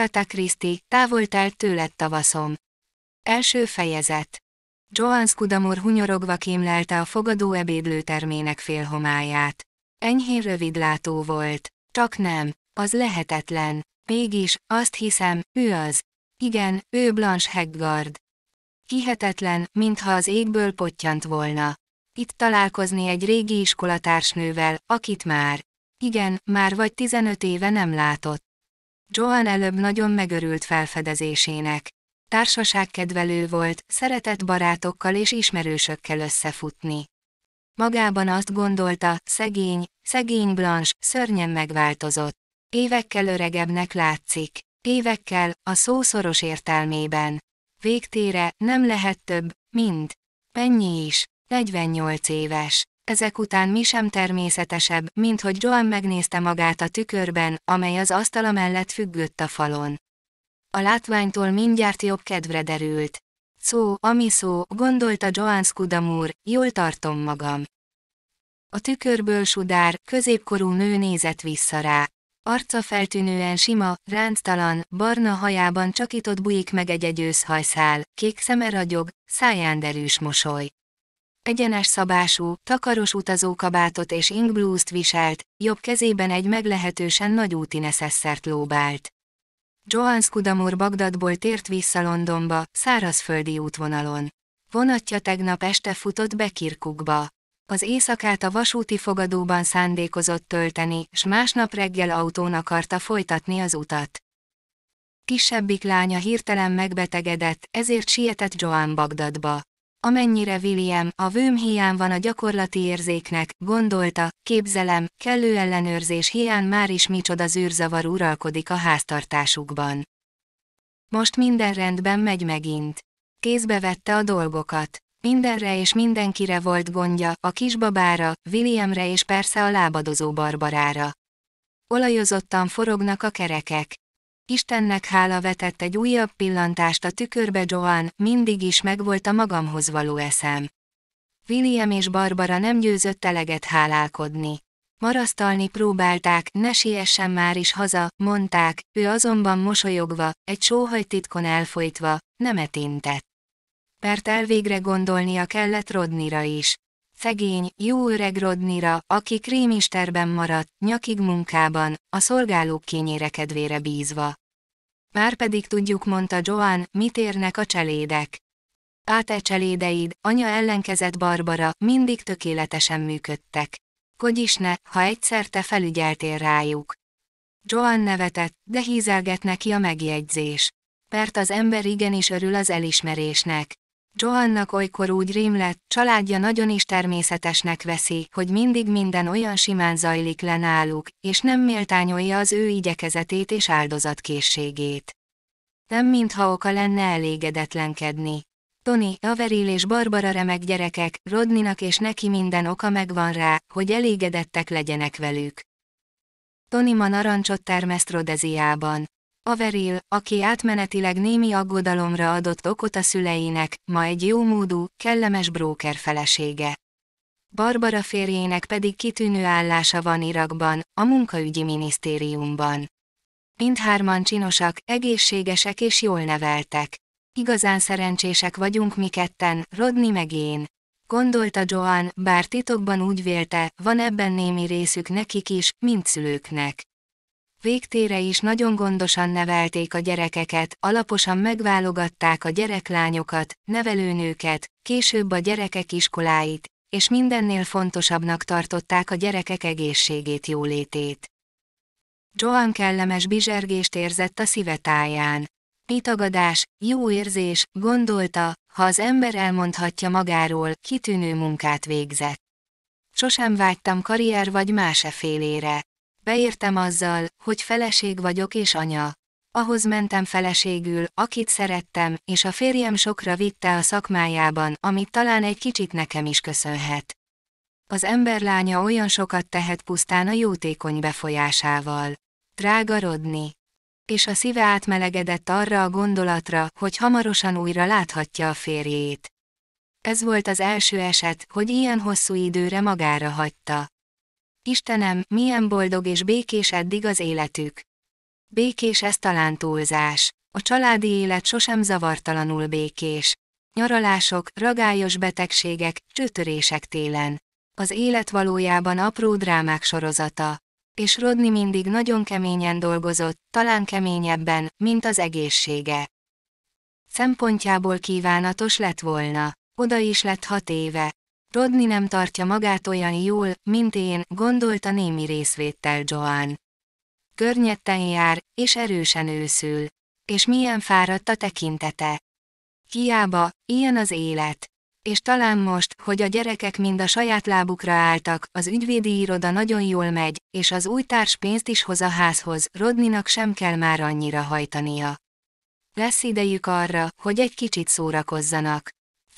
Agatha Christie, távol telt tőled tavaszom. Első fejezet. Joan Scudamore hunyorogva kémlelte a fogadó ebédlőtermének félhomáját. Enyhén rövidlátó volt. Csak nem, az lehetetlen. Mégis, azt hiszem, ő az. Igen, ő Blanche Heggard. Hihetetlen, mintha az égből pottyant volna. Itt találkozni egy régi iskolatársnővel, akit már, igen, már vagy 15 éve nem látott. Joan előbb nagyon megörült felfedezésének. Társaságkedvelő volt, szeretett barátokkal és ismerősökkel összefutni. Magában azt gondolta, szegény, szegény Blanche, szörnyen megváltozott. Évekkel öregebbnek látszik. Évekkel, a szó szoros értelmében. Végtére nem lehet több, mint. Mennyi is, 48 éves. Ezek után mi sem természetesebb, mint hogy Joan megnézte magát a tükörben, amely az asztala mellett függött a falon. A látványtól mindjárt jobb kedvre derült. Szó, ami szó, gondolta Joan Scudamore, jól tartom magam. A tükörből sudár, középkorú nő nézett vissza rá. Arca feltűnően sima, ránctalan, barna hajában csakított bujik meg egy egyőszhajszál, kék szeme ragyog, száján derűs mosoly. Egyenes szabású, takaros utazókabátot és ingblúzt viselt, jobb kezében egy meglehetősen nagy útineszesszert lóbált. Joan Scudamore Bagdadból tért vissza Londonba, szárazföldi útvonalon. Vonatja tegnap este futott be Kirkukba. Az éjszakát a vasúti fogadóban szándékozott tölteni, s másnap reggel autón akarta folytatni az utat. Kisebbik lánya hirtelen megbetegedett, ezért sietett Joan Bagdadba. Amennyire William a vőm hiány van a gyakorlati érzéknek, gondolta, képzelem, kellő ellenőrzés hiány már is micsoda zűrzavar uralkodik a háztartásukban. Most minden rendben megy megint. Kézbe vette a dolgokat. Mindenre és mindenkire volt gondja, a kisbabára, Williamre és persze a lábadozó Barbarára. Olajozottan forognak a kerekek. Istennek hála vetett egy újabb pillantást a tükörbe Joan, mindig is megvolt a magamhoz való eszem. William és Barbara nem győzött eleget hálálkodni. Marasztalni próbálták, ne siessen már is haza, mondták, ő azonban mosolyogva, egy sóhaj titkon elfolytva, nem etintett. Mert elvégre gondolnia kellett Rodnira is. Szegény, jó öreg Rodnira, aki krémisterben maradt, nyakig munkában, a szolgálók kényére kedvére bízva. Márpedig tudjuk, mondta Joan, mit érnek a cselédek. Áte cselédeid, anya ellenkezett Barbara, mindig tökéletesen működtek. Kogyis ne, ha egyszer te felügyeltél rájuk. Joan nevetett, de hízelget neki a megjegyzés. Mert az ember igenis örül az elismerésnek. Joannak olykor úgy rém lett, családja nagyon is természetesnek veszi, hogy mindig minden olyan simán zajlik le náluk, és nem méltányolja az ő igyekezetét és áldozatkészségét. Nem mintha oka lenne elégedetlenkedni. Tony, Averil és Barbara remek gyerekek, Rodninak és neki minden oka megvan rá, hogy elégedettek legyenek velük. Tony ma narancsot termeszt Rodeziában. Averil, aki átmenetileg némi aggodalomra adott okot a szüleinek, ma egy jómódú, kellemes bróker felesége. Barbara férjének pedig kitűnő állása van Irakban, a munkaügyi minisztériumban. Mindhárman csinosak, egészségesek és jól neveltek. Igazán szerencsések vagyunk mi ketten, Rodni meg én. Gondolta Joan, bár titokban úgy vélte, van ebben némi részük nekik is, mint szülőknek. Végtére is nagyon gondosan nevelték a gyerekeket, alaposan megválogatták a gyereklányokat, nevelőnőket, később a gyerekek iskoláit, és mindennél fontosabbnak tartották a gyerekek egészségét jólétét. Joan kellemes bizsergést érzett a szíve táján. Mi tagadás, jó érzés, gondolta, ha az ember elmondhatja magáról, kitűnő munkát végzett. Sosem vágytam karrier vagy más e Beértem azzal, hogy feleség vagyok és anya. Ahhoz mentem feleségül, akit szerettem, és a férjem sokra vitte a szakmájában, amit talán egy kicsit nekem is köszönhet. Az ember lánya olyan sokat tehet pusztán a jótékony befolyásával. Drága Rodni! És a szíve átmelegedett arra a gondolatra, hogy hamarosan újra láthatja a férjét. Ez volt az első eset, hogy ilyen hosszú időre magára hagyta. Istenem, milyen boldog és békés eddig az életük. Békés ez talán túlzás. A családi élet sosem zavartalanul békés. Nyaralások, ragályos betegségek, csőtörések télen. Az élet valójában apró drámák sorozata. És Rodni mindig nagyon keményen dolgozott, talán keményebben, mint az egészsége. Szempontjából kívánatos lett volna. Oda is lett hat éve. Rodni nem tartja magát olyan jól, mint én, gondolta némi részvéttel Joan. Környetten jár, és erősen őszül. És milyen fáradt a tekintete. Hiába, ilyen az élet. És talán most, hogy a gyerekek mind a saját lábukra álltak, az ügyvédi iroda nagyon jól megy, és az új társ pénzt is hoz a házhoz, Rodninak sem kell már annyira hajtania. Lesz idejük arra, hogy egy kicsit szórakozzanak.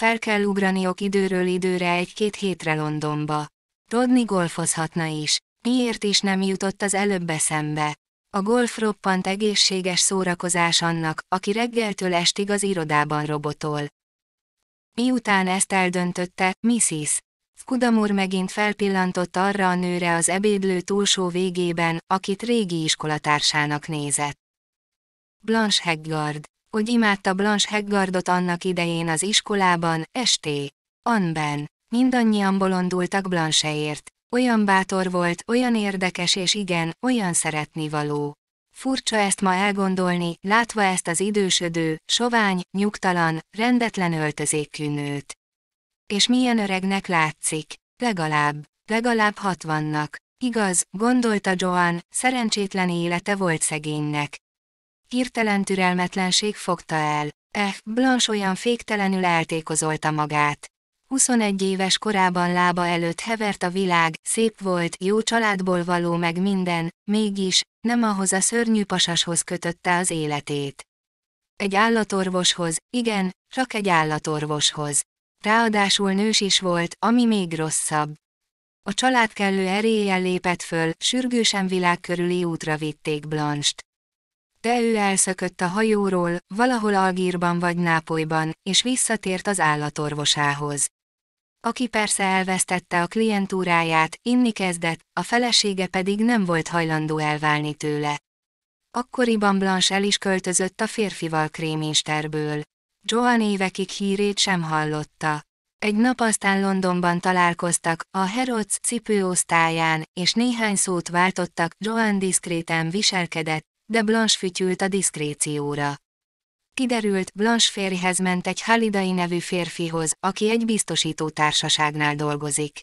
Fel kell ugraniok időről időre egy-két hétre Londonba. Rodni golfozhatna is. Miért is nem jutott az előbb eszembe? A golf roppant egészséges szórakozás annak, aki reggeltől estig az irodában robotol. Miután ezt eldöntötte, Mrs. Skudamur megint felpillantott arra a nőre az ebédlő túlsó végében, akit régi iskolatársának nézett. Blanche Heggard. Hogy imádta Blanche Heggardot annak idején az iskolában, esté. Anben. Mindannyian bolondultak Blancheért. Olyan bátor volt, olyan érdekes és igen, olyan szeretnivaló. Furcsa ezt ma elgondolni, látva ezt az idősödő, sovány, nyugtalan, rendetlen öltözékű nőt. És milyen öregnek látszik, legalább, legalább hatvannak. Igaz, gondolta Joan, szerencsétlen élete volt szegénynek. Hirtelen türelmetlenség fogta el. Eh, Blanche olyan féktelenül eltékozolta magát. 21 éves korában lába előtt hevert a világ, szép volt, jó családból való meg minden, mégis, nem ahhoz a szörnyű pasashoz kötötte az életét. Egy állatorvoshoz, igen, csak egy állatorvoshoz. Ráadásul nős is volt, ami még rosszabb. A család kellő eréllyel lépett föl, sürgősen világ körüli útra vitték Blanst. De ő elszökött a hajóról, valahol Algírban vagy Nápolyban, és visszatért az állatorvosához aki persze elvesztette a klientúráját, inni kezdett, a felesége pedig nem volt hajlandó elválni tőle. Akkoriban Blanche el is költözött a férfival kréminsterből. Joan évekig hírét sem hallotta. Egy nap aztán Londonban találkoztak, a Herods cipőosztályán, és néhány szót váltottak, Joan diszkréten viselkedett, de Blanche fütyült a diszkrécióra. Kiderült, Blanche férjhez ment egy Halidai nevű férfihoz, aki egy biztosító társaságnál dolgozik.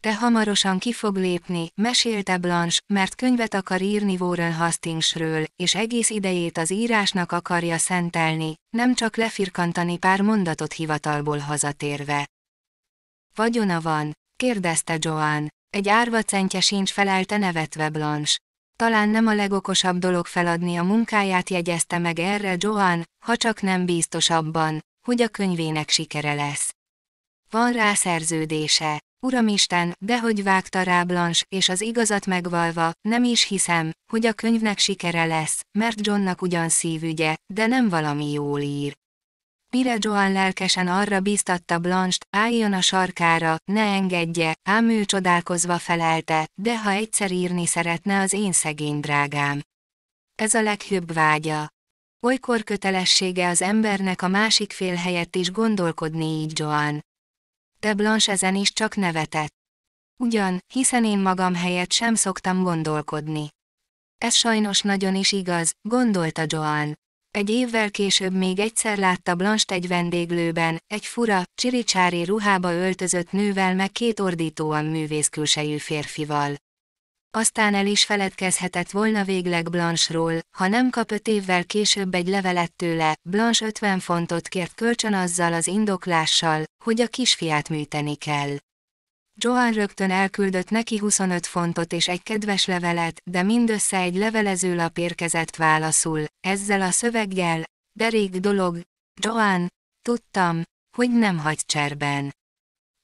De hamarosan ki fog lépni, mesélte Blanche, mert könyvet akar írni Warren Hastingsről, és egész idejét az írásnak akarja szentelni, nem csak lefirkantani pár mondatot hivatalból hazatérve. Vagyona van, kérdezte Joan. Egy árva centje sincs felelte nevetve Blanche. Talán nem a legokosabb dolog feladni a munkáját jegyezte meg erre Joan, ha csak nem biztos abban, hogy a könyvének sikere lesz. Van rá szerződése. Uramisten, de hogy vágta rá Blanche, és az igazat megvalva, nem is hiszem, hogy a könyvnek sikere lesz, mert Johnnak ugyan szívügye, de nem valami jól ír. Mire Joan lelkesen arra bíztatta Blanche-t, álljon a sarkára, ne engedje, ám ő csodálkozva felelte, de ha egyszer írni szeretne az én szegény drágám. Ez a leghőbb vágya. Olykor kötelessége az embernek a másik fél helyett is gondolkodni így Joan. De Blanche ezen is csak nevetett. Ugyan, hiszen én magam helyett sem szoktam gondolkodni. Ez sajnos nagyon is igaz, gondolta Joan. Egy évvel később még egyszer látta Blanche egy vendéglőben, egy fura, csiricsári ruhába öltözött nővel meg két ordítóan művészkülsejű férfival. Aztán el is feledkezhetett volna végleg Blanche-ról, ha nem kap öt évvel később egy levelet tőle, Blanche 50 fontot kért kölcsön azzal az indoklással, hogy a kisfiát műteni kell. Joan rögtön elküldött neki 25 fontot és egy kedves levelet, de mindössze egy levelezőlap érkezett válaszul, ezzel a szöveggel, de rég dolog, Joan, tudtam, hogy nem hagy cserben.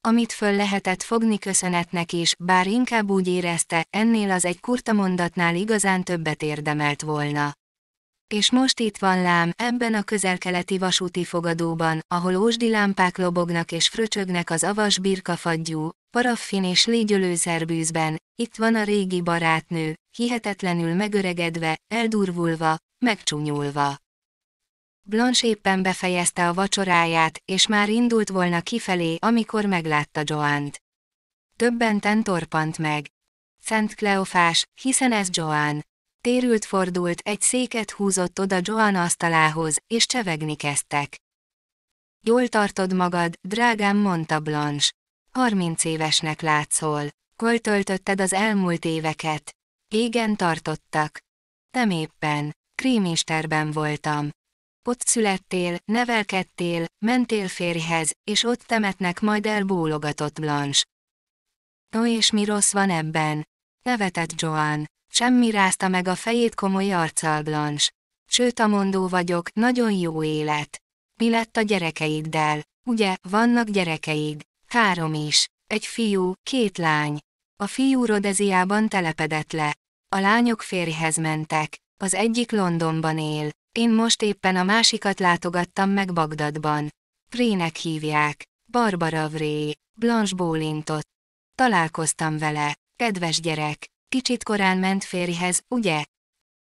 Amit föl lehetett fogni köszönetnek is, bár inkább úgy érezte, ennél az egy kurta mondatnál igazán többet érdemelt volna. És most itt van lám, ebben a közelkeleti vasúti fogadóban, ahol ósdi lámpák lobognak és fröcsögnek az avas birkafagyú, paraffin és légyölőzerbűzben, itt van a régi barátnő, hihetetlenül megöregedve, eldurvulva, megcsúnyulva. Blanche éppen befejezte a vacsoráját, és már indult volna kifelé, amikor meglátta Joant. Többenten torpant meg. Szent Kleofás, hiszen ez Joan. Térült fordult, egy széket húzott oda Joan asztalához, és csevegni kezdtek. Jól tartod magad, drágám, mondta Blanche. Harminc évesnek látszol. Hol töltötted az elmúlt éveket? Égen tartottak. Nem éppen. Krémisterben voltam. Ott születtél, nevelkedtél, mentél férjhez, és ott temetnek majd elbólogatott Blanche. No és mi rossz van ebben? Nevetett Joan. Semmi rázta meg a fejét komoly arccal Blanche. Sőt a mondó vagyok, nagyon jó élet. Mi lett a gyerekeiddel? Ugye, vannak gyerekeid? Három is. Egy fiú, két lány. A fiú Rodeziában telepedett le. A lányok férjhez mentek. Az egyik Londonban él. Én most éppen a másikat látogattam meg Bagdadban. Vrének hívják. Barbara Vré. Blanche bólintott. Találkoztam vele. Kedves gyerek. Kicsit korán ment férjhez, ugye?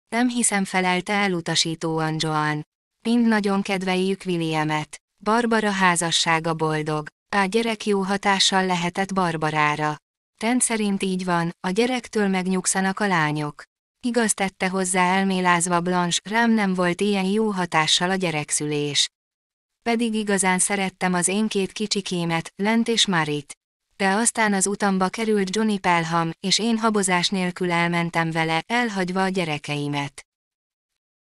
Nem hiszem felelte elutasítóan Joan. Mind nagyon kedveljük Williamet. Barbara házassága boldog. A gyerek jó hatással lehetett Barbarára. Rendszerint így van, a gyerektől megnyugszanak a lányok. Igaz tette hozzá elmélázva Blanche, rám nem volt ilyen jó hatással a gyerekszülés. Pedig igazán szerettem az én két kicsikémet, Lent és Marit. De aztán az utamba került Johnny Pelham, és én habozás nélkül elmentem vele, elhagyva a gyerekeimet.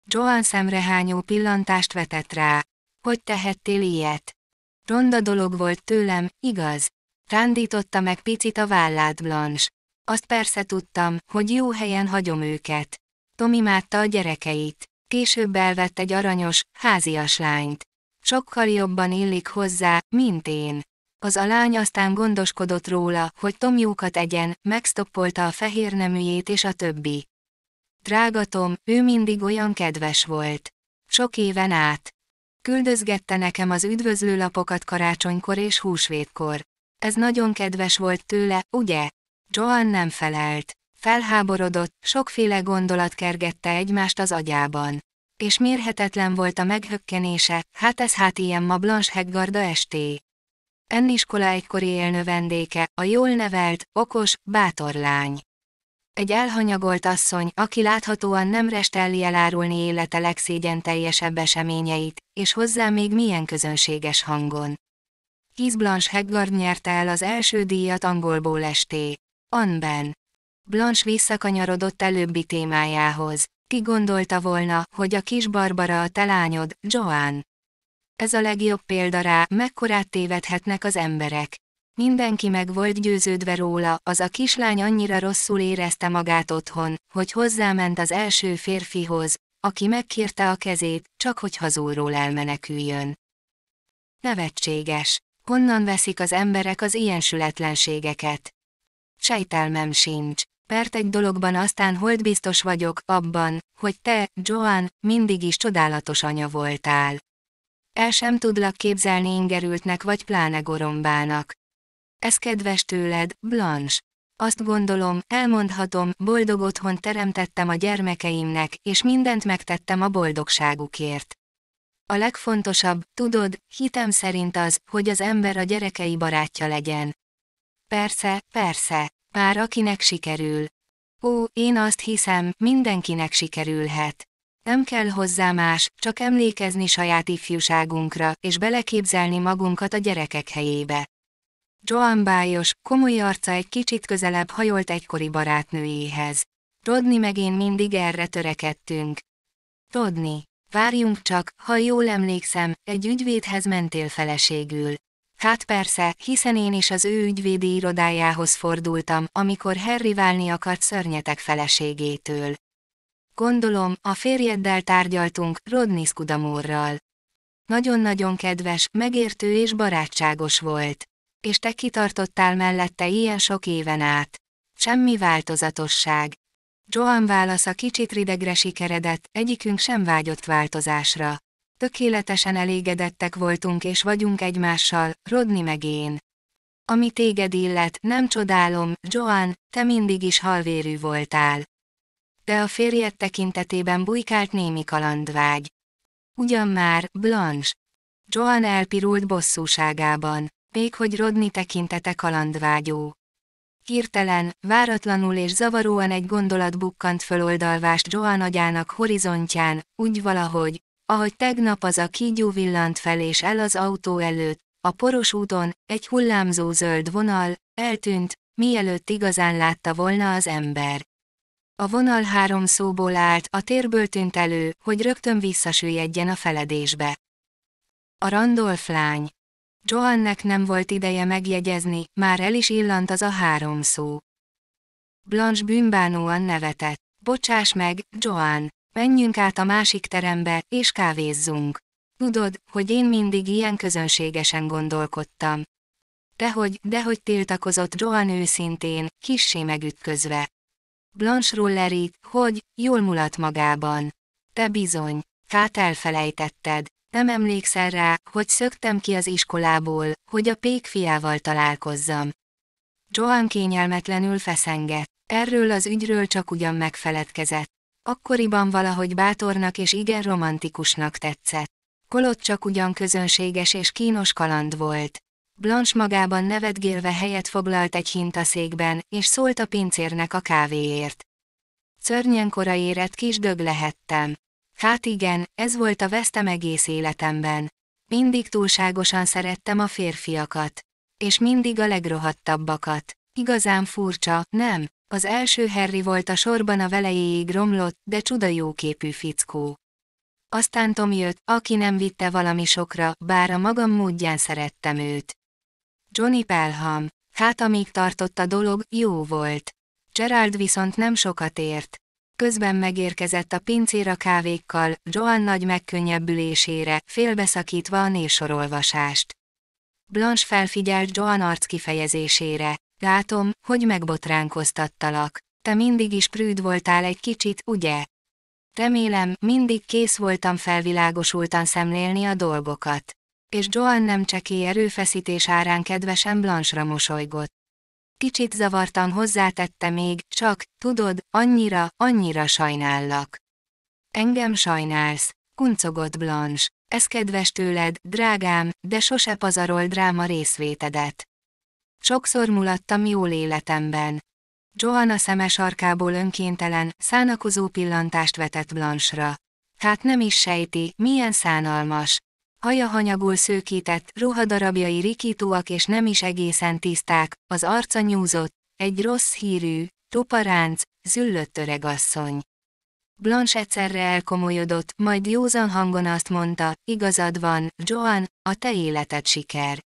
Joan szemrehányó pillantást vetett rá. Hogy tehettél ilyet? Ronda dolog volt tőlem, igaz? Rándította meg picit a vállát Blanche. Azt persze tudtam, hogy jó helyen hagyom őket. Tomi imádta a gyerekeit. Később elvett egy aranyos, házias lányt. Sokkal jobban illik hozzá, mint én. Az a lány aztán gondoskodott róla, hogy Tomjókat egyen, megstoppolta a fehér neműjét és a többi. Drága Tom, ő mindig olyan kedves volt. Sok éven át. Küldözgette nekem az üdvözlőlapokat karácsonykor és húsvétkor. Ez nagyon kedves volt tőle, ugye? Joan nem felelt. Felháborodott, sokféle gondolat kergette egymást az agyában. És mérhetetlen volt a meghökkenése, hát ez hát ilyen ma Blanche Heggarda esté. Enniskola egykori élnövendéke, a jól nevelt, okos, bátor lány. Egy elhanyagolt asszony, aki láthatóan nem restelli elárulni élete legszégyen teljesebb eseményeit, és hozzá még milyen közönséges hangon. Keith Blanche Heggard nyerte el az első díjat angolból esté. Anben. Blanche visszakanyarodott előbbi témájához. Ki gondolta volna, hogy a kis Barbara a te lányod, Joan? Ez a legjobb példa rá, mekkorát tévedhetnek az emberek. Mindenki meg volt győződve róla, az a kislány annyira rosszul érezte magát otthon, hogy hozzáment az első férfihoz, aki megkérte a kezét, csak hogy hazulról elmeneküljön. Nevetséges. Honnan veszik az emberek az ilyen sületlenségeket? Sejtelmem sincs. Pert egy dologban aztán hold biztos vagyok, abban, hogy te, Joan, mindig is csodálatos anya voltál. El sem tudlak képzelni ingerültnek vagy pláne gorombának. Ez kedves tőled, Blanche. Azt gondolom, elmondhatom, boldog otthon teremtettem a gyermekeimnek, és mindent megtettem a boldogságukért. A legfontosabb, tudod, hitem szerint az, hogy az ember a gyerekei barátja legyen. Persze, persze, pár akinek sikerül. Ó, én azt hiszem, mindenkinek sikerülhet. Nem kell hozzá más, csak emlékezni saját ifjúságunkra, és beleképzelni magunkat a gyerekek helyébe. Joan bájos, komoly arca egy kicsit közelebb hajolt egykori barátnőjéhez. Rodni meg én mindig erre törekedtünk. Rodni, várjunk csak, ha jól emlékszem, egy ügyvédhez mentél feleségül. Hát persze, hiszen én is az ő ügyvédi irodájához fordultam, amikor Harry válni akart szörnyetek feleségétől. Gondolom, a férjeddel tárgyaltunk, Rodney Scudamorral. Nagyon-nagyon kedves, megértő és barátságos volt. És te kitartottál mellette ilyen sok éven át. Semmi változatosság. Joan válasza kicsit ridegre sikeredett, egyikünk sem vágyott változásra. Tökéletesen elégedettek voltunk és vagyunk egymással, Rodni meg én. Ami téged illet, nem csodálom, Joan, te mindig is halvérű voltál. De a férjed tekintetében bujkált némi kalandvágy. Ugyan már, Blanche. Joan elpirult bosszúságában, még hogy Rodni tekintete kalandvágyó. Hirtelen, váratlanul és zavaróan egy gondolat bukkant föloldalvást Joan agyának horizontján, úgy valahogy, ahogy tegnap az a kígyó villant fel és el az autó előtt, a poros úton, egy hullámzó zöld vonal, eltűnt, mielőtt igazán látta volna az ember. A vonal három szóból állt, a térből tűnt elő, hogy rögtön visszasüllyedjen a feledésbe. A Randolph lány. Joannek nem volt ideje megjegyezni, már el is illant az a három szó. Blanche bűnbánóan nevetett. Bocsáss meg, Joan, menjünk át a másik terembe, és kávézzunk. Tudod, hogy én mindig ilyen közönségesen gondolkodtam. Dehogy, dehogy tiltakozott Joan őszintén, kissé megütközve. Blanche Rollerit, hogy, jól mulat magában. Te bizony, Kát elfelejtetted, nem emlékszel rá, hogy szöktem ki az iskolából, hogy a pék fiával találkozzam. Joan kényelmetlenül feszengett, erről az ügyről csak ugyan megfeledkezett. Akkoriban valahogy bátornak és igen romantikusnak tetszett. Kolott csak ugyan közönséges és kínos kaland volt. Blanche magában nevetgélve helyet foglalt egy hintaszékben, és szólt a pincérnek a kávéért. Szörnyen kora érett kis dög lehettem. Hát igen, ez volt a vesztem egész életemben. Mindig túlságosan szerettem a férfiakat. És mindig a legrohadtabbakat. Igazán furcsa, nem? Az első Harry volt a sorban a velejéig romlott, de csuda jóképű fickó. Aztán Tom jött, aki nem vitte valami sokra, bár a magam módján szerettem őt. Johnny Pelham, hát amíg tartott a dolog, jó volt. Gerald viszont nem sokat ért. Közben megérkezett a pincér a kávékkal, Joan nagy megkönnyebbülésére, félbeszakítva a névsorolvasást. Blanche felfigyelt Joan arc kifejezésére. Látom, hogy megbotránkoztattalak. Te mindig is prűd voltál egy kicsit, ugye? Remélem, mindig kész voltam felvilágosultan szemlélni a dolgokat. És Joan nem csekély erőfeszítés árán kedvesen Blanche-ra mosolygott. Kicsit zavartan hozzátette még, csak, tudod, annyira, annyira sajnállak. Engem sajnálsz, kuncogott Blanche. Ez kedves tőled, drágám, de sose pazarol dráma részvétedet. Sokszor mulattam jól életemben, Joanna szeme sarkából önkéntelen, szánakozó pillantást vetett Blanche-ra. Hát nem is sejti, milyen szánalmas. Haja hanyagul szőkített, ruhadarabjai rikítóak és nem is egészen tiszták, az arca nyúzott, egy rossz hírű, toparánc, züllött öregasszony. Blanche egyszerre elkomolyodott, majd józan hangon azt mondta, igazad van, Joan, a te életed siker.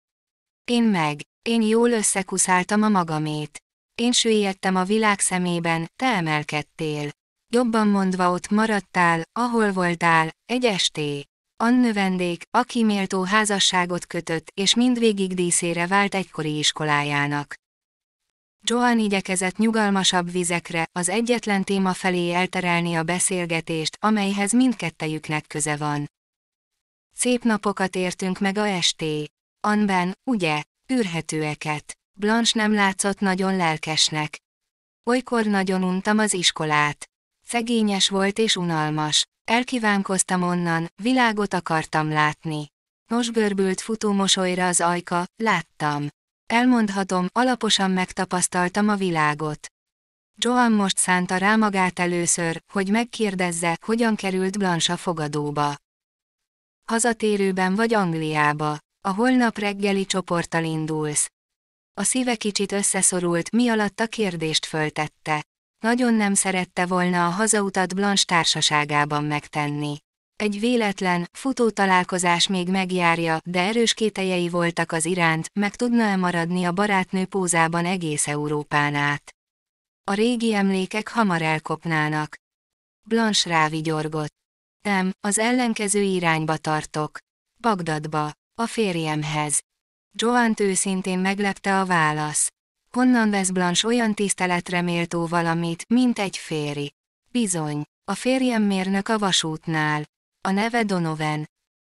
Én meg, én jól összekuszáltam a magamét. Én süllyedtem a világ szemében, te emelkedtél. Jobban mondva ott maradtál, ahol voltál, egy esté. Annő vendég, aki méltó házasságot kötött, és mindvégig díszére vált egykori iskolájának. Joan igyekezett nyugalmasabb vizekre, az egyetlen téma felé elterelni a beszélgetést, amelyhez mindkettejüknek köze van. Szép napokat értünk meg a esté. Anben, ugye, űrhetőeket. Blanche nem látszott nagyon lelkesnek. Olykor nagyon untam az iskolát. Szegényes volt és unalmas. Elkívánkoztam onnan, világot akartam látni. Nos görbült futómosolyra az ajka, láttam. Elmondhatom, alaposan megtapasztaltam a világot. Joan most szánta rá magát először, hogy megkérdezze, hogyan került Blanche a fogadóba. Hazatérőben vagy Angliába. A holnap reggeli csoporttal indulsz. A szíve kicsit összeszorult, mi alatt a kérdést föltette. Nagyon nem szerette volna a hazautat Blanche társaságában megtenni. Egy véletlen, futó találkozás még megjárja, de erős kételjei voltak az iránt, meg tudna-e maradni a barátnő pózában egész Európán át. A régi emlékek hamar elkopnának. Blanche rávigyorgott. Nem, az ellenkező irányba tartok. Bagdadba, a férjemhez. Joant őszintén meglepte a válasz. Honnan vesz Blanche olyan tiszteletre méltó valamit, mint egy férj? Bizony, a férjem mérnök a vasútnál. A neve Donovan.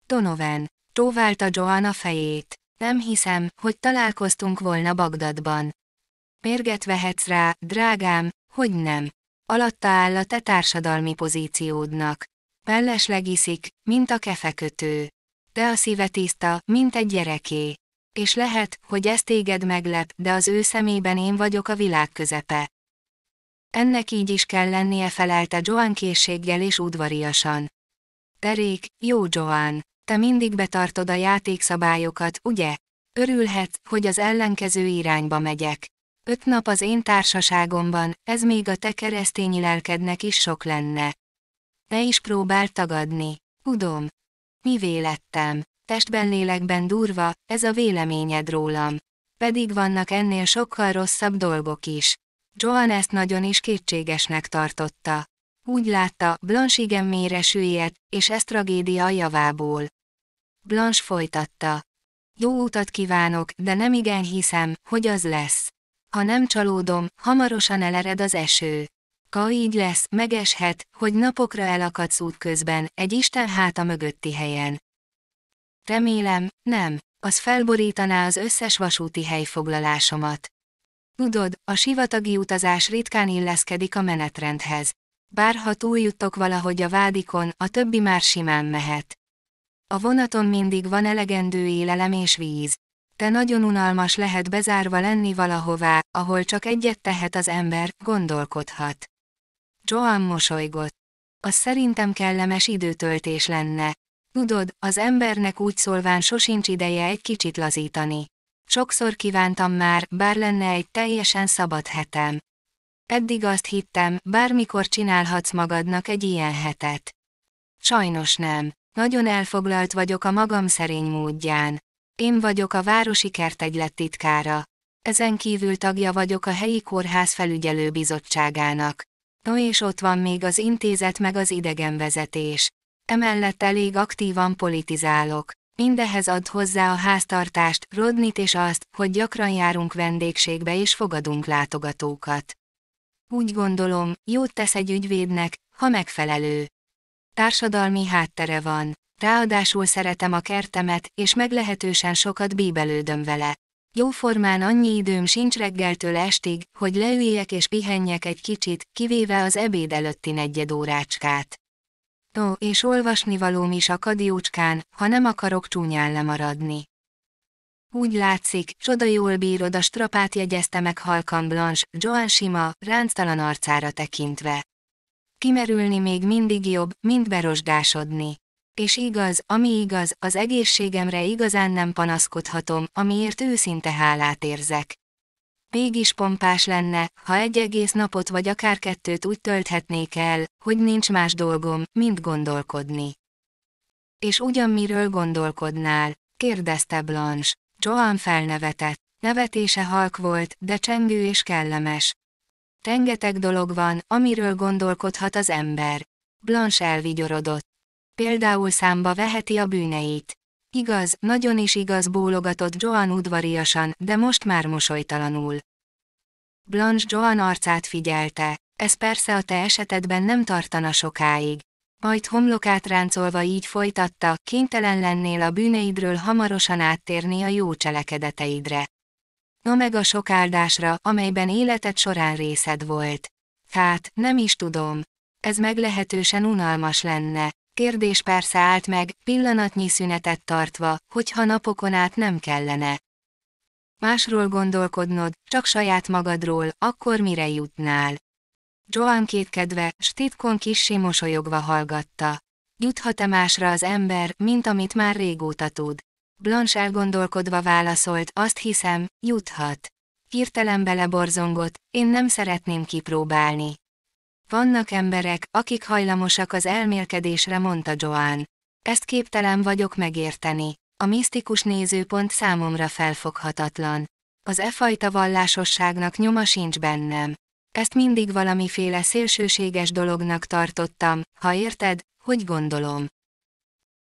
Donovan, csóválta Joan a fejét. Nem hiszem, hogy találkoztunk volna Bagdadban. Mérget vehetsz rá, drágám, hogy nem. Alatta áll a te társadalmi pozíciódnak. Mellesleg iszik, mint a kefekötő. De a szíve tiszta, mint egy gyereké. És lehet, hogy ez téged meglep, de az ő szemében én vagyok a világ közepe. Ennek így is kell lennie felelte Joan készséggel és udvariasan. Terék, jó Joan, te mindig betartod a játékszabályokat, ugye? Örülhetsz, hogy az ellenkező irányba megyek. Öt nap az én társaságomban, ez még a te keresztényi lelkednek is sok lenne. Ne is próbál tagadni. Tudom. Mi vélettem. Testben lélekben durva, ez a véleményed rólam. Pedig vannak ennél sokkal rosszabb dolgok is. Joan ezt nagyon is kétségesnek tartotta. Úgy látta, Blanche igen mélyre süllyedt, és ez tragédia a javából. Blanche folytatta. Jó utat kívánok, de nem igen hiszem, hogy az lesz. Ha nem csalódom, hamarosan elered az eső. Ka így lesz, megeshet, hogy napokra elakadsz út közben, egy Isten háta mögötti helyen. Remélem, nem, az felborítaná az összes vasúti helyfoglalásomat. Tudod, a sivatagi utazás ritkán illeszkedik a menetrendhez. Bár ha túljuttok valahogy a vádikon, a többi már simán mehet. A vonaton mindig van elegendő élelem és víz. De nagyon unalmas lehet bezárva lenni valahová, ahol csak egyet tehet az ember, gondolkodhat. Joan mosolygott. Az szerintem kellemes időtöltés lenne. Tudod, az embernek úgy szólván sosincs ideje egy kicsit lazítani. Sokszor kívántam már, bár lenne egy teljesen szabad hetem. Eddig azt hittem, bármikor csinálhatsz magadnak egy ilyen hetet. Sajnos nem. Nagyon elfoglalt vagyok a magam szerény módján. Én vagyok a Városi Kertegylet titkára. Ezen kívül tagja vagyok a helyi kórház felügyelő bizottságának. No és ott van még az intézet meg az idegenvezetés. Emellett elég aktívan politizálok. Mindehez ad hozzá a háztartást, Rodnit és azt, hogy gyakran járunk vendégségbe és fogadunk látogatókat. Úgy gondolom, jót tesz egy ügyvédnek, ha megfelelő. Társadalmi háttere van, ráadásul szeretem a kertemet, és meglehetősen sokat bíbelődöm vele. Jóformán annyi időm sincs reggeltől estig, hogy leüljek és pihenjek egy kicsit, kivéve az ebéd előtti negyed órácskát. No, és olvasni valóm is a kadiócskán, ha nem akarok csúnyán lemaradni. Úgy látszik, csoda jól bírod a strapát jegyezte meg halkan Blanche, Joan sima, ránctalan arcára tekintve. Kimerülni még mindig jobb, mint berosdásodni. És igaz, ami igaz, az egészségemre igazán nem panaszkodhatom, amiért őszinte hálát érzek. Mégis pompás lenne, ha egy egész napot vagy akár kettőt úgy tölthetnék el, hogy nincs más dolgom, mint gondolkodni. És ugyan miről gondolkodnál? kérdezte Blanche. Joan felnevetett. Nevetése halk volt, de csengő és kellemes. Rengeteg dolog van, amiről gondolkodhat az ember. Blanche elvigyorodott. Például számba veheti a bűneit. Igaz, nagyon is igaz bólogatott Joan udvariasan, de most már mosolytalanul. Blanche Joan arcát figyelte, ez persze a te esetedben nem tartana sokáig. Majd homlokát ráncolva így folytatta, kénytelen lennél a bűneidről hamarosan áttérni a jó cselekedeteidre. No meg a sok áldásra, amelyben életed során részed volt. Hát, nem is tudom. Ez meglehetősen unalmas lenne, Kérdés persze állt meg, pillanatnyi szünetet tartva, hogyha napokon át nem kellene. Másról gondolkodnod, csak saját magadról, akkor mire jutnál? Joan kétkedve, s titkon kissé mosolyogva hallgatta. Juthat-e másra az ember, mint amit már régóta tud? Blanche elgondolkodva válaszolt, azt hiszem, juthat. Hirtelen beleborzongott, én nem szeretném kipróbálni. Vannak emberek, akik hajlamosak az elmélkedésre, mondta Joan. Ezt képtelen vagyok megérteni. A misztikus nézőpont számomra felfoghatatlan. Az e fajta vallásosságnak nyoma sincs bennem. Ezt mindig valamiféle szélsőséges dolognak tartottam, ha érted, hogy gondolom.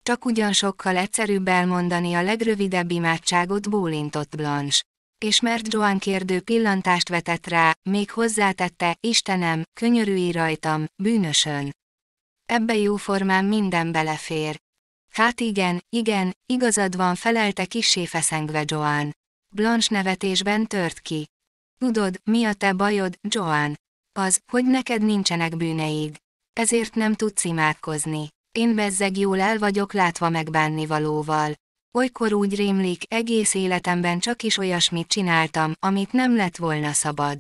Csak ugyan sokkal egyszerűbb elmondani a legrövidebb imádságot bólintott Blanche és mert Joan kérdő pillantást vetett rá, még hozzátette, Istenem, könyörülj rajtam, bűnösön. Ebbe jóformán minden belefér. Hát igen, igen, igazad van felelte kissé feszengve Joan. Blanche nevetésben tört ki. Tudod, mi a te bajod, Joan? Az, hogy neked nincsenek bűneid. Ezért nem tudsz imádkozni. Én bezzeg jól el vagyok látva megbánni valóval. Olykor úgy rémlik, egész életemben csak is olyasmit csináltam, amit nem lett volna szabad.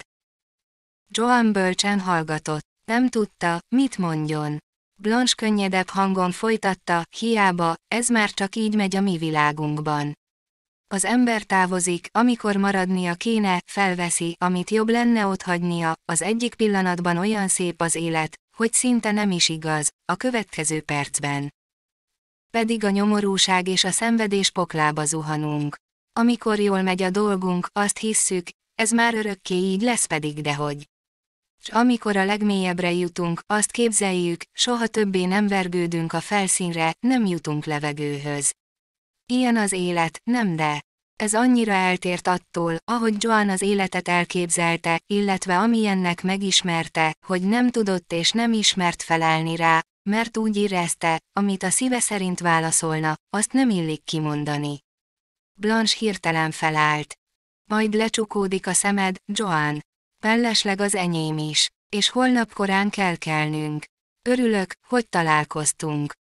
Joan bölcsen hallgatott, nem tudta, mit mondjon. Blanche könnyedebb hangon folytatta, hiába, ez már csak így megy a mi világunkban. Az ember távozik, amikor maradnia kéne, felveszi, amit jobb lenne otthagynia, az egyik pillanatban olyan szép az élet, hogy szinte nem is igaz, a következő percben. Pedig a nyomorúság és a szenvedés poklába zuhanunk. Amikor jól megy a dolgunk, azt hisszük, ez már örökké így lesz pedig dehogy. S amikor a legmélyebbre jutunk, azt képzeljük, soha többé nem vergődünk a felszínre, nem jutunk levegőhöz. Ilyen az élet, nem de. Ez annyira eltért attól, ahogy Joan az életet elképzelte, illetve amilyennek megismerte, hogy nem tudott és nem ismert felelni rá, mert úgy érezte, amit a szíve szerint válaszolna, azt nem illik kimondani. Blanche hirtelen felállt. Majd lecsukódik a szemed, Joan. Mellesleg az enyém is, és holnap korán kell kelnünk. Örülök, hogy találkoztunk.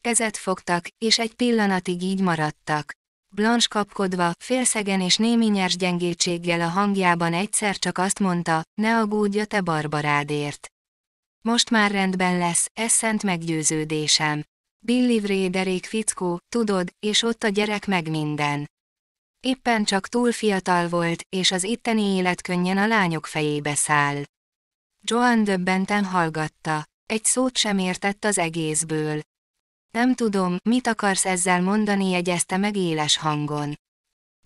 Kezet fogtak, és egy pillanatig így maradtak. Blanche kapkodva, félszegen és némi nyers gyengétséggel a hangjában egyszer csak azt mondta, ne aggódj a te barbarádért. Most már rendben lesz, ez szent meggyőződésem. Billy Vréderék fickó, tudod, és ott a gyerek meg minden. Éppen csak túl fiatal volt, és az itteni élet könnyen a lányok fejébe száll. Joan döbbenten hallgatta, egy szót sem értett az egészből. Nem tudom, mit akarsz ezzel mondani, jegyezte meg éles hangon.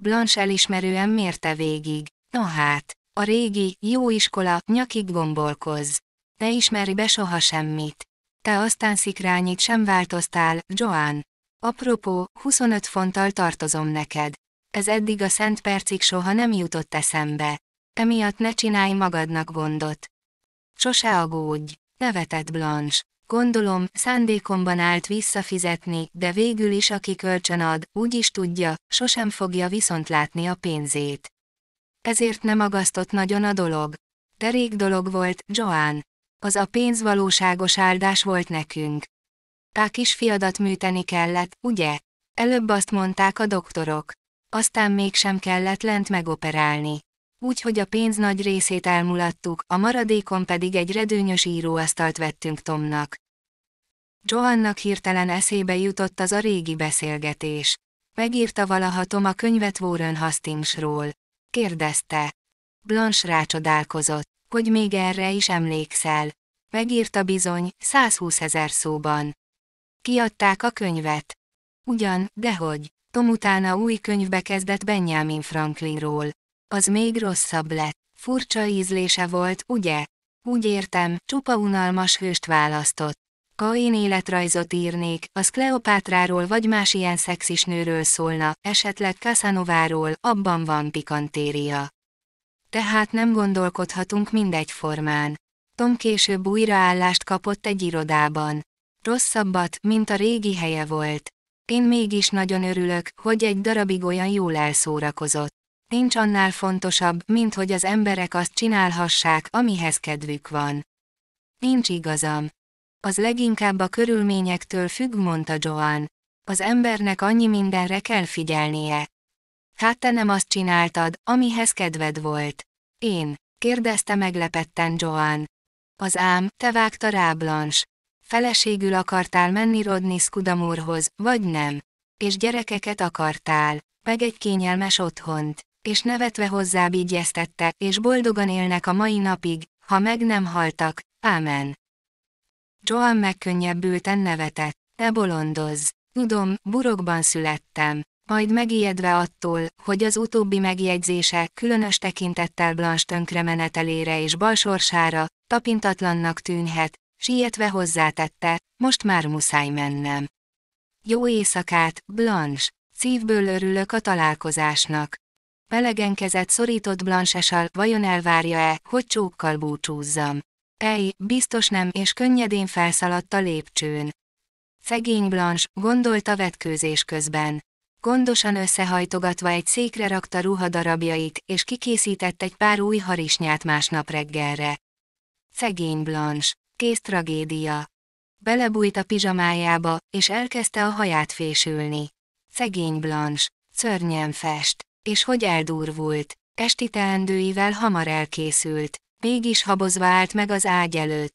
Blanche elismerően mérte végig. No hát, a régi, jó iskola, nyakig gombolkoz. Ne ismeri be soha semmit. Te aztán szikrányit sem változtál, Joan. Apropó, 25 fonttal tartozom neked. Ez eddig a szent percig soha nem jutott eszembe. Emiatt ne csinálj magadnak gondot. Sose agódj, nevetett Blanche. Gondolom, szándékomban állt visszafizetni, de végül is aki kölcsön ad, úgy is tudja, sosem fogja viszont látni a pénzét. Ezért nem agasztott nagyon a dolog. De rég dolog volt, Joan. Az a pénz valóságos áldás volt nekünk. Tá kisfiadat műteni kellett, ugye? Előbb azt mondták a doktorok. Aztán mégsem kellett lent megoperálni. Úgyhogy a pénz nagy részét elmulattuk, a maradékon pedig egy redőnyös íróasztalt vettünk Tomnak. Joannak hirtelen eszébe jutott az a régi beszélgetés. Megírta valaha Tom a könyvet Warren Hastingsról. Kérdezte. Blanche rácsodálkozott, hogy még erre is emlékszel. Megírta bizony, 120 ezer szóban. Kiadták a könyvet. Ugyan, dehogy, Tom utána új könyvbe kezdett Benjamin Franklinról. Az még rosszabb lett. Furcsa ízlése volt, ugye? Úgy értem, csupa unalmas hőst választott. Ha én életrajzot írnék, az Kleopátráról vagy más ilyen szexis nőről szólna, esetleg Casanováról, abban van pikantéria. Tehát nem gondolkodhatunk mindegyformán. Tom később újraállást kapott egy irodában. Rosszabbat, mint a régi helye volt. Én mégis nagyon örülök, hogy egy darabig olyan jól elszórakozott. Nincs annál fontosabb, mint hogy az emberek azt csinálhassák, amihez kedvük van. Nincs igazam. Az leginkább a körülményektől függ, mondta Joan. Az embernek annyi mindenre kell figyelnie. Hát te nem azt csináltad, amihez kedved volt. Én, kérdezte meglepetten Joan. Az ám, te vágta rá Blanche. Feleségül akartál menni Rodney Scudamore-hoz, vagy nem? És gyerekeket akartál, meg egy kényelmes otthont, és nevetve hozzábígyeztette, és boldogan élnek a mai napig, ha meg nem haltak, ámen. Joan megkönnyebbülten nevetett, te bolondoz. Tudom, burokban születtem. Majd megijedve attól, hogy az utóbbi megjegyzése különös tekintettel Blanche tönkremenetelére és balsorsára, tapintatlannak tűnhet, sietve hozzátette, most már muszáj mennem. Jó éjszakát, Blanche, szívből örülök a találkozásnak. Melegen kezet szorított Blanche-sal, vajon elvárja-e, hogy csókkal búcsúzzam. Ej, biztos nem, és könnyedén felszaladt a lépcsőn. Szegény Blanche, gondolta vetkőzés közben. Gondosan összehajtogatva egy székre rakta ruhadarabjait, és kikészített egy pár új harisnyát másnap reggelre. Szegény Blanche. Kész tragédia. Belebújt a pizsamájába, és elkezdte a haját fésülni. Szegény Blanche. Szörnyen fest. És hogy eldurvult. Esti teendőivel hamar elkészült. Mégis habozva állt meg az ágy előtt.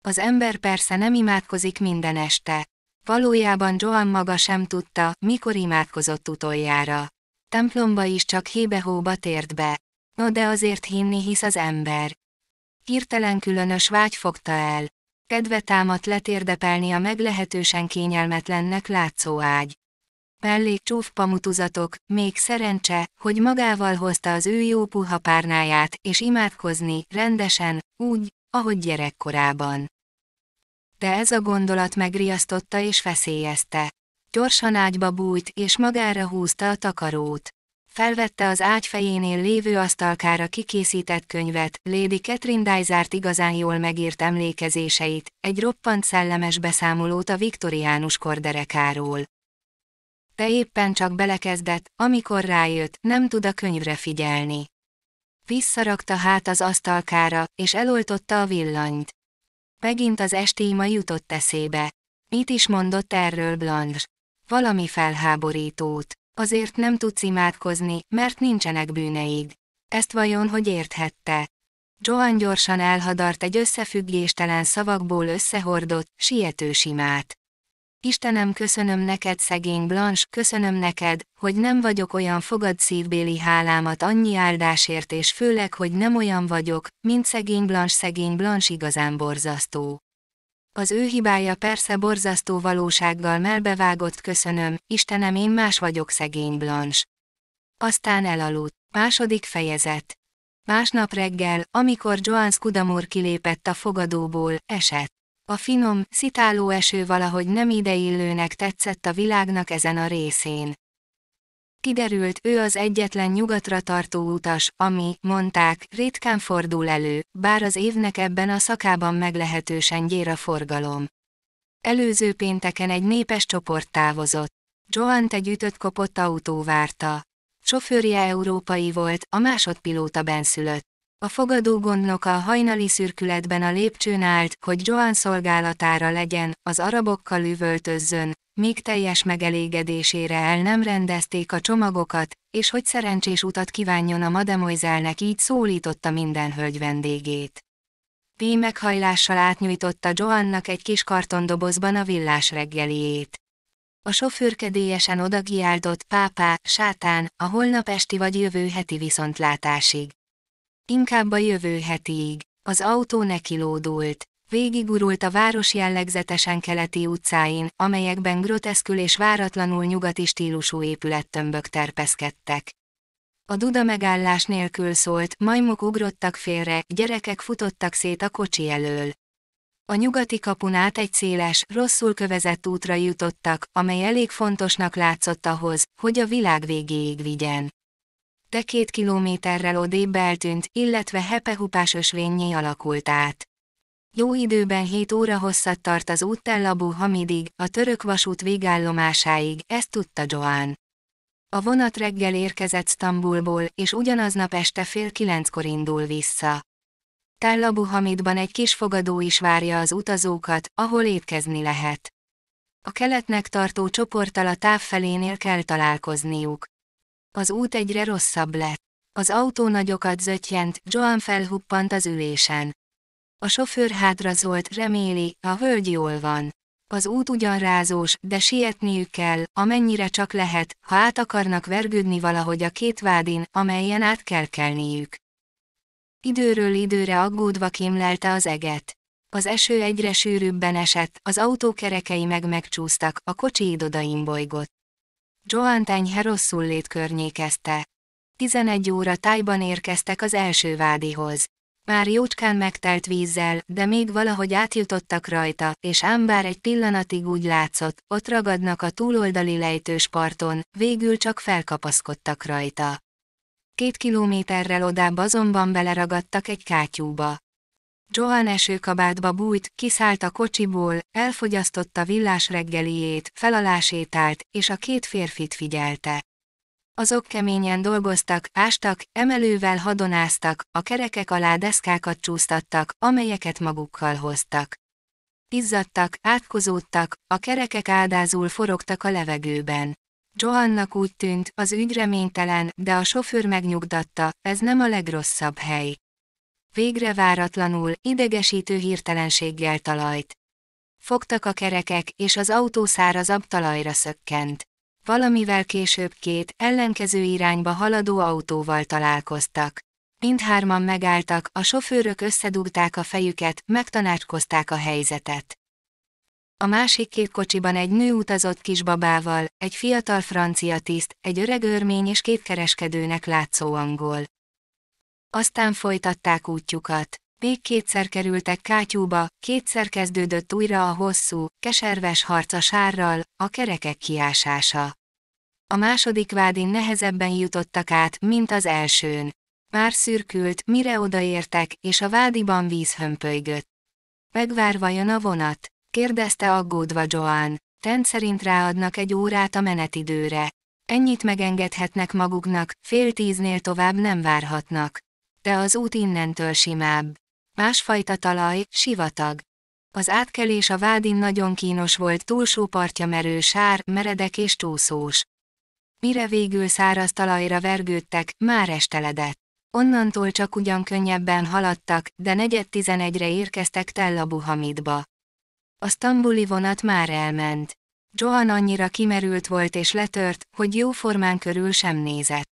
Az ember persze nem imádkozik minden este. Valójában Joan maga sem tudta, mikor imádkozott utoljára. Templomba is csak hébe-hóba tért be. No de azért hinni hisz az ember. Hirtelen különös vágy fogta el. Kedve támadt letérdepelni a meglehetősen kényelmetlennek látszó ágy. Mellék csúf pamutuzatok, még szerencse, hogy magával hozta az ő jó puha párnáját, és imádkozni, rendesen, úgy, ahogy gyerekkorában. De ez a gondolat megriasztotta és feszélyezte. Gyorsan ágyba bújt, és magára húzta a takarót. Felvette az ágy fejénél lévő asztalkára kikészített könyvet, Lady Catherine Dysart igazán jól megírt emlékezéseit, egy roppant szellemes beszámolót a viktoriánus korderekáról. De éppen csak belekezdett, amikor rájött, nem tud a könyvre figyelni. Visszarakta hát az asztalkára, és eloltotta a villanyt. Megint az estéma jutott eszébe. Mit is mondott erről Blanche? Valami felháborítót. Azért nem tudsz imádkozni, mert nincsenek bűneid. Ezt vajon hogy érthette? Joan gyorsan elhadart egy összefüggéstelen szavakból összehordott, siető simát. Istenem köszönöm neked szegény Blanche, köszönöm neked, hogy nem vagyok olyan fogad szívbéli hálámat annyi áldásért és főleg, hogy nem olyan vagyok, mint szegény Blanche szegény Blanche igazán borzasztó. Az ő hibája persze borzasztó valósággal melbevágott köszönöm, Istenem én más vagyok szegény Blanche. Aztán elaludt. Második fejezet. Másnap reggel, amikor Joan Scudamore kilépett a fogadóból, esett. A finom, szitáló eső valahogy nem ideillőnek tetszett a világnak ezen a részén. Kiderült, ő az egyetlen nyugatra tartó utas, ami, mondták, ritkán fordul elő, bár az évnek ebben a szakában meglehetősen gyér a forgalom. Előző pénteken egy népes csoport távozott. Joant egy ütött kopott autó várta. Sofőrje európai volt, a másodpilóta benszülött. A fogadó gondnoka a hajnali szürkületben a lépcsőn állt, hogy Joan szolgálatára legyen, az arabokkal üvöltözzön, míg teljes megelégedésére el nem rendezték a csomagokat, és hogy szerencsés utat kívánjon a mademoiselle így szólította minden hölgy vendégét. P. meghajlással átnyújtotta Joannak egy kis kartondobozban a villás reggeliét. A sofőrkedélyesen odagiáltott pápá, sátán, a holnap esti vagy jövő heti viszontlátásig. Inkább a jövő hetiig. Az autó nekilódult. Végigurult a város jellegzetesen keleti utcáin, amelyekben groteszkül és váratlanul nyugati stílusú épülettömbök terpeszkedtek. A duda megállás nélkül szólt, majmok ugrottak félre, gyerekek futottak szét a kocsi elől. A nyugati kapun át egy széles, rosszul kövezett útra jutottak, amely elég fontosnak látszott ahhoz, hogy a világ végéig vigyen de két kilométerrel odébb eltűnt, illetve hepehupás ösvényé alakult át. Jó időben 7 óra hosszat tart az út Tel Abu Hamidig, a török vasút végállomásáig, ezt tudta Joan. A vonat reggel érkezett Stambulból, és ugyanaznap este fél kilenckor indul vissza. Tel Abu Hamidban egy kis fogadó is várja az utazókat, ahol étkezni lehet. A keletnek tartó csoporttal a távfelénél kell találkozniuk. Az út egyre rosszabb lett. Az autó nagyokat zöttyent, Joan felhuppant az ülésen. A sofőr hátrazolt, reméli, a hölgy jól van. Az út ugyan rázós, de sietniük kell, amennyire csak lehet, ha át akarnak vergődni valahogy a két vádin, amelyen át kell kelniük. Időről időre aggódva kémlelte az eget. Az eső egyre sűrűbben esett, az autó kerekei meg megcsúsztak, a kocsi idodaim bolygott. Joan tenyhe rosszul lét környékezte. 11 óra tájban érkeztek az első vádihoz. Már jócskán megtelt vízzel, de még valahogy átjutottak rajta, és ám bár egy pillanatig úgy látszott, ott ragadnak a túloldali lejtős parton, végül csak felkapaszkodtak rajta. Két kilométerrel odább azonban beleragadtak egy kátyúba. Joan esőkabátba bújt, kiszállt a kocsiból, elfogyasztotta villás reggeliét, felalásétált, és a két férfit figyelte. Azok keményen dolgoztak, ástak, emelővel hadonáztak, a kerekek alá deszkákat csúsztattak, amelyeket magukkal hoztak. Izzadtak, átkozódtak, a kerekek áldázul forogtak a levegőben. Johannak úgy tűnt, az ügy reménytelen, de a sofőr megnyugtatta, ez nem a legrosszabb hely. Végre váratlanul, idegesítő hirtelenséggel talajt. Fogtak a kerekek, és az autó szárazabb talajra szökkent. Valamivel később két, ellenkező irányba haladó autóval találkoztak. Mindhárman megálltak, a sofőrök összedugták a fejüket, megtanácskozták a helyzetet. A másik két kocsiban egy nő utazott kisbabával, egy fiatal francia tiszt, egy öreg örmény és két kereskedőnek látszó angol. Aztán folytatták útjukat. Még kétszer kerültek kátyúba, kétszer kezdődött újra a hosszú, keserves harc a sárral, a kerekek kiásása. A második vádin nehezebben jutottak át, mint az elsőn. Már szürkült, mire odaértek, és a vádiban víz hömpölygött. Megvár vajon a vonat? kérdezte aggódva Joan. szerint ráadnak egy órát a menetidőre. Ennyit megengedhetnek maguknak, fél tíznél tovább nem várhatnak. De az út innentől simább. Másfajta talaj, sivatag. Az átkelés a vádin nagyon kínos volt túlsó partja merő sár, meredek és csúszós. Mire végül száraz talajra vergődtek, már esteledett. Onnantól csak ugyan könnyebben haladtak, de negyed tizenegyre érkeztek Tel Abu Hamidba. A sztambuli vonat már elment. Johan annyira kimerült volt és letört, hogy jó formán körül sem nézett.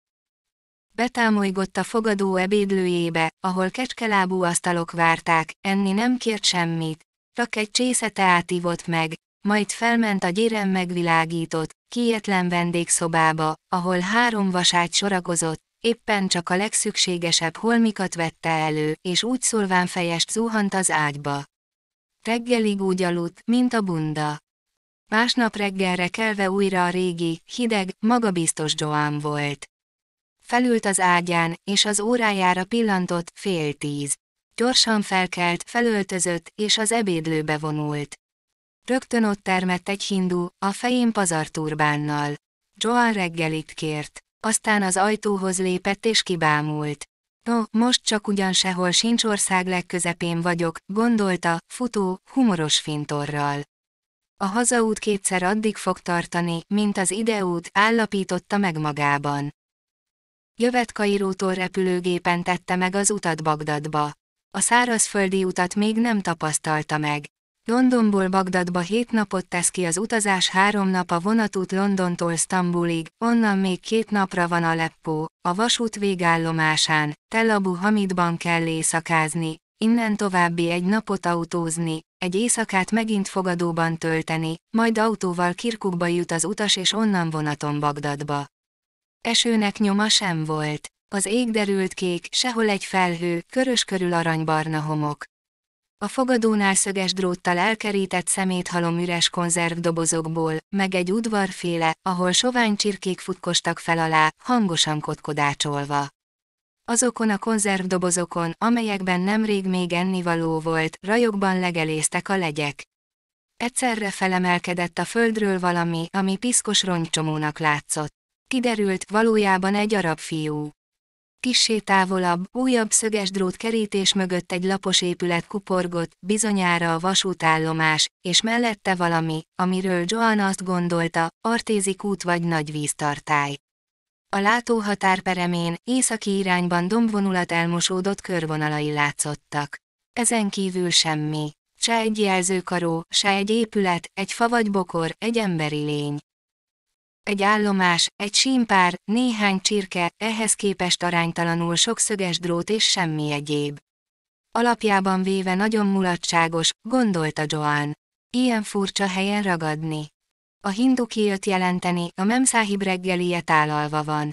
Betámolygott a fogadó ebédlőjébe, ahol kecskelábú asztalok várták, enni nem kért semmit, csak egy csésze teát ivott meg, majd felment a gyérem megvilágított, kietlen vendégszobába, ahol három vaságy sorakozott, éppen csak a legszükségesebb holmikat vette elő, és úgy szólván fejest zuhant az ágyba. Reggelig úgy aludt, mint a bunda. Másnap reggelre kelve újra a régi, hideg, magabiztos Joan volt. Felült az ágyán, és az órájára pillantott, fél tíz. Gyorsan felkelt, felöltözött, és az ebédlőbe vonult. Rögtön ott termett egy hindu, a fején pazarturbánnal. Joan reggelit kért. Aztán az ajtóhoz lépett és kibámult. No, most csak ugyan sehol sincs ország legközepén vagyok, gondolta, futó, humoros fintorral. A hazaút kétszer addig fog tartani, mint az ideút, állapította meg magában. Jövet Kairótól repülőgépen tette meg az utat Bagdadba. A szárazföldi utat még nem tapasztalta meg. Londonból Bagdadba hét napot tesz ki az utazás három nap a vonatút Londontól Sztambulig, onnan még két napra van a Leppó, a vasút végállomásán, Tel Abu Hamidban kell éjszakázni, innen további egy napot autózni, egy éjszakát megint fogadóban tölteni, majd autóval Kirkukba jut az utas és onnan vonaton Bagdadba. Esőnek nyoma sem volt. Az ég derült kék, sehol egy felhő, körös körül aranybarna homok. A fogadónál szöges dróttal elkerített szeméthalom üres konzervdobozokból, meg egy udvarféle, ahol sovány csirkék futkostak fel alá, hangosan kotkodácsolva. Azokon a konzervdobozokon, amelyekben nemrég még ennivaló volt, rajokban legeléztek a legyek. Egyszerre felemelkedett a földről valami, ami piszkos rongycsomónak látszott. Kiderült, valójában egy arab fiú. Kissé távolabb, újabb szöges drót kerítés mögött egy lapos épület kuporgott, bizonyára a vasútállomás, és mellette valami, amiről Joan azt gondolta, artézi út vagy nagy víztartály. A látóhatár peremén, északi irányban dombvonulat elmosódott körvonalai látszottak. Ezen kívül semmi. Se egy jelzőkaró, se egy épület, egy fa vagy bokor, egy emberi lény egy állomás, egy símpár, néhány csirke, ehhez képest aránytalanul sok szöges drót és semmi egyéb. Alapjában véve nagyon mulatságos, gondolta Joan. Ilyen furcsa helyen ragadni. A hindu kijött jelenteni, a memszáhib reggelie tálalva van.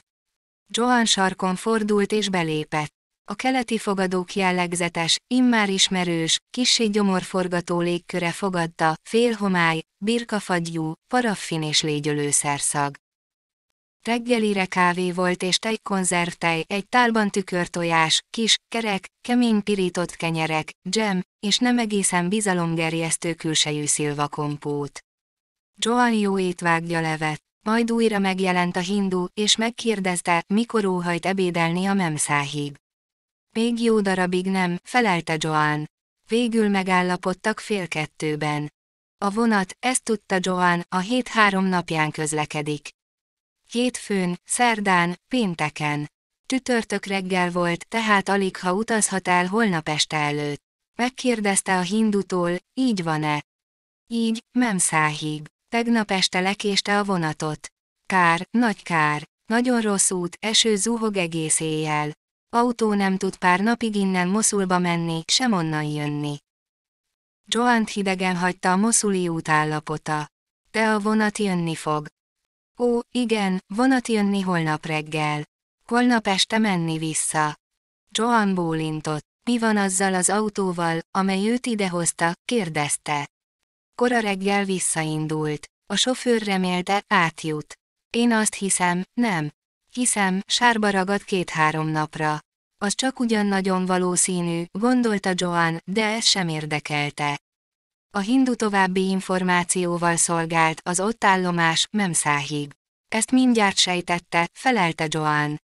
Joan sarkon fordult és belépett. A keleti fogadók jellegzetes, immár ismerős, kissé gyomorforgató légköre fogadta, félhomály, birkafagyú, paraffin és légyölőszerszag. Reggelire kávé volt és tejkonzervtej, egy tálban tükörtojás, kis, kerek, kemény pirított kenyerek, dzsem, és nem egészen bizalomgerjesztő külsejű szilvakompót. Joan jó étvágja levet, majd újra megjelent a hindu, és megkérdezte, mikor óhajt ebédelni a memszáhib. Még jó darabig nem, felelte Joan. Végül megállapodtak fél kettőben. A vonat, ezt tudta Joan, a hét három napján közlekedik. Hétfőn, szerdán, pénteken. Csütörtök reggel volt, tehát alig ha utazhat el holnap este előtt. Megkérdezte a hindutól, így van-e? Így, memszáhib. Tegnap este lekéste a vonatot. Kár, nagy kár. Nagyon rossz út, eső zuhog egész éjjel. Autó nem tud pár napig innen Moszulba menni, sem onnan jönni. Joant hidegen hagyta a moszuli út állapota. De a vonat jönni fog. Ó, igen, vonat jönni holnap reggel. Holnap este menni vissza. Joan bólintott. Mi van azzal az autóval, amely őt idehozta, kérdezte. Kora reggel visszaindult. A sofőr remélte, átjut. Én azt hiszem, nem. Hiszem, sárba ragad két-három napra. Az csak ugyan nagyon valószínű, gondolta Joan, de ez sem érdekelte. A hindu további információval szolgált az ott állomás, Memszáhib. Ezt mindjárt sejtette, felelte Joan.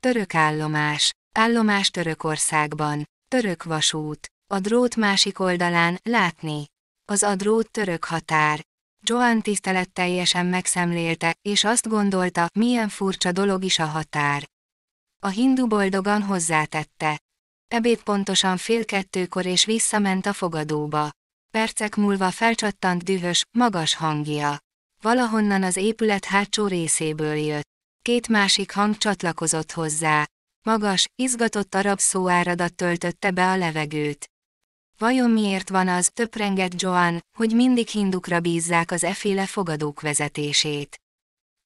Török állomás. Állomás Törökországban. Török vasút. A drót másik oldalán, látni. Az a drót török határ. Joan tiszteletteljesen megszemlélte, és azt gondolta, milyen furcsa dolog is a határ. A hindu boldogan hozzátette. Ebéd pontosan fél kettőkor és visszament a fogadóba. Percek múlva felcsattant dühös, magas hangja. Valahonnan az épület hátsó részéből jött. Két másik hang csatlakozott hozzá. Magas, izgatott arab szóáradat töltötte be a levegőt. Vajon miért van az, töprengett Joan, hogy mindig hindukra bízzák az eféle fogadók vezetését?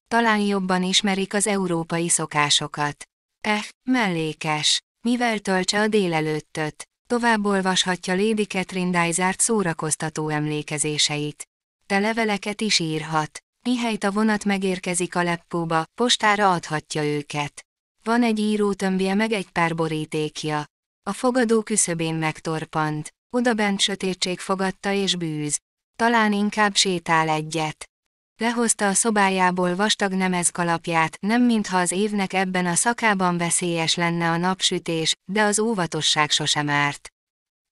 Talán jobban ismerik az európai szokásokat. Eh, mellékes. Mivel töltse a délelőttöt? Tovább olvashatja Lady Catherine Dysart szórakoztató emlékezéseit. Te leveleket is írhat. Mihelyt a vonat megérkezik a leppóba, postára adhatja őket. Van egy írótömbje meg egy pár borítékja. A fogadó küszöbén megtorpant. Oda bent sötétség fogadta és bűz. Talán inkább sétál egyet. Lehozta a szobájából vastag nemezkalapját, nem mintha az évnek ebben a szakában veszélyes lenne a napsütés, de az óvatosság sosem árt.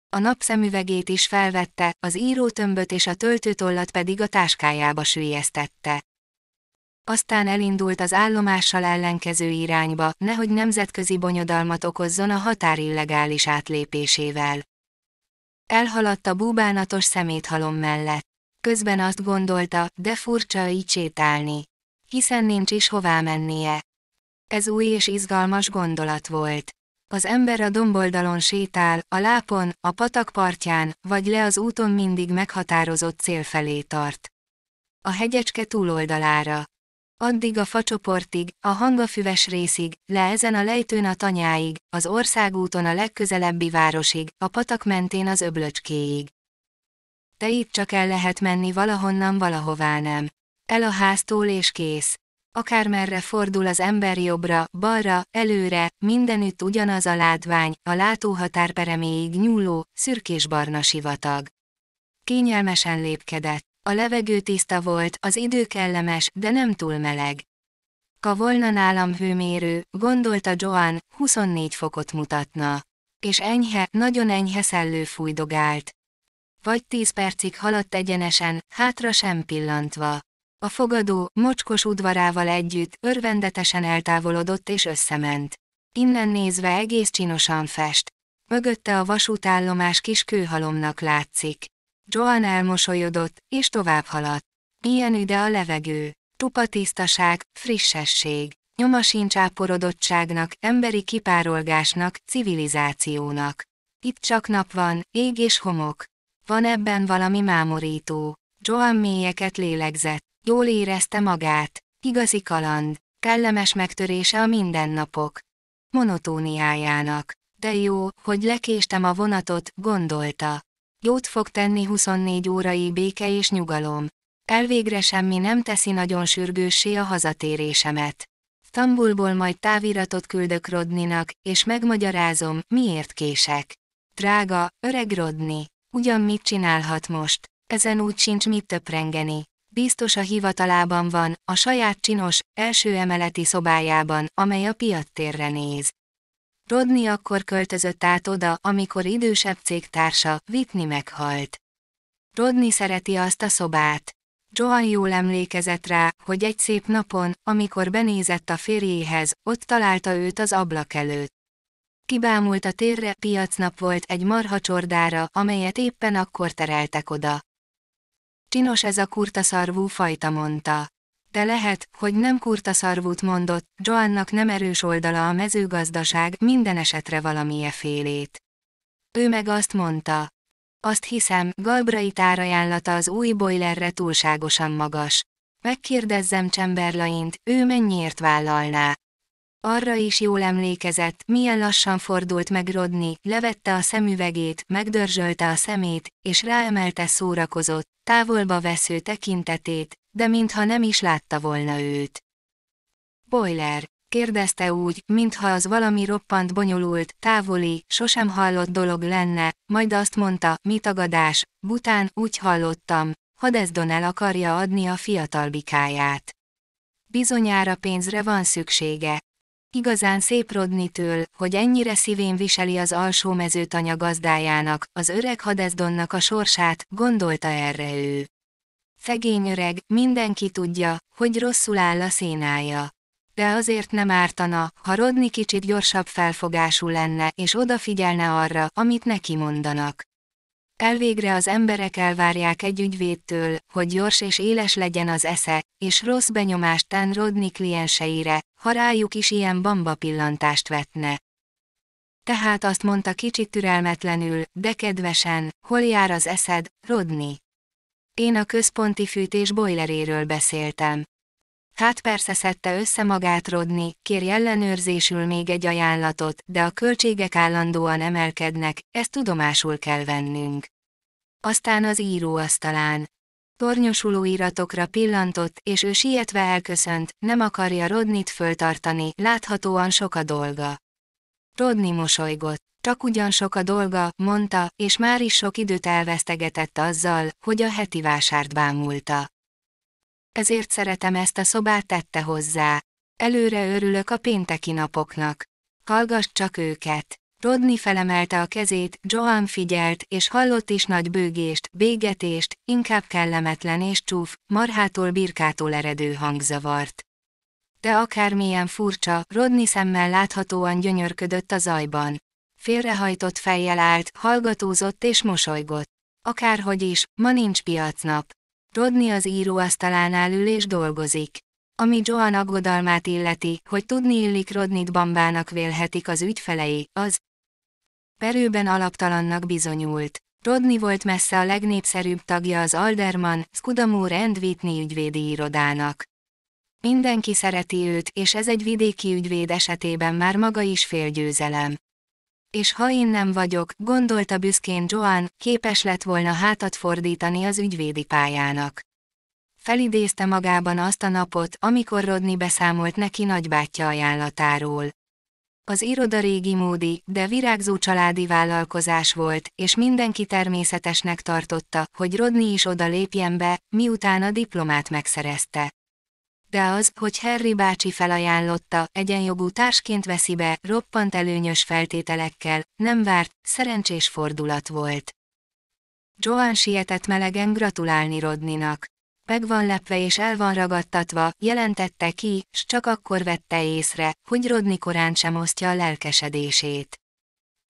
A napszemüvegét is felvette, az írótömböt és a töltőtollat pedig a táskájába sülyeztette. Aztán elindult az állomással ellenkező irányba, nehogy nemzetközi bonyodalmat okozzon a határ illegális átlépésével. Elhaladt a búbánatos szeméthalom mellett. Közben azt gondolta, de furcsa így sétálni. Hiszen nincs is hová mennie. Ez új és izgalmas gondolat volt. Az ember a domboldalon sétál, a lápon, a patak partján, vagy le az úton mindig meghatározott cél felé tart. A hegyecske túloldalára. Addig a facsoportig, a hangafüves részig, le ezen a lejtőn a tanyáig, az országúton a legközelebbi városig, a patak mentén az öblöcskéig de itt csak el lehet menni valahonnan valahová nem. El a háztól és kész. Akármerre fordul az ember jobbra, balra, előre, mindenütt ugyanaz a látvány, a látóhatár pereméig nyúló, szürkésbarna sivatag. Kényelmesen lépkedett. A levegő tiszta volt, az idő kellemes, de nem túl meleg. Ka volna nálam hőmérő, gondolta Joan, 24 fokot mutatna. És enyhe, nagyon enyhe szellő fújdogált vagy tíz percig haladt egyenesen, hátra sem pillantva. A fogadó, mocskos udvarával együtt, örvendetesen eltávolodott és összement. Innen nézve egész csinosan fest. Mögötte a vasútállomás kis kőhalomnak látszik. Joan elmosolyodott, és tovább haladt. Milyen üde a levegő. Tupa tisztaság, frissesség. Nyoma sincs áporodottságnak, emberi kipárolgásnak, civilizációnak. Itt csak nap van, ég és homok. Van ebben valami mámorító. Joan mélyeket lélegzett, jól érezte magát, igazi kaland, kellemes megtörése a mindennapok. Monotóniájának. De jó, hogy lekéstem a vonatot, gondolta. Jót fog tenni 24 órai béke és nyugalom. Elvégre semmi nem teszi nagyon sürgőssé a hazatérésemet. Stambulból majd táviratot küldök Rodninak, és megmagyarázom, miért kések. Drága, öreg Rodni, ugyan mit csinálhat most? Ezen úgy sincs mit töprengeni. Biztos a hivatalában van, a saját csinos, első emeleti szobájában, amely a piattérre néz. Rodney akkor költözött át oda, amikor idősebb cégtársa, Whitney meghalt. Rodney szereti azt a szobát. Joan jól emlékezett rá, hogy egy szép napon, amikor benézett a férjéhez, ott találta őt az ablak előtt. Kibámult a térre, piacnap volt egy marha csordára, amelyet éppen akkor tereltek oda. Csinos ez a kurtaszarvú fajta mondta. De lehet, hogy nem kurtaszarvút mondott, Joannak nem erős oldala a mezőgazdaság, minden esetre valamilyen félét. Ő meg azt mondta. Azt hiszem, Galbrait árajánlata az új boilerre túlságosan magas. Megkérdezzem Chamberlaint, ő mennyiért vállalná. Arra is jól emlékezett, milyen lassan fordult meg Rodney, levette a szemüvegét, megdörzsölte a szemét, és ráemelte szórakozott, távolba vesző tekintetét, de mintha nem is látta volna őt. Boiler, kérdezte úgy, mintha az valami roppant bonyolult, távoli, sosem hallott dolog lenne, majd azt mondta, mi tagadás, bután, úgy hallottam, Hadezdon el akarja adni a fiatal bikáját. Bizonyára pénzre van szüksége, Igazán szép Rodnitől, hogy ennyire szívén viseli az alsó mezőtanya gazdájának, az öreg Hadezdonnak a sorsát, gondolta erre ő. Szegény öreg, mindenki tudja, hogy rosszul áll a szénája. De azért nem ártana, ha Rodni kicsit gyorsabb felfogású lenne és odafigyelne arra, amit neki mondanak. Elvégre az emberek elvárják egy ügyvédtől, hogy gyors és éles legyen az esze, és rossz benyomást ten Rodney klienseire, ha rájuk is ilyen bamba pillantást vetne. Tehát azt mondta kicsit türelmetlenül, de kedvesen, hol jár az eszed, Rodney? Én a központi fűtés bojleréről beszéltem. Hát persze szedte össze magát Rodney, kér ellenőrzésül még egy ajánlatot, de a költségek állandóan emelkednek, ezt tudomásul kell vennünk. Aztán az íróasztalán. Tornyosuló iratokra pillantott, és ő sietve elköszönt, nem akarja Rodnit föltartani, láthatóan sok a dolga. Rodni mosolygott. Csak ugyan sok a dolga, mondta, és már is sok időt elvesztegetett azzal, hogy a heti vásárt bámulta. Ezért szeretem ezt a szobát tette hozzá. Előre örülök a pénteki napoknak. Hallgass csak őket. Rodney felemelte a kezét, Joan figyelt, és hallott is nagy bőgést, bégetést, inkább kellemetlen és csúf, marhától birkától eredő hangzavart. De akármilyen furcsa, Rodney szemmel láthatóan gyönyörködött a zajban. Félrehajtott fejjel állt, hallgatózott és mosolygott. Akárhogy is, ma nincs piacnap. Rodney az íróasztalánál ül és dolgozik. Ami Joan aggodalmát illeti, hogy tudni illik Rodnit bambának vélhetik az ügyfelei, az, Perőben alaptalannak bizonyult. Rodney volt messze a legnépszerűbb tagja az Alderman, Scudamore and Whitney ügyvédi irodának. Mindenki szereti őt, és ez egy vidéki ügyvéd esetében már maga is félgyőzelem. És ha én nem vagyok, gondolta büszkén Joan, képes lett volna hátat fordítani az ügyvédi pályának. Felidézte magában azt a napot, amikor Rodney beszámolt neki nagybátyja ajánlatáról. Az iroda régi módi, de virágzó családi vállalkozás volt, és mindenki természetesnek tartotta, hogy Rodney is oda lépjen be, miután a diplomát megszerezte. De az, hogy Harry bácsi felajánlotta, egyenjogú társként veszi be, roppant előnyös feltételekkel, nem várt, szerencsés fordulat volt. Joan sietett melegen gratulálni Rodninak meg van lepve és el van ragadtatva, jelentette ki, s csak akkor vette észre, hogy Rodni korán sem osztja a lelkesedését.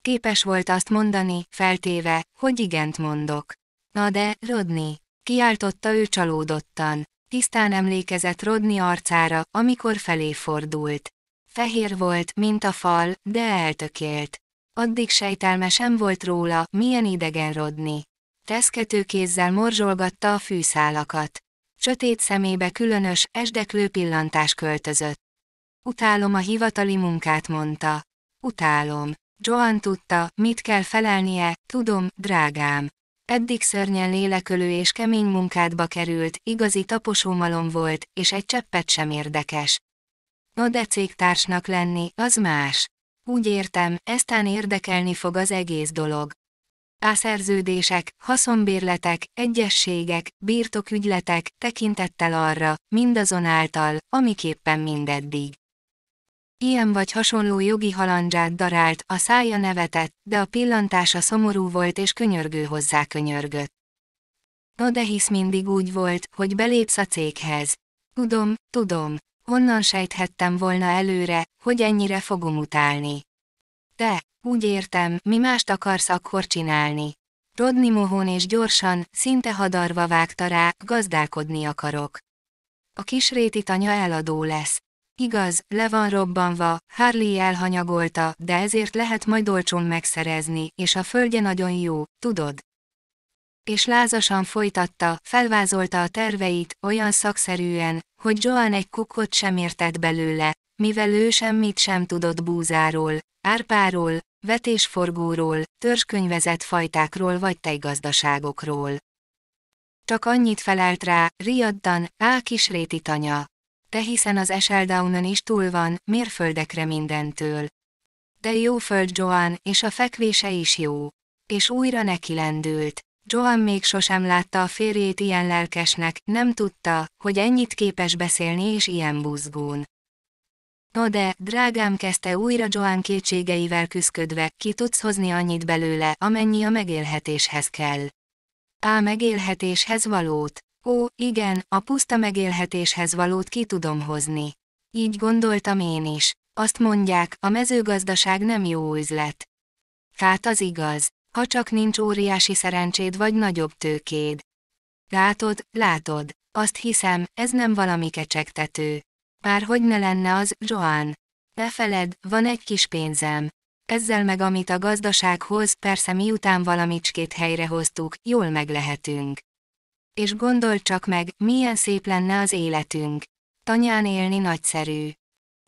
Képes volt azt mondani, feltéve, hogy igent mondok. Na de, Rodni, kiáltotta ő csalódottan. Tisztán emlékezett Rodni arcára, amikor felé fordult. Fehér volt, mint a fal, de eltökélt. Addig sejtelme sem volt róla, milyen idegen Rodni. Teszkető kézzel morzsolgatta a fűszálakat. Sötét szemébe különös, esdeklő pillantás költözött. Utálom a hivatali munkát, mondta. Utálom. Joan tudta, mit kell felelnie, tudom, drágám. Eddig szörnyen lélekölő és kemény munkádba került, igazi taposómalom volt, és egy cseppet sem érdekes. No de cégtársnak lenni, az más. Úgy értem, eztán érdekelni fog az egész dolog. Ászerződések, haszonbérletek, egyességek, birtokügyletek, tekintettel arra, mindazonáltal, amiképpen mindeddig. Ilyen vagy hasonló jogi halandzsát darált, a szája nevetett, de a pillantása szomorú volt és könyörgő hozzá könyörgött. No de hisz mindig úgy volt, hogy belépsz a céghez. Tudom, tudom, honnan sejthettem volna előre, hogy ennyire fogom utálni. De, úgy értem, mi mást akarsz akkor csinálni. Rodni mohón és gyorsan, szinte hadarva vágta rá, gazdálkodni akarok. A kis réti tanya eladó lesz. Igaz, le van robbanva, Harley elhanyagolta, de ezért lehet majd olcsón megszerezni, és a földje nagyon jó, tudod? És lázasan folytatta, felvázolta a terveit, olyan szakszerűen, hogy Joan egy kukot sem értett belőle, mivel ő semmit sem tudott búzáról, árpáról, vetésforgóról, törzskönyvezett fajtákról vagy tejgazdaságokról. Csak annyit felelt rá, riaddan, á réti tanya. De hiszen az Eseldownon is túl van, mérföldekre mindentől. De jó föld Joan, és a fekvése is jó. És újra neki lendült. Joan még sosem látta a férjét ilyen lelkesnek, nem tudta, hogy ennyit képes beszélni és ilyen buzgón. No de, drágám kezdte újra Joan kétségeivel küszködve, ki tudsz hozni annyit belőle, amennyi a megélhetéshez kell. Á megélhetéshez valót. Ó, igen, a puszta megélhetéshez valót ki tudom hozni. Így gondoltam én is. Azt mondják, a mezőgazdaság nem jó üzlet. Hát az igaz, ha csak nincs óriási szerencséd vagy nagyobb tőkéd. Látod, látod, azt hiszem, ez nem valami kecsegtető. Bár hogy ne lenne az, Joan? Ne van egy kis pénzem. Ezzel meg amit a gazdaság hoz, persze miután valamicskét helyrehoztuk, jól meglehetünk. És gondold csak meg, milyen szép lenne az életünk. Tanyán élni nagyszerű.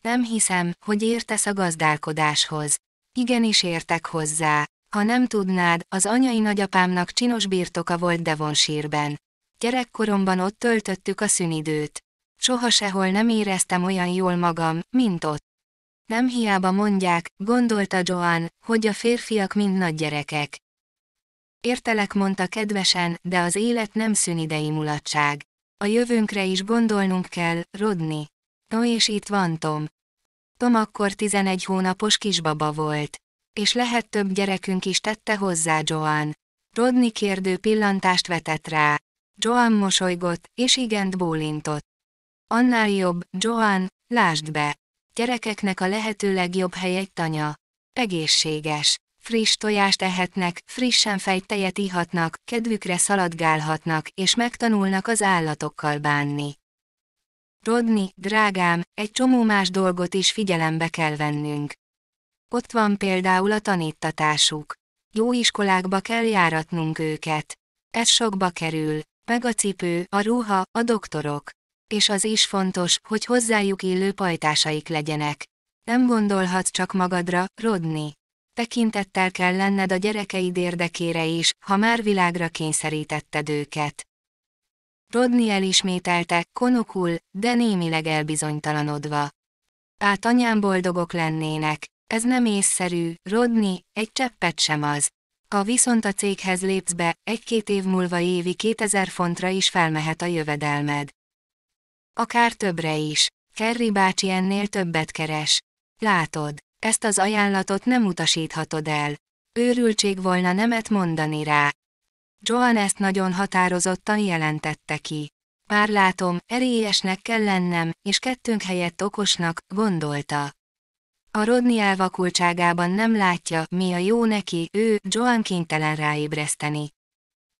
Nem hiszem, hogy értesz a gazdálkodáshoz. Igenis értek hozzá. Ha nem tudnád, az anyai nagyapámnak csinos birtoka volt Devonshire-ben. Gyerekkoromban ott töltöttük a szünidőt. Soha sehol nem éreztem olyan jól magam, mint ott. Nem hiába mondják, gondolta Joan, hogy a férfiak mind nagy gyerekek. Értelek mondta kedvesen, de az élet nem szünidei mulatság. A jövőnkre is gondolnunk kell, Rodni. No és itt van Tom. Tom akkor 11 hónapos kisbaba volt. És lehet több gyerekünk is tette hozzá Joan. Rodni kérdő pillantást vetett rá. Joan mosolygott, és igent bólintott. Annál jobb, Joan, lásd be. Gyerekeknek a lehető legjobb hely egy tanya. Egészséges friss tojást ehetnek, frissen fejtejet ihatnak, kedvükre szaladgálhatnak, és megtanulnak az állatokkal bánni. Rodni, drágám, egy csomó más dolgot is figyelembe kell vennünk. Ott van például a tanítatásuk. Jó iskolákba kell járatnunk őket. Ez sokba kerül, meg a cipő, a ruha, a doktorok. És az is fontos, hogy hozzájuk illő pajtásaik legyenek. Nem gondolhatsz csak magadra, Rodni. Tekintettel kell lenned a gyerekeid érdekére is, ha már világra kényszerítetted őket. Rodni elismételte, konokul, de némileg elbizonytalanodva. Át anyám boldogok lennének, ez nem észszerű, Rodni, egy cseppet sem az. Ha viszont a céghez lépsz be, egy-két év múlva évi 2000 fontra is felmehet a jövedelmed. Akár többre is. Kerry bácsi ennél többet keres. Látod, ezt az ajánlatot nem utasíthatod el. Őrültség volna nemet mondani rá. Joan ezt nagyon határozottan jelentette ki. Már látom, erélyesnek kell lennem, és kettőnk helyett okosnak, gondolta. A Rodni elvakultságában nem látja, mi a jó neki, ő, Joan kénytelen ráébreszteni.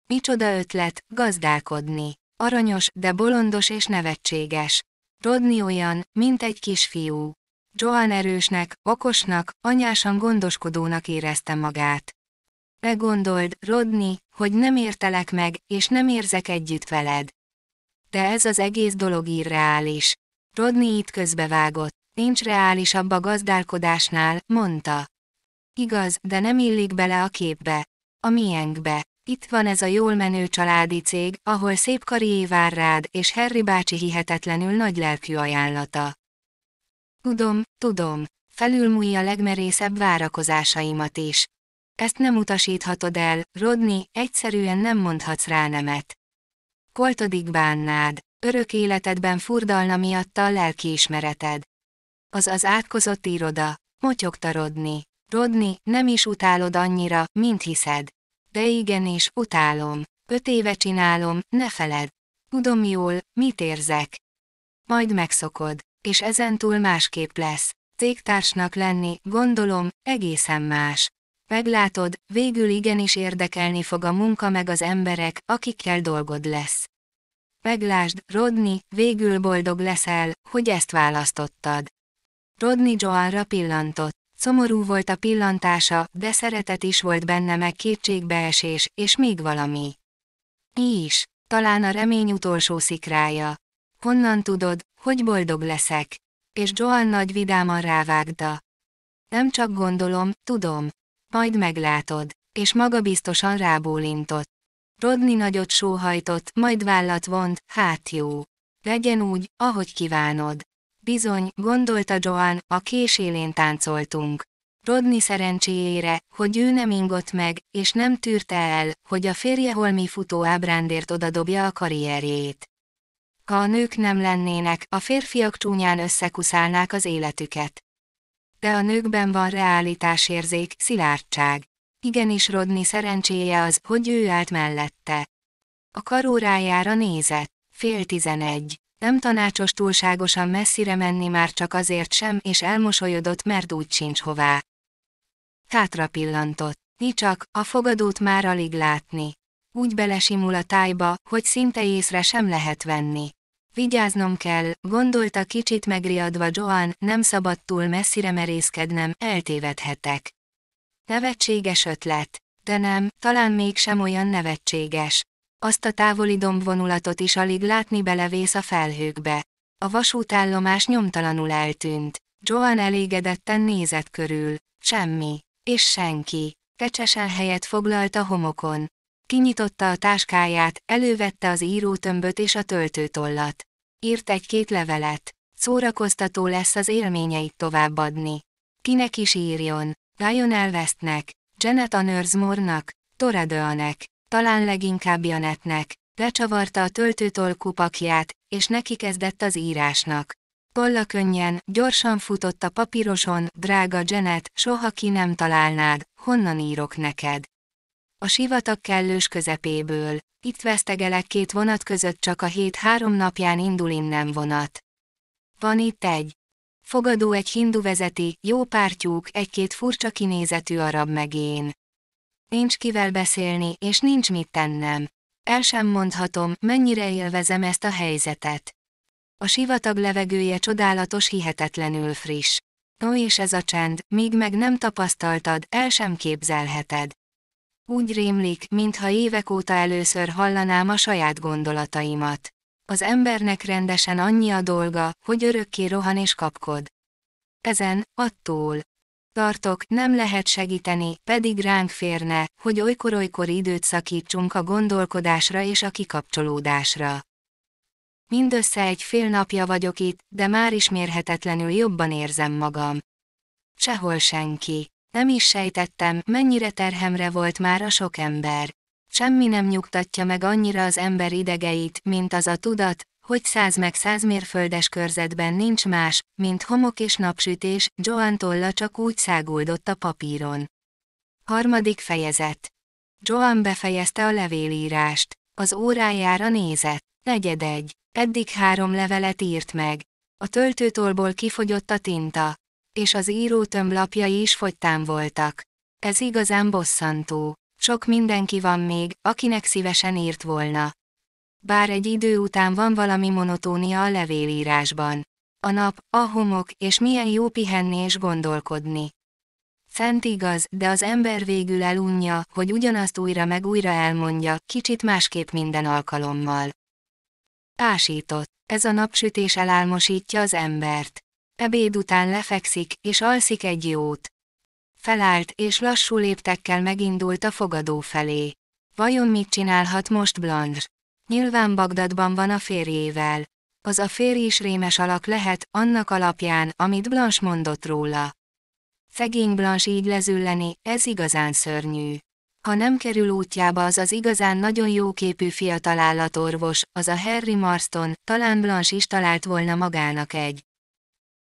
Micsoda ötlet, gazdálkodni. Aranyos, de bolondos és nevetséges. Rodni olyan, mint egy kisfiú. Joan erősnek, okosnak, anyásan gondoskodónak érezte magát. Begondold, Rodni, hogy nem értelek meg, és nem érzek együtt veled. De ez az egész dolog irreális. Rodni itt közbevágott, nincs reálisabb a gazdálkodásnál, mondta. Igaz, de nem illik bele a képbe. A miénkbe. Itt van ez a jól menő családi cég, ahol szép karrié vár rád, és Harry bácsi hihetetlenül nagy lelkű ajánlata. Tudom, tudom. Felülmúlja legmerészebb várakozásaimat is. Ezt nem utasíthatod el, Rodney, egyszerűen nem mondhatsz rá nemet. Koltodik bánnád, örök életedben furdalna miatta a lelkiismereted. Az az átkozott iroda, motyogta Rodney. Rodney, nem is utálod annyira, mint hiszed. De igenis, utálom. Öt éve csinálom, ne feled. Tudom jól, mit érzek. Majd megszokod, és ezentúl másképp lesz. Cégtársnak lenni, gondolom, egészen más. Meglátod, végül igenis érdekelni fog a munka meg az emberek, akikkel dolgod lesz. Meglásd, Rodney, végül boldog leszel, hogy ezt választottad. Rodney Joanra pillantott. Szomorú volt a pillantása, de szeretet is volt benne meg kétségbeesés, és még valami. Mi is, talán a remény utolsó szikrája. Honnan tudod, hogy boldog leszek? És Joan nagy vidáman rávágda. Nem csak gondolom, tudom. Majd meglátod. És maga biztosan rábólintott. Rodney nagyot sóhajtott, majd vállat vont, hát jó. Legyen úgy, ahogy kívánod. Bizony, gondolta Joan, a késélén táncoltunk. Rodney szerencséjére, hogy ő nem ingott meg, és nem tűrte el, hogy a férje holmi futó ábrándért odadobja a karrierjét. Ha a nők nem lennének, a férfiak csúnyán összekuszálnák az életüket. De a nőkben van realitásérzék, szilárdság. Igenis Rodney szerencséje az, hogy ő állt mellette. A karórájára nézett. Fél tizenegy. Nem tanácsos túlságosan messzire menni már csak azért sem, és elmosolyodott, mert úgy sincs hová. Hátra pillantott. Mi csak, a fogadót már alig látni. Úgy belesimul a tájba, hogy szinte észre sem lehet venni. Vigyáznom kell, gondolta kicsit megriadva Joan, nem szabad túl messzire merészkednem, eltévedhetek. Nevetséges ötlet, de nem, talán mégsem olyan nevetséges. Azt a távoli dombvonulatot is alig látni belevész a felhőkbe. A vasútállomás nyomtalanul eltűnt. Joan elégedetten nézett körül. Semmi. És senki. Kecsesen helyet foglalt a homokon. Kinyitotta a táskáját, elővette az írótömböt és a töltőtollat. Írt egy-két levelet. Szórakoztató lesz az élményeit továbbadni. Kinek is írjon. Lionel Westnek, Janet Anersmore-nak, Toradeanek, talán leginkább Janetnek, lecsavarta a töltőtól kupakját, és neki kezdett az írásnak. Tolla könnyen, gyorsan futott a papíroson, drága Janet, soha ki nem találnád, honnan írok neked. A sivatag kellős közepéből, itt vesztegelek két vonat között csak a hét három napján indul innen vonat. Van itt egy. Fogadó egy hindu vezeti, jó pártyúk, egy-két furcsa kinézetű arab megén. Nincs kivel beszélni, és nincs mit tennem. El sem mondhatom, mennyire élvezem ezt a helyzetet. A sivatag levegője csodálatos hihetetlenül friss. Ó és ez a csend, míg meg nem tapasztaltad, el sem képzelheted. Úgy rémlik, mintha évek óta először hallanám a saját gondolataimat. Az embernek rendesen annyi a dolga, hogy örökké rohan és kapkod. Ezen, attól, Tartok, nem lehet segíteni, pedig ránk férne, hogy olykor-olykor időt szakítsunk a gondolkodásra és a kikapcsolódásra. Mindössze egy fél napja vagyok itt, de már is mérhetetlenül jobban érzem magam. Sehol senki. Nem is sejtettem, mennyire terhemre volt már a sok ember. Semmi nem nyugtatja meg annyira az ember idegeit, mint az a tudat, hogy száz meg száz mérföldes körzetben nincs más, mint homok és napsütés, Joan tolla csak úgy száguldott a papíron. Harmadik fejezet. Joan befejezte a levélírást. Az órájára nézett. Negyed egy. Eddig három levelet írt meg. A töltőtolból kifogyott a tinta. És az írótömb lapjai is fogytán voltak. Ez igazán bosszantó. Sok mindenki van még, akinek szívesen írt volna bár egy idő után van valami monotónia a levélírásban. A nap, a homok, és milyen jó pihenni és gondolkodni. Szent igaz, de az ember végül elunja, hogy ugyanazt újra meg újra elmondja, kicsit másképp minden alkalommal. Ásított, ez a napsütés elálmosítja az embert. Ebéd után lefekszik, és alszik egy jót. Felállt, és lassú léptekkel megindult a fogadó felé. Vajon mit csinálhat most Blanche? Nyilván Bagdadban van a férjével. Az a férj is rémes alak lehet, annak alapján, amit Blanche mondott róla. Szegény Blanche így lezülleni, ez igazán szörnyű. Ha nem kerül útjába az az igazán nagyon jóképű fiatal állatorvos, az a Harry Marston, talán Blanche is talált volna magának egy.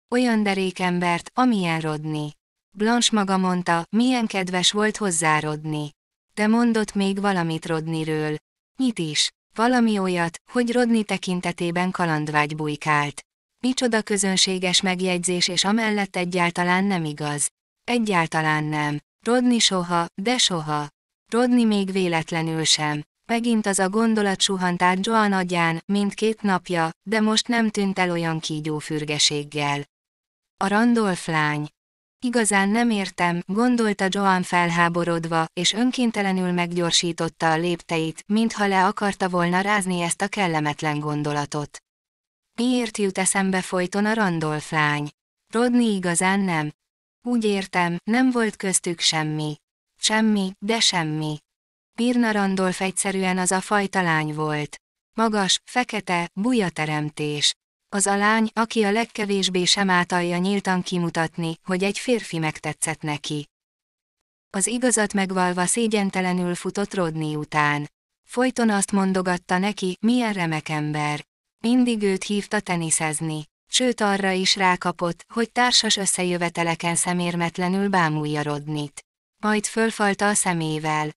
Olyan derékembert, amilyen Rodni. Blanche maga mondta, milyen kedves volt hozzá Rodni. De mondott még valamit Rodniről. Mit is? Valami olyat, hogy Rodni tekintetében kalandvágy bujkált. Micsoda közönséges megjegyzés és amellett egyáltalán nem igaz. Egyáltalán nem. Rodni soha, de soha. Rodni még véletlenül sem. Megint az a gondolat suhant át Joan agyán, mint két napja, de most nem tűnt el olyan kígyó fürgeséggel. A Randolph lány. Igazán nem értem, gondolta Joan felháborodva, és önkéntelenül meggyorsította a lépteit, mintha le akarta volna rázni ezt a kellemetlen gondolatot. Miért jut eszembe folyton a Randolph lány? Rodni igazán nem. Úgy értem, nem volt köztük semmi. Semmi, de semmi. Mirna Randolph egyszerűen az a fajta lány volt. Magas, fekete, buja teremtés. Az a lány, aki a legkevésbé sem átalja nyíltan kimutatni, hogy egy férfi megtetszett neki. Az igazat megvalva szégyentelenül futott Rodney után. Folyton azt mondogatta neki, milyen remek ember. Mindig őt hívta teniszezni. Sőt arra is rákapott, hogy társas összejöveteleken szemérmetlenül bámulja Rodnit. Majd fölfalta a szemével.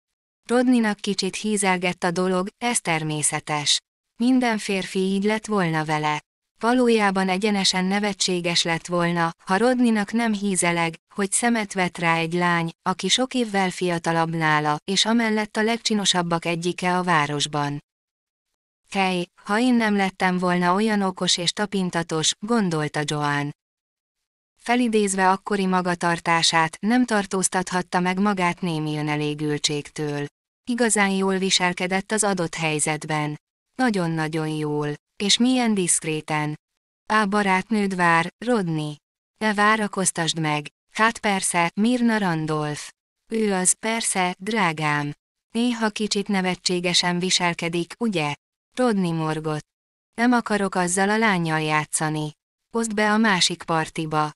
Rodninak kicsit hízelgett a dolog, ez természetes. Minden férfi így lett volna vele. Valójában egyenesen nevetséges lett volna, ha Rodninak nem hízeleg, hogy szemet vet rá egy lány, aki sok évvel fiatalabb nála, és amellett a legcsinosabbak egyike a városban. Hely, ha én nem lettem volna olyan okos és tapintatos, gondolta Joan. Felidézve akkori magatartását, nem tartóztathatta meg magát némi önelégültségtől. Igazán jól viselkedett az adott helyzetben. Nagyon-nagyon jól. És milyen diszkréten. Á barátnőd vár, Rodni. Ne várakoztasd meg. Hát persze, Mirna Randolph. Ő az, persze, drágám. Néha kicsit nevetségesen viselkedik, ugye? Rodni morgott. Nem akarok azzal a lányjal játszani. Hozd be a másik partiba.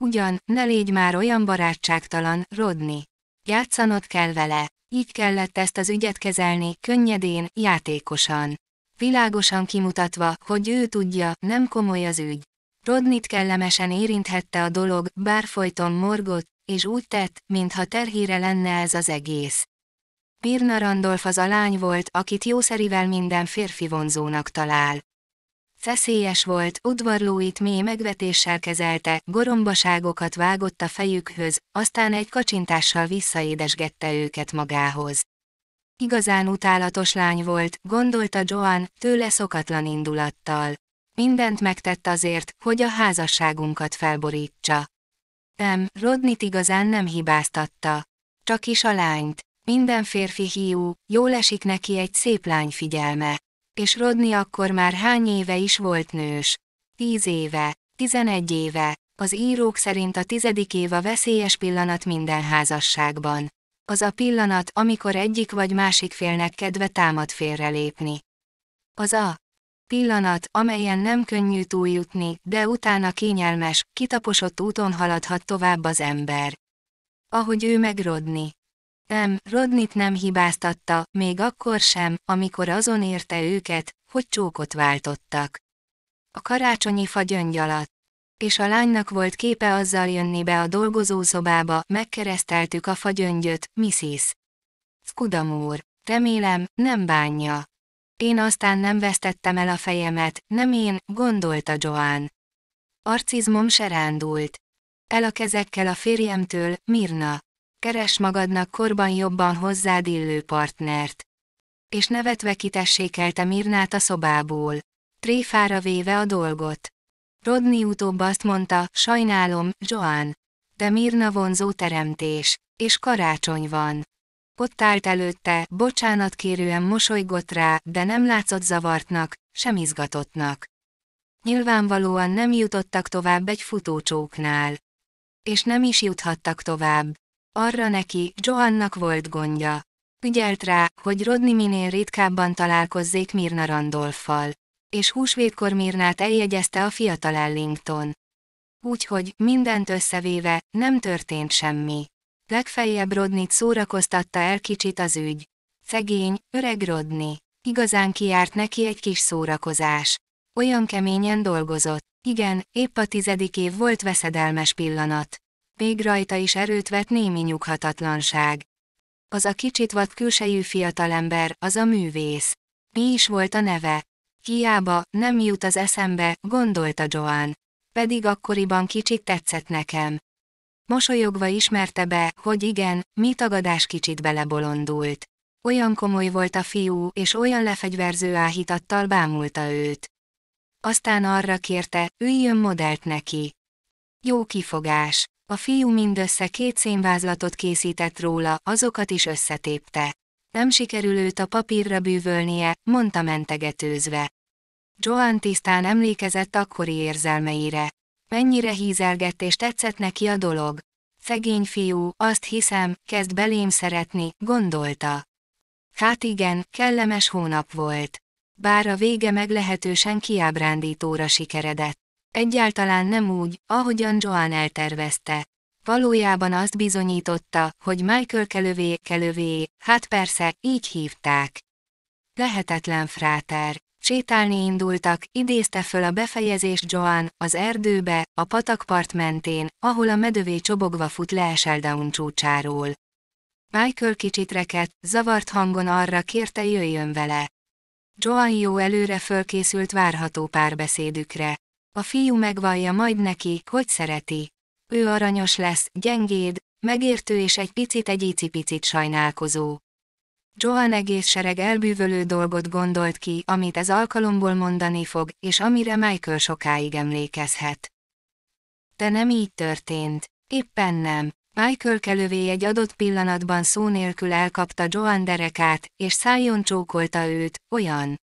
Ugyan, ne légy már olyan barátságtalan, Rodni. Játszanod kell vele. Így kellett ezt az ügyet kezelni, könnyedén, játékosan. Világosan kimutatva, hogy ő tudja, nem komoly az ügy. Rodnit kellemesen érinthette a dolog, bár folyton morgott, és úgy tett, mintha terhére lenne ez az egész. Birna Randolph az a lány volt, akit jószerivel minden férfi vonzónak talál. Feszélyes volt, udvarlóit mély megvetéssel kezelte, gorombaságokat vágott a fejükhöz, aztán egy kacsintással visszaédesgette őket magához. Igazán utálatos lány volt, gondolta Joan, tőle szokatlan indulattal. Mindent megtett azért, hogy a házasságunkat felborítsa. Nem, Rodnit igazán nem hibáztatta. Csak is a lányt. Minden férfi hiú, jól esik neki egy szép lány figyelme. És Rodni akkor már hány éve is volt nős? Tíz éve, tizenegy éve, az írók szerint a tizedik év a veszélyes pillanat minden házasságban. Az a pillanat, amikor egyik vagy másik félnek kedve támad félrelépni. Az a pillanat, amelyen nem könnyű túljutni, de utána kényelmes, kitaposott úton haladhat tovább az ember. Ahogy ő meg Rodni. Nem, Rodnit nem hibáztatta, még akkor sem, amikor azon érte őket, hogy csókot váltottak. A karácsonyi fa gyöngy alatt, és a lánynak volt képe azzal jönni be a dolgozószobába, megkereszteltük a fagyöngyöt, Mrs. Skudamúr. Remélem, nem bánja. Én aztán nem vesztettem el a fejemet, nem én, gondolta Joan. Arcizmom se. El a kezekkel a férjemtől, Mirna. Keres magadnak korban jobban hozzád illő partnert. És nevetve kitessékelte Mirnát a szobából. Tréfára véve a dolgot. Rodney utóbb azt mondta, sajnálom, Joan. De Mirna vonzó teremtés. És karácsony van. Ott állt előtte, bocsánat kérően mosolygott rá, de nem látszott zavartnak, sem izgatottnak. Nyilvánvalóan nem jutottak tovább egy futócsóknál. És nem is juthattak tovább. Arra neki, Joannak volt gondja. Ügyelt rá, hogy Rodney minél ritkábban találkozzék Mirna Randolffal és húsvétkor Mirnát eljegyezte a fiatal Ellington. Úgyhogy, mindent összevéve, nem történt semmi. Legfeljebb Rodnit szórakoztatta el kicsit az ügy. Szegény, öreg Rodni. Igazán kiárt neki egy kis szórakozás. Olyan keményen dolgozott. Igen, épp a tizedik év volt veszedelmes pillanat. Még rajta is erőt vett némi nyughatatlanság. Az a kicsit vad külsejű fiatalember, az a művész. Mi is volt a neve? Hiába, nem jut az eszembe, gondolta Joan. Pedig akkoriban kicsit tetszett nekem. Mosolyogva ismerte be, hogy igen, mi tagadás kicsit belebolondult. Olyan komoly volt a fiú, és olyan lefegyverző áhítattal bámulta őt. Aztán arra kérte, üljön modellt neki. Jó kifogás. A fiú mindössze két szénvázlatot készített róla, azokat is összetépte. Nem sikerül őt a papírra bűvölnie, mondta mentegetőzve. Joan tisztán emlékezett akkori érzelmeire. Mennyire hízelgett és tetszett neki a dolog. Szegény fiú, azt hiszem, kezd belém szeretni, gondolta. Hát igen, kellemes hónap volt. Bár a vége meglehetősen kiábrándítóra sikeredett. Egyáltalán nem úgy, ahogyan Joan eltervezte. Valójában azt bizonyította, hogy Michael kelövé, kelövé, hát persze, így hívták. Lehetetlen fráter. Sétálni indultak, idézte föl a befejezés Joan, az erdőbe, a patakpart mentén, ahol a medövé csobogva fut le Eseldown csúcsáról. Michael kicsit rekedt, zavart hangon arra kérte jöjjön vele. Joan jó előre fölkészült várható párbeszédükre. A fiú megvallja majd neki, hogy szereti. Ő aranyos lesz, gyengéd, megértő és egy picit egy icipicit sajnálkozó. Joan egész sereg elbűvölő dolgot gondolt ki, amit ez alkalomból mondani fog, és amire Michael sokáig emlékezhet. De nem így történt. Éppen nem. Michael kelővé egy adott pillanatban szó nélkül elkapta Joan derekát, és szájon csókolta őt, olyan,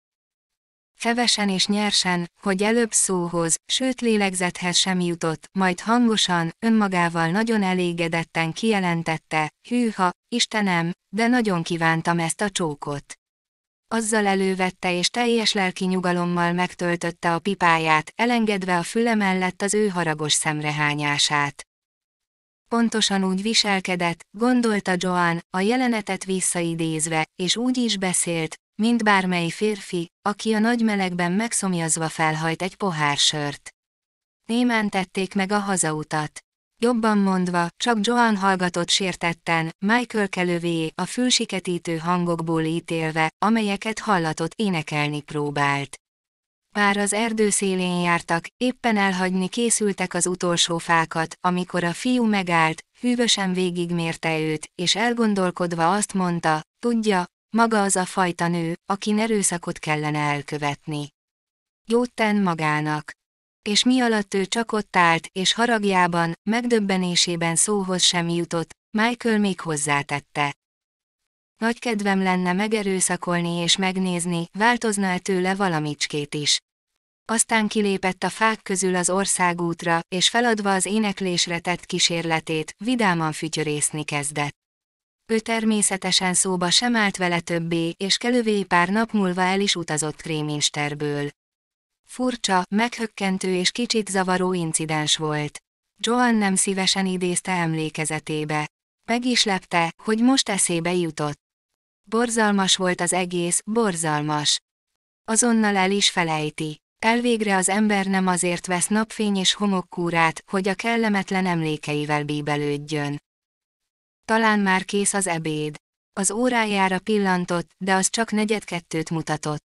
hevesen és nyersen, hogy előbb szóhoz, sőt lélegzethez sem jutott, majd hangosan, önmagával nagyon elégedetten kijelentette, hűha, Istenem, de nagyon kívántam ezt a csókot. Azzal elővette és teljes lelki nyugalommal megtöltötte a pipáját, elengedve a füle mellett az ő haragos szemrehányását. Pontosan úgy viselkedett, gondolta Joan, a jelenetet visszaidézve, és úgy is beszélt, mint bármely férfi, aki a nagy melegben megszomjazva felhajt egy pohár sört. Némán tették meg a hazautat. Jobban mondva, csak Joan hallgatott sértetten, Michael kelővé a fülsiketítő hangokból ítélve, amelyeket hallatott énekelni próbált. Pár az erdő szélén jártak, éppen elhagyni készültek az utolsó fákat, amikor a fiú megállt, hűvösen végigmérte őt, és elgondolkodva azt mondta, tudja, maga az a fajta nő, aki erőszakot kellene elkövetni. Jót ten magának. És mi alatt ő csak ott állt, és haragjában, megdöbbenésében szóhoz sem jutott, Michael még hozzátette. Nagy kedvem lenne megerőszakolni és megnézni, változna-e tőle valamicskét is. Aztán kilépett a fák közül az országútra, és feladva az éneklésre tett kísérletét, vidáman fütyörészni kezdett. Ő természetesen szóba sem állt vele többé, és kelővé pár nap múlva el is utazott Kréminsterből. Furcsa, meghökkentő és kicsit zavaró incidens volt. Joan nem szívesen idézte emlékezetébe. Meg is lepte, hogy most eszébe jutott. Borzalmas volt az egész, borzalmas. Azonnal el is felejti. Elvégre az ember nem azért vesz napfény és homokkúrát, hogy a kellemetlen emlékeivel bíbelődjön. Talán már kész az ebéd. Az órájára pillantott, de az csak negyed-kettőt mutatott.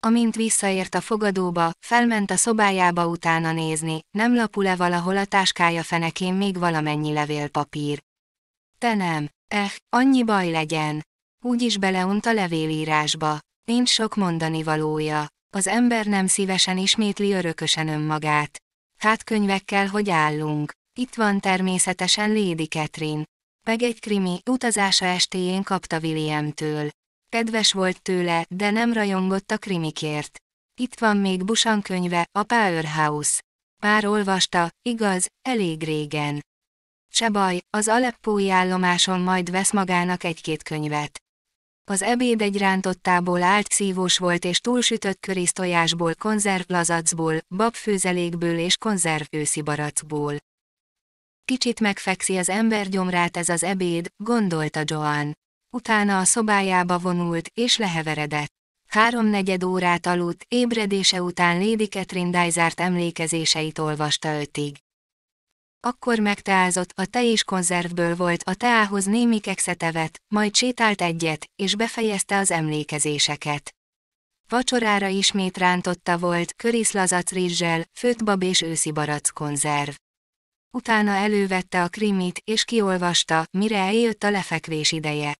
Amint visszaért a fogadóba, felment a szobájába utána nézni, nem lapul-e valahol a táskája fenekén még valamennyi levélpapír. Te nem, eh, annyi baj legyen. Úgy is beleunt a levélírásba. Nincs sok mondani valója. Az ember nem szívesen ismétli örökösen önmagát. Hát könyvekkel hogy állunk. Itt van természetesen Lady Catherine meg egy krimi utazása estéjén kapta Williamtől. Kedves volt tőle, de nem rajongott a krimikért. Itt van még Busan könyve, a Powerhouse. Már olvasta, igaz, elég régen. Se baj, az Aleppói állomáson majd vesz magának egy-két könyvet. Az ebéd egy rántottából állt szívós volt és túlsütött körisztojásból, konzervlazacból, babfőzelékből és konzerv őszi barackból. Kicsit megfekszi az ember gyomrát ez az ebéd, gondolta Joan. Utána a szobájába vonult, és leheveredett. Háromnegyed órát aludt, ébredése után Lady Catherine Dysart emlékezéseit olvasta ötig. Akkor megteázott, a te és konzervből volt, a teához némi kekszetevet, majd sétált egyet, és befejezte az emlékezéseket. Vacsorára ismét rántotta volt, köriszlazac rizssel, főtt bab és őszi barack konzerv. Utána elővette a krimit, és kiolvasta, mire eljött a lefekvés ideje.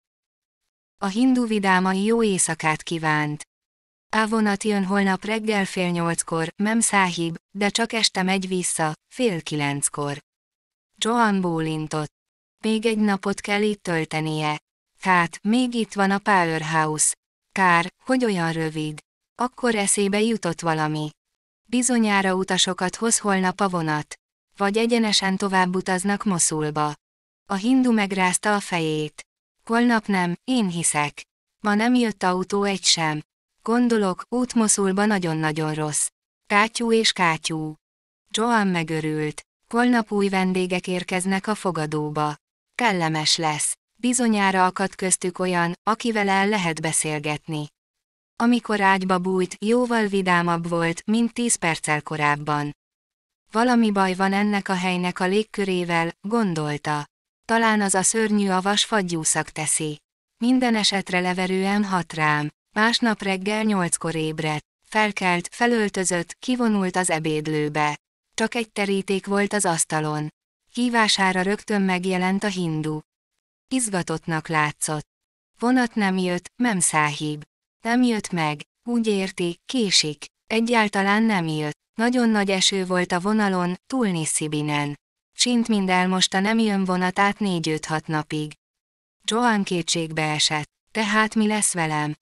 A hindu vidámai jó éjszakát kívánt. Ávonat jön holnap reggel fél nyolckor, mem száhib, de csak este megy vissza, fél kilenckor. Joan bólintott. Még egy napot kell itt töltenie. Hát, még itt van a Powerhouse. Kár, hogy olyan rövid. Akkor eszébe jutott valami. Bizonyára utasokat hoz holnap a vonat. Vagy egyenesen tovább utaznak Moszulba. A hindu megrázta a fejét. Holnap nem, én hiszek. Ma nem jött autó egy sem. Gondolok, út Moszulba nagyon-nagyon rossz. Kátyú és kátyú. Joan megörült. Holnap új vendégek érkeznek a fogadóba. Kellemes lesz. Bizonyára akad köztük olyan, akivel el lehet beszélgetni. Amikor ágyba bújt, jóval vidámabb volt, mint tíz perccel korábban. Valami baj van ennek a helynek a légkörével, gondolta. Talán az a szörnyű avas fagyúszak teszi. Minden esetre leverően hat rám. Másnap reggel nyolckor ébredt. Felkelt, felöltözött, kivonult az ebédlőbe. Csak egy teríték volt az asztalon. Hívására rögtön megjelent a hindu. Izgatottnak látszott. Vonat nem jött, nem száhib. Nem jött meg, úgy érti, késik. Egyáltalán nem jött. Nagyon nagy eső volt a vonalon, túl Nisszibinen. Sint mind elmosta nem jön vonat át négy-öt-hat napig. Joan kétségbe esett. Tehát mi lesz velem?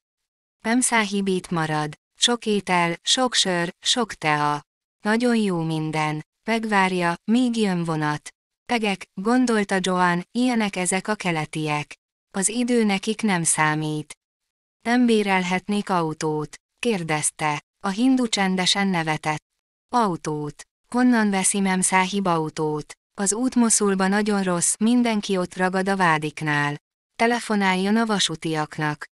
Nem száhib itt marad. Sok étel, sok sör, sok tea. Nagyon jó minden. Megvárja, míg jön vonat. Tegek, gondolta Joan, ilyenek ezek a keletiek. Az idő nekik nem számít. Nem bérelhetnék autót? kérdezte. A hindu csendesen nevetett. Autót. Honnan veszi Memszáhib autót? Az út Moszulba nagyon rossz, mindenki ott ragad a vádiknál. Telefonáljon a vasútiaknak.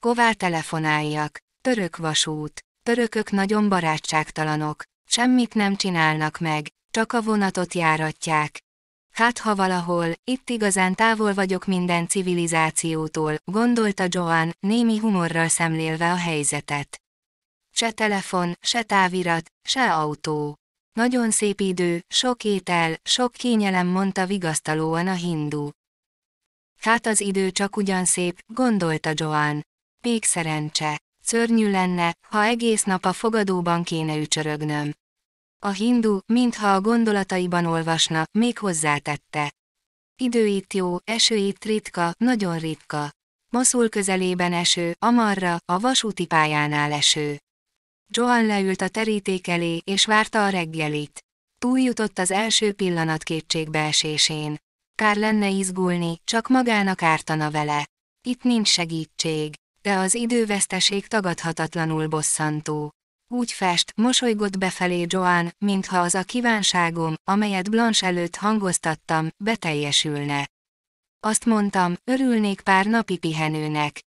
Ková telefonáljak. Török vasút. Törökök nagyon barátságtalanok. Semmit nem csinálnak meg, csak a vonatot járatják. Hát ha valahol, itt igazán távol vagyok minden civilizációtól, gondolta Joan, némi humorral szemlélve a helyzetet. Se telefon, se távirat, se autó. Nagyon szép idő, sok étel, sok kényelem mondta vigasztalóan a hindu. Hát az idő csak ugyan szép, gondolta Joan. Még szerencse. Szörnyű lenne, ha egész nap a fogadóban kéne ücsörögnöm. A hindu, mintha a gondolataiban olvasna, még hozzátette. Idő itt jó, eső itt ritka, nagyon ritka. Moszul közelében eső, amarra, a vasúti pályánál eső. Joan leült a teríték elé, és várta a reggelit. Túljutott az első pillanat kétségbeesésén. Kár lenne izgulni, csak magának ártana vele. Itt nincs segítség, de az időveszteség tagadhatatlanul bosszantó. Úgy fest, mosolygott befelé Joan, mintha az a kívánságom, amelyet Blanche előtt hangoztattam, beteljesülne. Azt mondtam, örülnék pár napi pihenőnek.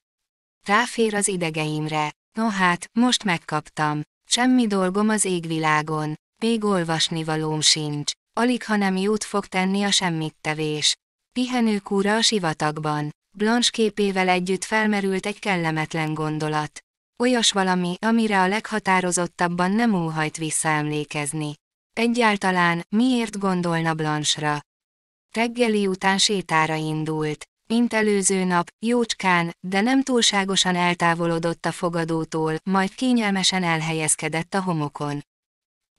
Ráfér az idegeimre. No hát, most megkaptam. Semmi dolgom az égvilágon. Még olvasni valóm sincs. Alig ha nem jót fog tenni a semmit tevés. Pihenőkúra a sivatagban. Blanche képével együtt felmerült egy kellemetlen gondolat. Olyas valami, amire a leghatározottabban nem óhajt visszaemlékezni. Egyáltalán, miért gondolna Blanche-ra? Reggeli után sétára indult. Mint előző nap, jócskán, de nem túlságosan eltávolodott a fogadótól, majd kényelmesen elhelyezkedett a homokon.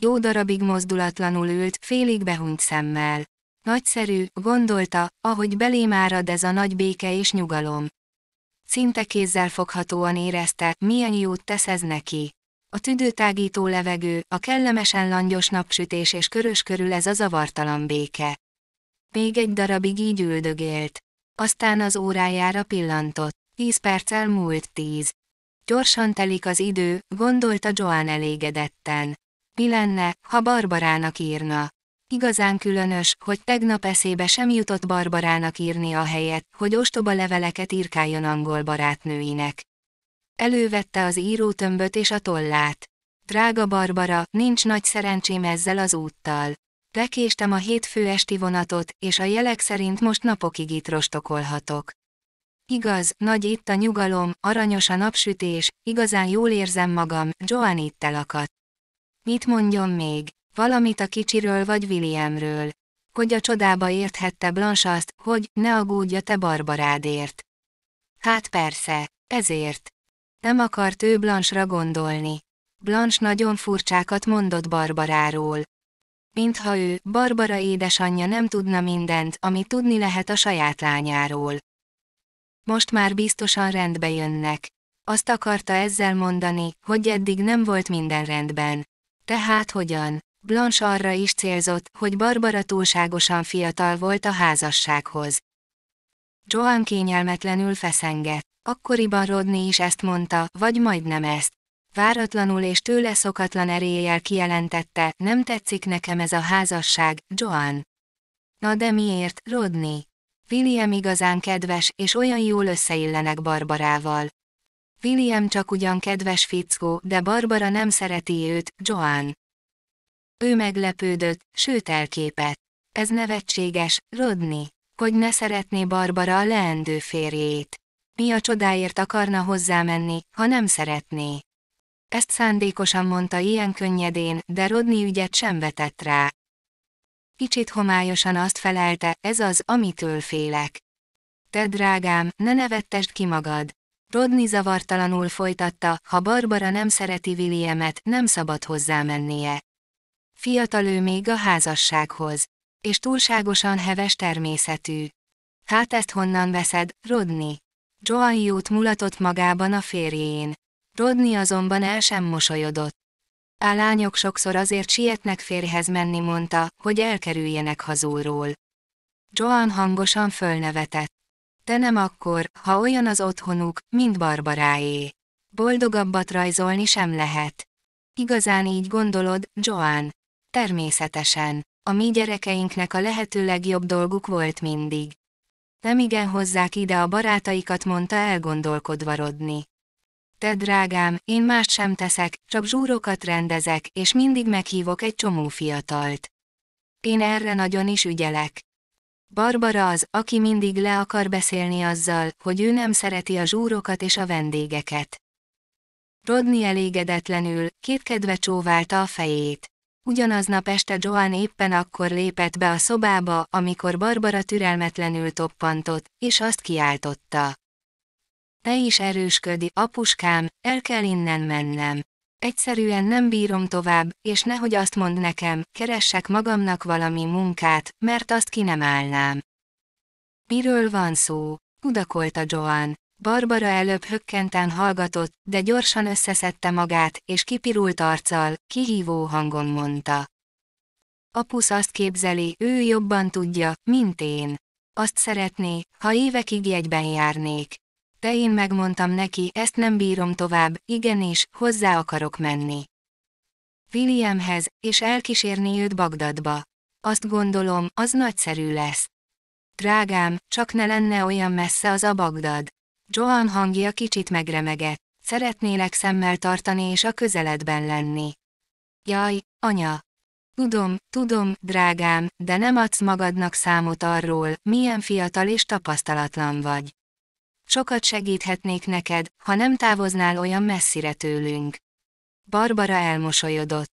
Jó darabig mozdulatlanul ült, félig behunyt szemmel. Nagyszerű, gondolta, ahogy belém árad ez a nagy béke és nyugalom. Szinte kézzel foghatóan érezte, milyen jót tesz ez neki. A tüdőtágító levegő, a kellemesen langyos napsütés és körös körül ez a zavartalan béke. Még egy darabig így üldögélt. Aztán az órájára pillantott. Tíz perc elmúlt tíz. Gyorsan telik az idő, gondolta Joan elégedetten. Mi lenne, ha Barbarának írna? Igazán különös, hogy tegnap eszébe sem jutott Barbarának írni a helyet, hogy ostoba leveleket írkáljon angol barátnőinek. Elővette az írótömböt és a tollát. Drága Barbara, nincs nagy szerencsém ezzel az úttal. Lekéstem a hétfő esti vonatot, és a jelek szerint most napokig itt rostokolhatok. Igaz, nagy itt a nyugalom, aranyos a napsütés, igazán jól érzem magam, Joan itt elakadt. Mit mondjon még? Valamit a kicsiről vagy Williamről. Hogy a csodába érthette Blanche azt, hogy ne aggódj a te barbarádért. Hát persze, ezért. Nem akart ő Blanche-ra gondolni. Blanche nagyon furcsákat mondott Barbaráról. Mintha ő, Barbara édesanyja nem tudna mindent, amit tudni lehet a saját lányáról. Most már biztosan rendbe jönnek. Azt akarta ezzel mondani, hogy eddig nem volt minden rendben. Tehát hogyan? Blanche arra is célzott, hogy Barbara túlságosan fiatal volt a házassághoz. Joan kényelmetlenül feszengett. Akkoriban Rodney is ezt mondta, vagy majdnem ezt. Váratlanul és tőle szokatlan eréllyel kijelentette, nem tetszik nekem ez a házasság, Joan. Na de miért, Rodney? William igazán kedves, és olyan jól összeillenek Barbarával. William csak ugyan kedves fickó, de Barbara nem szereti őt, Joan. Ő meglepődött, sőt elképett. Ez nevetséges, Rodney, hogy ne szeretné Barbara a leendő férjét. Mi a csodáért akarna hozzámenni, ha nem szeretné? Ezt szándékosan mondta ilyen könnyedén, de Rodney ügyet sem vetett rá. Kicsit homályosan azt felelte, ez az, amitől félek. Te drágám, ne nevettesd ki magad. Rodney zavartalanul folytatta, ha Barbara nem szereti Williamet, nem szabad hozzámennie. Fiatal ő még a házassághoz. És túlságosan heves természetű. Hát ezt honnan veszed, Rodney? Joan jót mulatott magában a férjén. Rodney azonban el sem mosolyodott. A lányok sokszor azért sietnek férjhez menni mondta, hogy elkerüljenek hazúról. Joan hangosan fölnevetett. De nem akkor, ha olyan az otthonuk, mint Barbaráé. Boldogabbat rajzolni sem lehet. Igazán így gondolod, Joan? Természetesen. A mi gyerekeinknek a lehető legjobb dolguk volt mindig. Nem igen hozzák ide a barátaikat, mondta elgondolkodva Rodni. Te drágám, én mást sem teszek, csak zsúrokat rendezek, és mindig meghívok egy csomó fiatalt. Én erre nagyon is ügyelek. Barbara az, aki mindig le akar beszélni azzal, hogy ő nem szereti a zsúrokat és a vendégeket. Rodney elégedetlenül, kétkedve csóválta a fejét. Ugyanaznap este Joan éppen akkor lépett be a szobába, amikor Barbara türelmetlenül toppantott, és azt kiáltotta. Ne is erősködi, apuskám, el kell innen mennem. Egyszerűen nem bírom tovább, és nehogy azt mond nekem, keressek magamnak valami munkát, mert azt ki nem állnám. Miről van szó? Tudakolta Joan. Barbara előbb hökkenten hallgatott, de gyorsan összeszedte magát, és kipirult arccal, kihívó hangon mondta. Apusz azt képzeli, ő jobban tudja, mint én. Azt szeretné, ha évekig jegyben járnék. De én megmondtam neki, ezt nem bírom tovább, igenis, hozzá akarok menni. Williamhez, és elkísérni őt Bagdadba. Azt gondolom, az nagyszerű lesz. Drágám, csak ne lenne olyan messze az a Bagdad. Joan hangja kicsit megremegett. Szeretnélek szemmel tartani és a közeledben lenni. Jaj, anya! Tudom, tudom, drágám, de nem adsz magadnak számot arról, milyen fiatal és tapasztalatlan vagy. Sokat segíthetnék neked, ha nem távoznál olyan messzire tőlünk. Barbara elmosolyodott.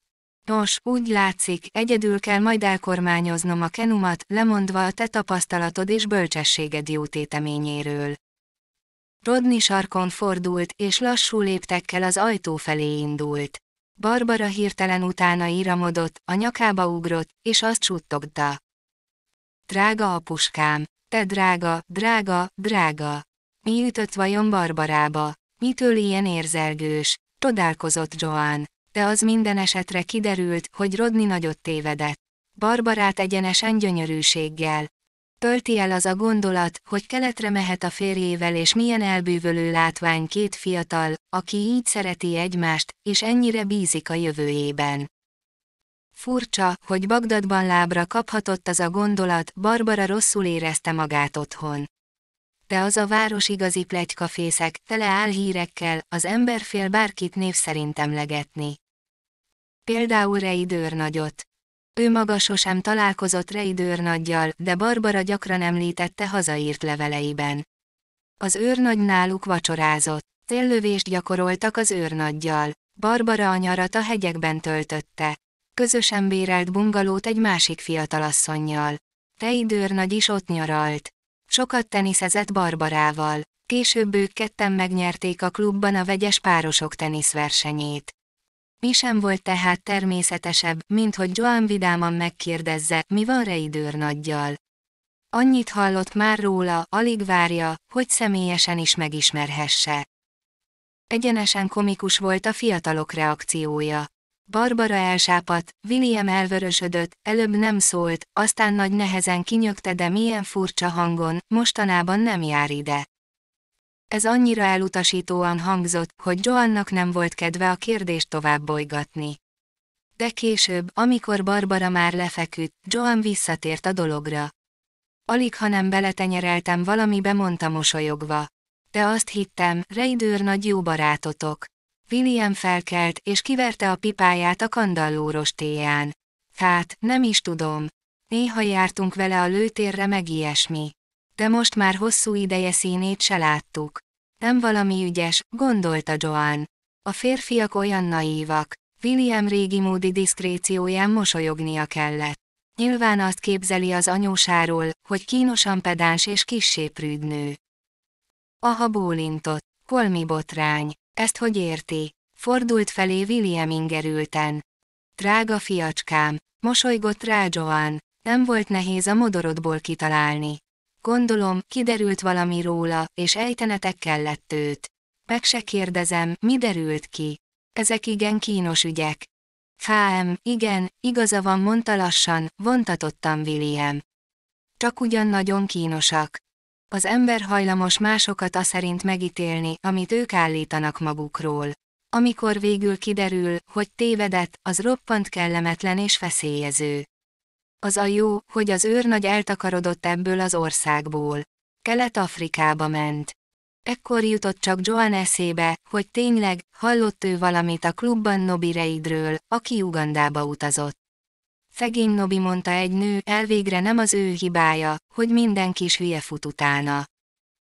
Nos, úgy látszik, egyedül kell majd elkormányoznom a kenumat, lemondva a te tapasztalatod és bölcsességed jó téteményéről. Rodney sarkon fordult, és lassú léptekkel az ajtó felé indult. Barbara hirtelen utána íramodott, a nyakába ugrott, és azt suttogta. Drága apuskám, te drága, drága, drága. Mi ütött vajon Barbarába? Mitől ilyen érzelgős? Csodálkozott Joan. De az minden esetre kiderült, hogy Rodney nagyot tévedett. Barbarát egyenesen gyönyörűséggel. Tölti el az a gondolat, hogy keletre mehet a férjével és milyen elbűvölő látvány két fiatal, aki így szereti egymást, és ennyire bízik a jövőjében. Furcsa, hogy Bagdadban lábra kaphatott az a gondolat, Barbara rosszul érezte magát otthon. De az a város igazi plegykafészek, tele álhírekkel, az ember fél bárkit név szerint emlegetni. Például Reidőr nagyot. Ő maga sosem találkozott Reidőr nagyjal, de Barbara gyakran említette hazaírt leveleiben. Az őrnagy náluk vacsorázott, téllövést gyakoroltak az őrnaggyal. Barbara a nyarat a hegyekben töltötte. Közösen bérelt bungalót egy másik fiatalasszonnyal. Reidőr nagy is ott nyaralt. Sokat teniszezett Barbarával. Később ők ketten megnyerték a klubban a vegyes párosok teniszversenyét. Mi sem volt tehát természetesebb, mint hogy Joan vidáman megkérdezze, mi van Reidőr nagyjal. Annyit hallott már róla, alig várja, hogy személyesen is megismerhesse. Egyenesen komikus volt a fiatalok reakciója. Barbara elsápadt, William elvörösödött, előbb nem szólt, aztán nagy nehezen kinyögte de milyen furcsa hangon, mostanában nem jár ide. Ez annyira elutasítóan hangzott, hogy Joannak nem volt kedve a kérdést tovább bolygatni. De később, amikor Barbara már lefeküdt, Joan visszatért a dologra. Alig ha nem beletenyereltem valamibe mondta mosolyogva. De azt hittem, Reidőr nagy jó barátotok. William felkelt, és kiverte a pipáját a kandalló rostéján. Hát, nem is tudom. Néha jártunk vele a lőtérre meg ilyesmi de most már hosszú ideje színét se láttuk. Nem valami ügyes, gondolta Joan. A férfiak olyan naívak. William régi módi diszkrécióján mosolyognia kellett. Nyilván azt képzeli az anyósáról, hogy kínosan pedáns és kissé prűdnő. Aha bólintott, holmi botrány, ezt hogy érti? Fordult felé William ingerülten. Drága fiacskám, mosolygott rá Joan, nem volt nehéz a modorodból kitalálni. Gondolom, kiderült valami róla, és ejtenetek kellett őt. Meg se kérdezem, mi derült ki. Ezek igen kínos ügyek. HM, igen, igaza van mondta lassan, vontatottam William. Csak ugyan nagyon kínosak. Az ember hajlamos másokat a szerint megítélni, amit ők állítanak magukról. Amikor végül kiderül, hogy tévedett, az roppant kellemetlen és feszélyező. Az a jó, hogy az őrnagy eltakarodott ebből az országból. Kelet-Afrikába ment. Ekkor jutott csak Joan eszébe, hogy tényleg, hallott ő valamit a klubban Nobi Reidről, aki Ugandába utazott. Szegény Nobi mondta egy nő, elvégre nem az ő hibája, hogy minden kis hülye fut utána.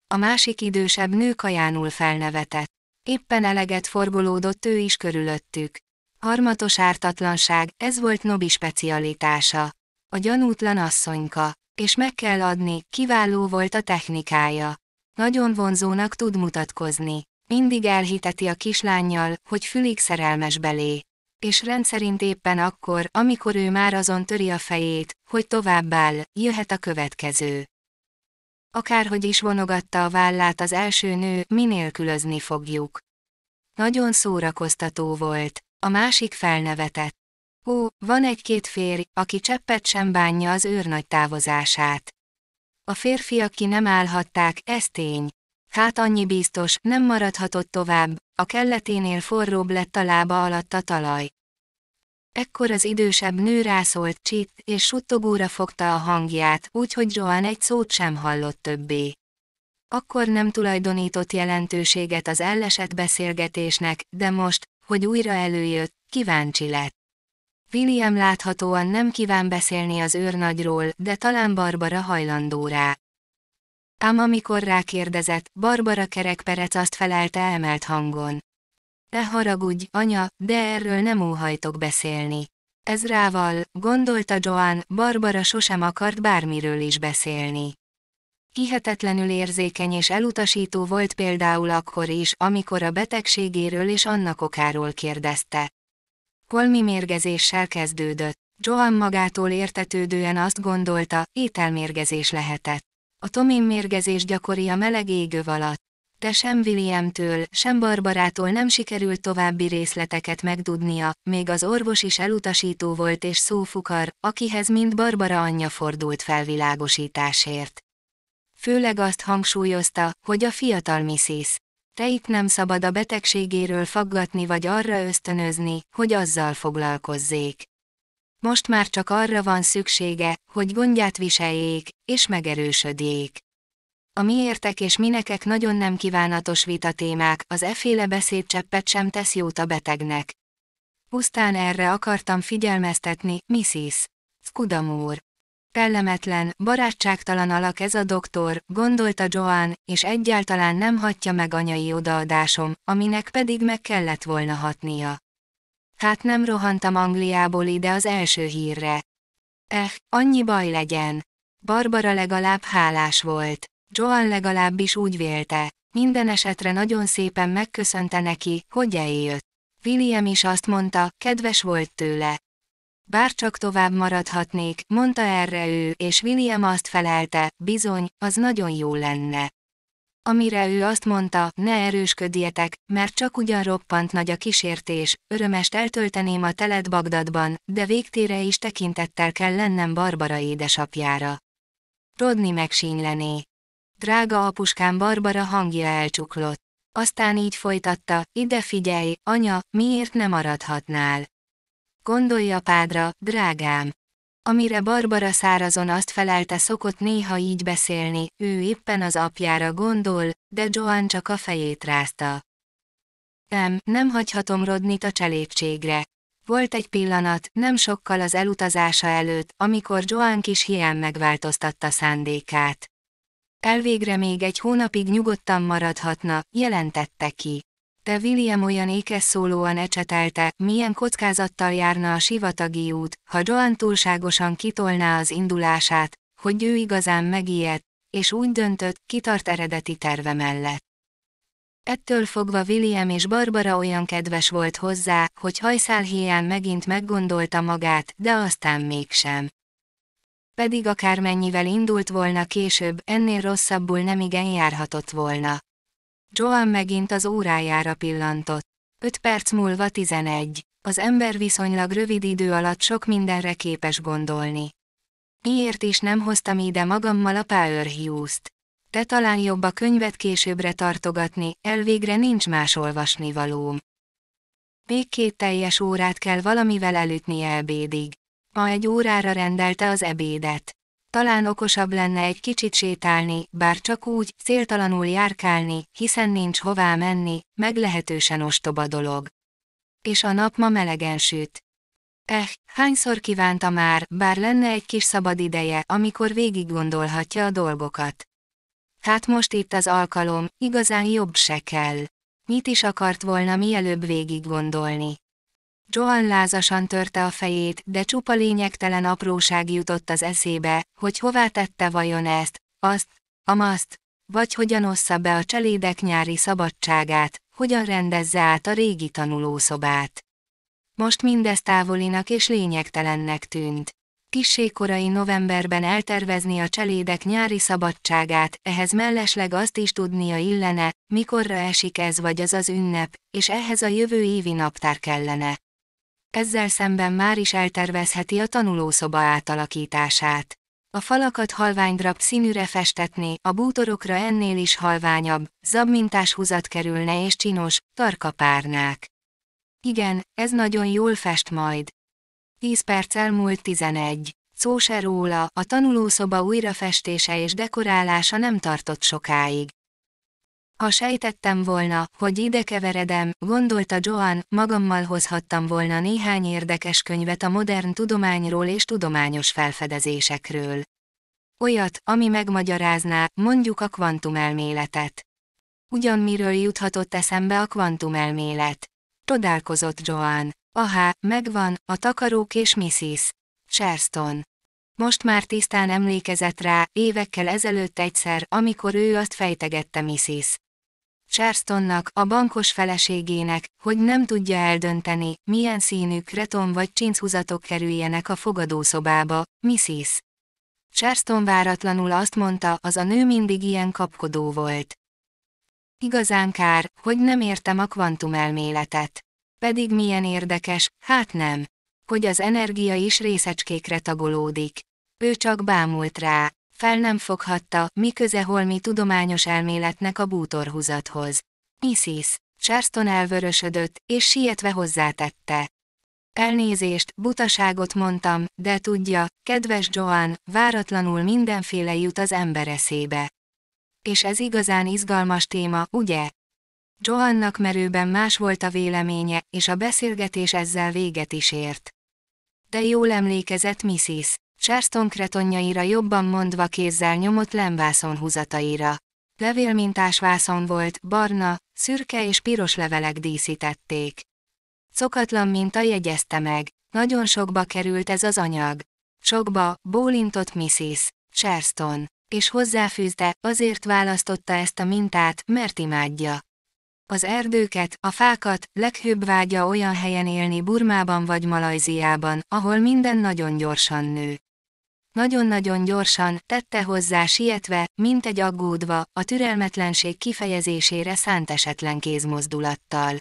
A másik idősebb nő kajánul felnevetett. Éppen eleget forgolódott ő is körülöttük. Harmatos ártatlanság, ez volt Nobi specialitása a gyanútlan asszonyka, és meg kell adni, kiváló volt a technikája. Nagyon vonzónak tud mutatkozni. Mindig elhiteti a kislányjal, hogy fülig szerelmes belé. És rendszerint éppen akkor, amikor ő már azon töri a fejét, hogy továbbáll, jöhet a következő. Akárhogy is vonogatta a vállát az első nő, minélkülözni fogjuk. Nagyon szórakoztató volt. A másik felnevetett. Ó, van egy-két férj, aki cseppet sem bánja az őrnagy távozását. A férfiak ki nem állhatták, ez tény. Hát annyi biztos, nem maradhatott tovább, a kelleténél forróbb lett a lába alatt a talaj. Ekkor az idősebb nő rászólt csit, és suttogóra fogta a hangját, úgyhogy Joan egy szót sem hallott többé. Akkor nem tulajdonított jelentőséget az ellesett beszélgetésnek, de most, hogy újra előjött, kíváncsi lett. William láthatóan nem kíván beszélni az őrnagyról, de talán Barbara hajlandó rá. Ám amikor rákérdezett, Barbara kerekperec azt felelte emelt hangon. De haragudj, anya, de erről nem óhajtok beszélni. Ez rával, gondolta Joan, Barbara sosem akart bármiről is beszélni. Hihetetlenül érzékeny és elutasító volt például akkor is, amikor a betegségéről és annak okáról kérdezte. Holmi mérgezéssel kezdődött. Joan magától értetődően azt gondolta, ételmérgezés lehetett. A tomin mérgezés gyakori a meleg égő alatt. De sem Williamtől, sem Barbarától nem sikerült további részleteket megdudnia, még az orvos is elutasító volt és szófukar, akihez mind Barbara anyja fordult felvilágosításért. Főleg azt hangsúlyozta, hogy a fiatal Mrs. Teit nem szabad a betegségéről faggatni vagy arra ösztönözni, hogy azzal foglalkozzék. Most már csak arra van szüksége, hogy gondját viseljék, és megerősödjék. A miértek és minekek nagyon nem kívánatos vita témák, az efféle beszédcseppet sem tesz jót a betegnek. Pusztán erre akartam figyelmeztetni, Mrs. Scudamore. Kellemetlen, barátságtalan alak ez a doktor, gondolta Joan, és egyáltalán nem hatja meg anyai odaadásom, aminek pedig meg kellett volna hatnia. Hát nem rohantam Angliából ide az első hírre. Eh, annyi baj legyen. Barbara legalább hálás volt. Joan legalábbis úgy vélte. Minden esetre nagyon szépen megköszönte neki, hogy eljött. William is azt mondta, kedves volt tőle. Bár csak tovább maradhatnék, mondta erre ő, és William azt felelte, bizony, az nagyon jó lenne. Amire ő azt mondta, ne erősködjetek, mert csak ugyan roppant nagy a kísértés, örömest eltölteném a telet Bagdadban, de végtére is tekintettel kell lennem Barbara édesapjára. Rodni megsínylené. Drága apuskám Barbara hangja elcsuklott. Aztán így folytatta, ide figyelj, anya, miért nem maradhatnál? Gondolj apádra, drágám. Amire Barbara szárazon azt felelte szokott néha így beszélni, ő éppen az apjára gondol, de Joan csak a fejét rázta. Nem, nem hagyhatom Rodnit a cselépségre. Volt egy pillanat, nem sokkal az elutazása előtt, amikor Joan kis hián megváltoztatta szándékát. Elvégre még egy hónapig nyugodtan maradhatna, jelentette ki de William olyan ékes szólóan ecsetelte, milyen kockázattal járna a sivatagi út, ha Joan túlságosan kitolná az indulását, hogy ő igazán megijedt, és úgy döntött, kitart eredeti terve mellett. Ettől fogva William és Barbara olyan kedves volt hozzá, hogy hajszálhéján megint meggondolta magát, de aztán mégsem. Pedig akármennyivel indult volna később, ennél rosszabbul nem igen járhatott volna. Joan megint az órájára pillantott. Öt perc múlva tizenegy. Az ember viszonylag rövid idő alatt sok mindenre képes gondolni. Miért is nem hoztam ide magammal a Power Hughes-t? De talán jobb a könyvet későbbre tartogatni, elvégre nincs más olvasni valóm. Még két teljes órát kell valamivel elütni elbédig. Ma egy órára rendelte az ebédet. Talán okosabb lenne egy kicsit sétálni, bár csak úgy, céltalanul járkálni, hiszen nincs hová menni, meglehetősen ostoba dolog. És a nap ma melegen süt. Eh, hányszor kívánta már, bár lenne egy kis szabad ideje, amikor végig gondolhatja a dolgokat. Hát most itt az alkalom, igazán jobb se kell. Mit is akart volna mielőbb végig gondolni? Joan lázasan törte a fejét, de csupa lényegtelen apróság jutott az eszébe, hogy hová tette vajon ezt, azt, amaszt, vagy hogyan ossza be a cselédek nyári szabadságát, hogyan rendezze át a régi tanulószobát. Most mindez távolinak és lényegtelennek tűnt. Kissé korai novemberben eltervezni a cselédek nyári szabadságát, ehhez mellesleg azt is tudnia illene, mikorra esik ez vagy az az ünnep, és ehhez a jövő évi naptár kellene ezzel szemben már is eltervezheti a tanulószoba átalakítását. A falakat halványdrap színűre festetné, a bútorokra ennél is halványabb, zabmintás húzat kerülne és csinos, tarka párnák. Igen, ez nagyon jól fest majd. 10 perc elmúlt 11. Szó se róla, a tanulószoba újrafestése és dekorálása nem tartott sokáig. Ha sejtettem volna, hogy ide keveredem, gondolta Joan, magammal hozhattam volna néhány érdekes könyvet a modern tudományról és tudományos felfedezésekről. Olyat, ami megmagyarázná, mondjuk a kvantumelméletet. Ugyan miről juthatott eszembe a kvantumelmélet? Csodálkozott Joan. Aha, megvan, a takarók és Mrs. Sherston. Most már tisztán emlékezett rá, évekkel ezelőtt egyszer, amikor ő azt fejtegette Mrs. Charstonnak, a bankos feleségének, hogy nem tudja eldönteni, milyen színű kreton vagy csincúzatok kerüljenek a fogadószobába, Mrs. Charston váratlanul azt mondta, az a nő mindig ilyen kapkodó volt. Igazán kár, hogy nem értem a kvantumelméletet. Pedig milyen érdekes, hát nem. Hogy az energia is részecskékre tagolódik. Ő csak bámult rá, fel nem foghatta, mi köze holmi tudományos elméletnek a bútorhuzathoz. Mrs. Charleston elvörösödött, és sietve hozzátette. Elnézést, butaságot mondtam, de tudja, kedves Joan, váratlanul mindenféle jut az ember eszébe. És ez igazán izgalmas téma, ugye? Joannak merőben más volt a véleménye, és a beszélgetés ezzel véget is ért. De jól emlékezett Mrs. Charleston kretonjaira jobban mondva kézzel nyomott lemvászon húzataira. Levélmintás vászon volt, barna, szürke és piros levelek díszítették. Szokatlan minta jegyezte meg, nagyon sokba került ez az anyag. Sokba, bólintott Mrs. Charleston, és hozzáfűzte, azért választotta ezt a mintát, mert imádja. Az erdőket, a fákat, leghőbb vágya olyan helyen élni Burmában vagy Malajziában, ahol minden nagyon gyorsan nő. Nagyon-nagyon gyorsan, tette hozzá sietve, mint egy aggódva, a türelmetlenség kifejezésére szánt esetlen kézmozdulattal.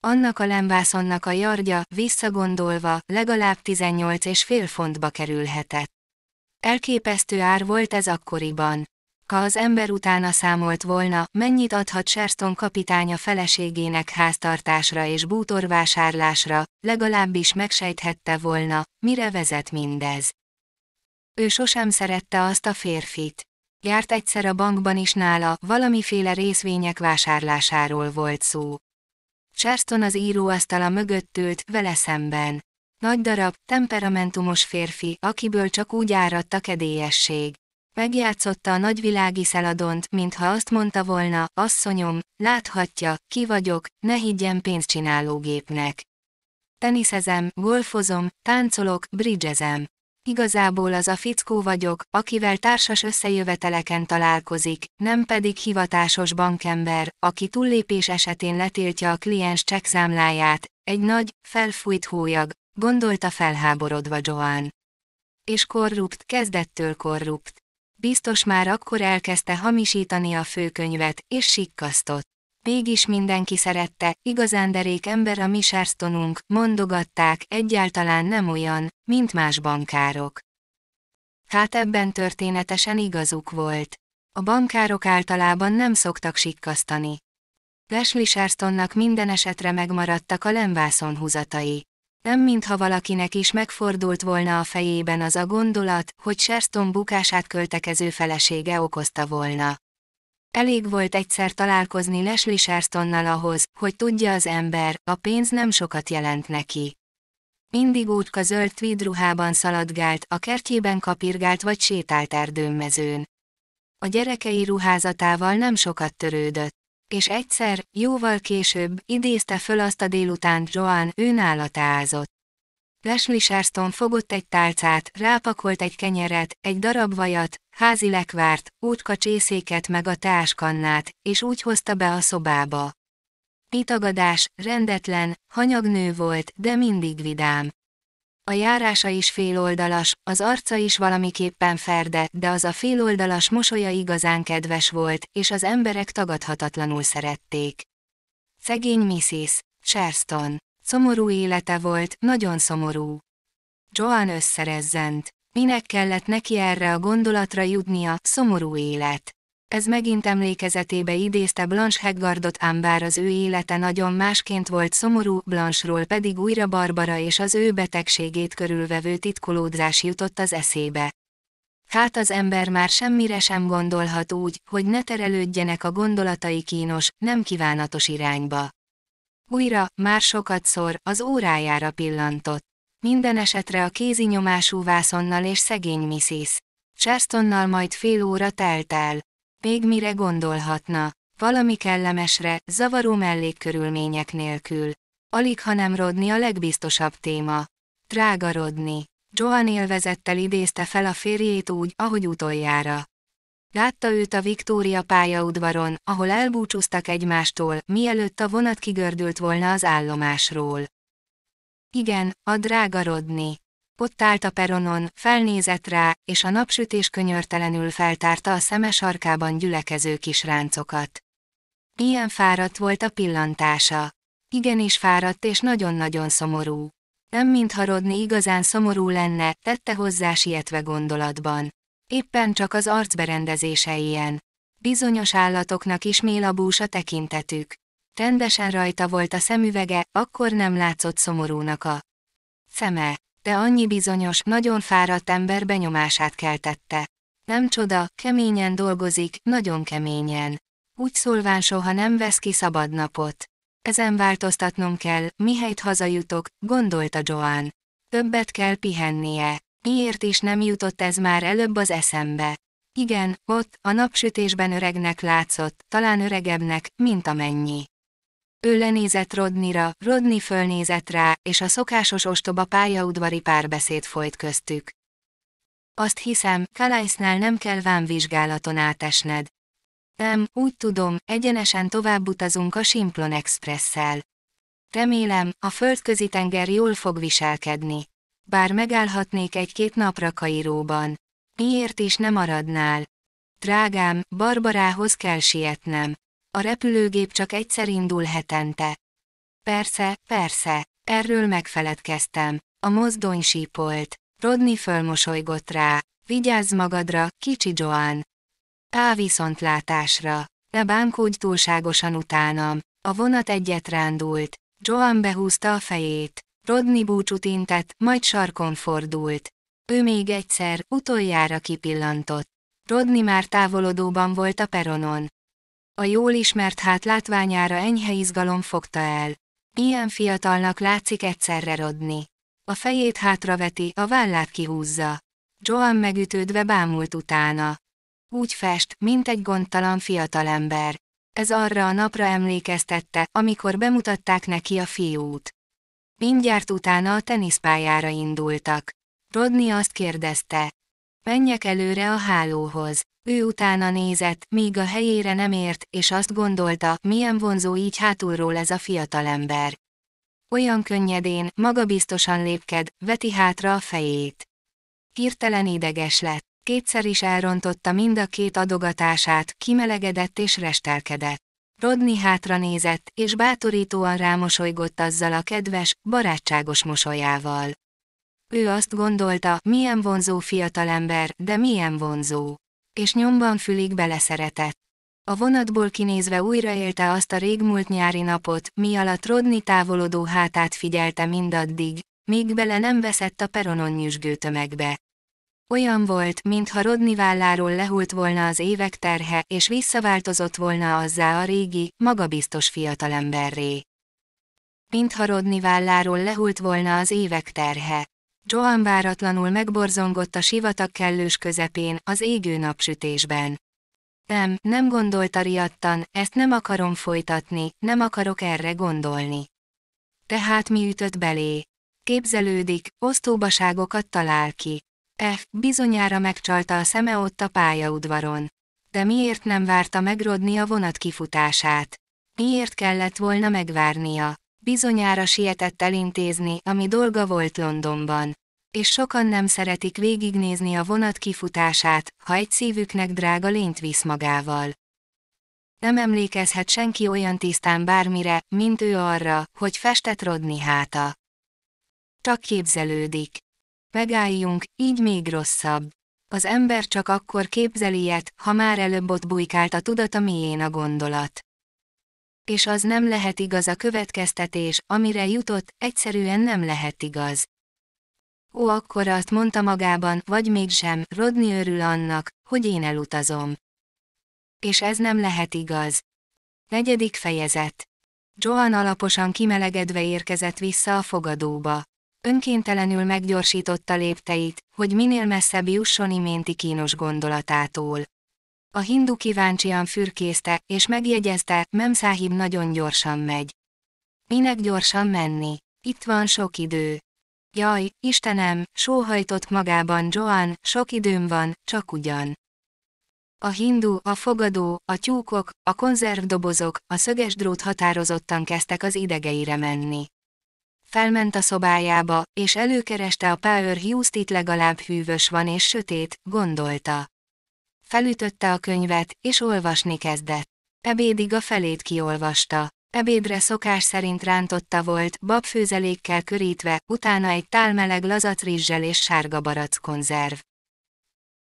Annak a lemvászonnak a jargya, visszagondolva, legalább 18 és fél fontba kerülhetett. Elképesztő ár volt ez akkoriban. Ha az ember utána számolt volna, mennyit adhat Sherston kapitánya feleségének háztartásra és bútorvásárlásra, legalábbis megsejthette volna, mire vezet mindez. Ő sosem szerette azt a férfit. Járt egyszer a bankban is nála, valamiféle részvények vásárlásáról volt szó. Sherston az íróasztala mögött ült, vele szemben. Nagy darab, temperamentumos férfi, akiből csak úgy áradt a kedélyesség. Megjátszotta a nagyvilági szeladont, mintha azt mondta volna, asszonyom, láthatja, ki vagyok, ne higgyen pénzcsinálógépnek. Teniszezem, golfozom, táncolok, bridgezem. Igazából az a fickó vagyok, akivel társas összejöveteleken találkozik, nem pedig hivatásos bankember, aki túllépés esetén letiltja a kliens csekkszámláját, egy nagy, felfújt hólyag, gondolta felháborodva Joan. És korrupt, kezdettől korrupt. Biztos már akkor elkezdte hamisítani a főkönyvet, és sikkasztott. Mégis mindenki szerette, igazán derék ember a mi Sherstonunk, mondogatták, egyáltalán nem olyan, mint más bankárok. Hát ebben történetesen igazuk volt. A bankárok általában nem szoktak sikkasztani. Leslie Sherstonnak minden esetre megmaradtak a lemvászon húzatai. Nem mintha valakinek is megfordult volna a fejében az a gondolat, hogy Sherston bukását költekező felesége okozta volna. Elég volt egyszer találkozni Leslie Sherstonnal ahhoz, hogy tudja az ember, a pénz nem sokat jelent neki. Mindig útka zöld tweed szaladgált, a kertjében kapirgált vagy sétált erdőmezőn. A gyerekei ruházatával nem sokat törődött. És egyszer, jóval később, idézte föl azt a délutánt Joan, ő nála teázott. Leslie Sherston fogott egy tálcát, rápakolt egy kenyeret, egy darab vajat, házi lekvárt, útka csészéket meg a teáskannát, és úgy hozta be a szobába. Itagadás, rendetlen, hanyagnő volt, de mindig vidám. A járása is féloldalas, az arca is valamiképpen ferde, de az a féloldalas mosolya igazán kedves volt, és az emberek tagadhatatlanul szerették. Szegény Mrs. Sherston. Szomorú élete volt, nagyon szomorú. Joan összerezzent. Minek kellett neki erre a gondolatra jutnia, szomorú élet. Ez megint emlékezetébe idézte Blanche Heggardot ám bár az ő élete nagyon másként volt szomorú, Blanche-ról pedig újra Barbara és az ő betegségét körülvevő titkolódzás jutott az eszébe. Hát az ember már semmire sem gondolhat úgy, hogy ne terelődjenek a gondolatai kínos, nem kívánatos irányba. Újra, már sokat szor, az órájára pillantott. Minden esetre a kézi nyomású vászonnal és szegény Mrs. Charlestonnal majd fél óra telt el. Még mire gondolhatna? Valami kellemesre, zavaró mellékkörülmények nélkül. Alig ha nem rodni a legbiztosabb téma. Drága rodni. Joan élvezettel idézte fel a férjét úgy, ahogy utoljára. Látta őt a Viktória pályaudvaron, ahol elbúcsúztak egymástól, mielőtt a vonat kigördült volna az állomásról. Igen, a drága Rodni. Ott állt a peronon, felnézett rá, és a napsütés könyörtelenül feltárta a szeme sarkában gyülekező kis ráncokat. Milyen fáradt volt a pillantása. Igenis fáradt és nagyon-nagyon szomorú. Nem mintha Rodni igazán szomorú lenne, tette hozzá sietve gondolatban. Éppen csak az arcberendezése ilyen. Bizonyos állatoknak is mélabús a tekintetük. Rendesen rajta volt a szemüvege, akkor nem látszott szomorúnak a szeme, de annyi bizonyos, nagyon fáradt ember benyomását keltette. Nem csoda, keményen dolgozik, nagyon keményen. Úgy szólván soha nem vesz ki szabad napot. Ezen változtatnom kell, mihelyt hazajutok, gondolta Joan. Többet kell pihennie. Miért is nem jutott ez már előbb az eszembe? Igen, ott, a napsütésben öregnek látszott, talán öregebbnek, mint amennyi. Ő lenézett Rodnira, Rodni fölnézett rá, és a szokásos ostoba pályaudvari párbeszéd folyt köztük. Azt hiszem, Kalajsznál nem kell vámvizsgálaton átesned. Nem, úgy tudom, egyenesen tovább utazunk a Simplon Expresszel. Remélem, a földközi tenger jól fog viselkedni. Bár megállhatnék egy-két napra Kairóban. Miért is nem maradnál? Drágám, Barbarához kell sietnem. A repülőgép csak egyszer indul hetente. Persze, persze, erről megfeledkeztem. A mozdony sípolt. Rodni fölmosolygott rá. Vigyázz magadra, kicsi Joan. Á viszontlátásra. Ne bánkódj túlságosan utánam. A vonat egyet rándult. Joan behúzta a fejét. Rodni búcsút intett, majd sarkon fordult. Ő még egyszer, utoljára kipillantott. Rodni már távolodóban volt a peronon. A jól ismert hát látványára enyhe izgalom fogta el. Ilyen fiatalnak látszik egyszerre Rodni. A fejét hátraveti, a vállát kihúzza. Joan megütődve bámult utána. Úgy fest, mint egy gondtalan fiatalember. Ez arra a napra emlékeztette, amikor bemutatták neki a fiút. Mindjárt utána a teniszpályára indultak. Rodni azt kérdezte. Menjek előre a hálóhoz. Ő utána nézett, míg a helyére nem ért, és azt gondolta, milyen vonzó így hátulról ez a fiatalember. Olyan könnyedén, magabiztosan lépked, veti hátra a fejét. Hirtelen ideges lett, kétszer is elrontotta mind a két adogatását, kimelegedett és restelkedett. Rodni hátra nézett, és bátorítóan rámosolygott azzal a kedves, barátságos mosolyával. Ő azt gondolta, milyen vonzó fiatalember, de milyen vonzó. És nyomban fülig beleszeretett. A vonatból kinézve újraélte azt a régmúlt nyári napot, mi alatt Rodni távolodó hátát figyelte mindaddig, míg bele nem veszett a peronon nyüzsgő tömegbe. Olyan volt, mintha Rodni válláról lehult volna az évek terhe, és visszaváltozott volna azzá a régi, magabiztos fiatalemberré. Mintha Rodni válláról lehult volna az évek terhe. Joan váratlanul megborzongott a sivatag kellős közepén, az égő napsütésben. Nem, nem gondolta riadtan, ezt nem akarom folytatni, nem akarok erre gondolni. Tehát mi ütött belé? Képzelődik, osztóbaságokat talál ki. Eh, bizonyára megcsalta a szeme ott a pályaudvaron. De miért nem várta megrodni a vonat kifutását? Miért kellett volna megvárnia? Bizonyára sietett elintézni, ami dolga volt Londonban. És sokan nem szeretik végignézni a vonat kifutását, ha egy szívüknek drága lényt visz magával. Nem emlékezhet senki olyan tisztán bármire, mint ő arra, hogy festett Rodni háta. Csak képzelődik. Megálljunk, így még rosszabb. Az ember csak akkor képzeli ilyet, ha már előbb ott bujkált a tudata mélyén a gondolat. És az nem lehet igaz a következtetés, amire jutott, egyszerűen nem lehet igaz. Ó, akkor azt mondta magában, vagy mégsem, Rodni örül annak, hogy én elutazom. És ez nem lehet igaz. Negyedik fejezet. Joan alaposan kimelegedve érkezett vissza a fogadóba önkéntelenül meggyorsította lépteit, hogy minél messzebb jusson iménti kínos gondolatától. A hindu kíváncsian fürkészte, és megjegyezte, Memszáhib nagyon gyorsan megy. Minek gyorsan menni? Itt van sok idő. Jaj, Istenem, sóhajtott magában Joan, sok időm van, csak ugyan. A hindu, a fogadó, a tyúkok, a konzervdobozok, a szöges drót határozottan kezdtek az idegeire menni felment a szobájába, és előkereste a Power Hughes-t legalább hűvös van és sötét, gondolta. Felütötte a könyvet, és olvasni kezdett. Ebédig a felét kiolvasta. Ebédre szokás szerint rántotta volt, babfőzelékkel körítve, utána egy tál meleg lazac rizssel és sárga barack konzerv.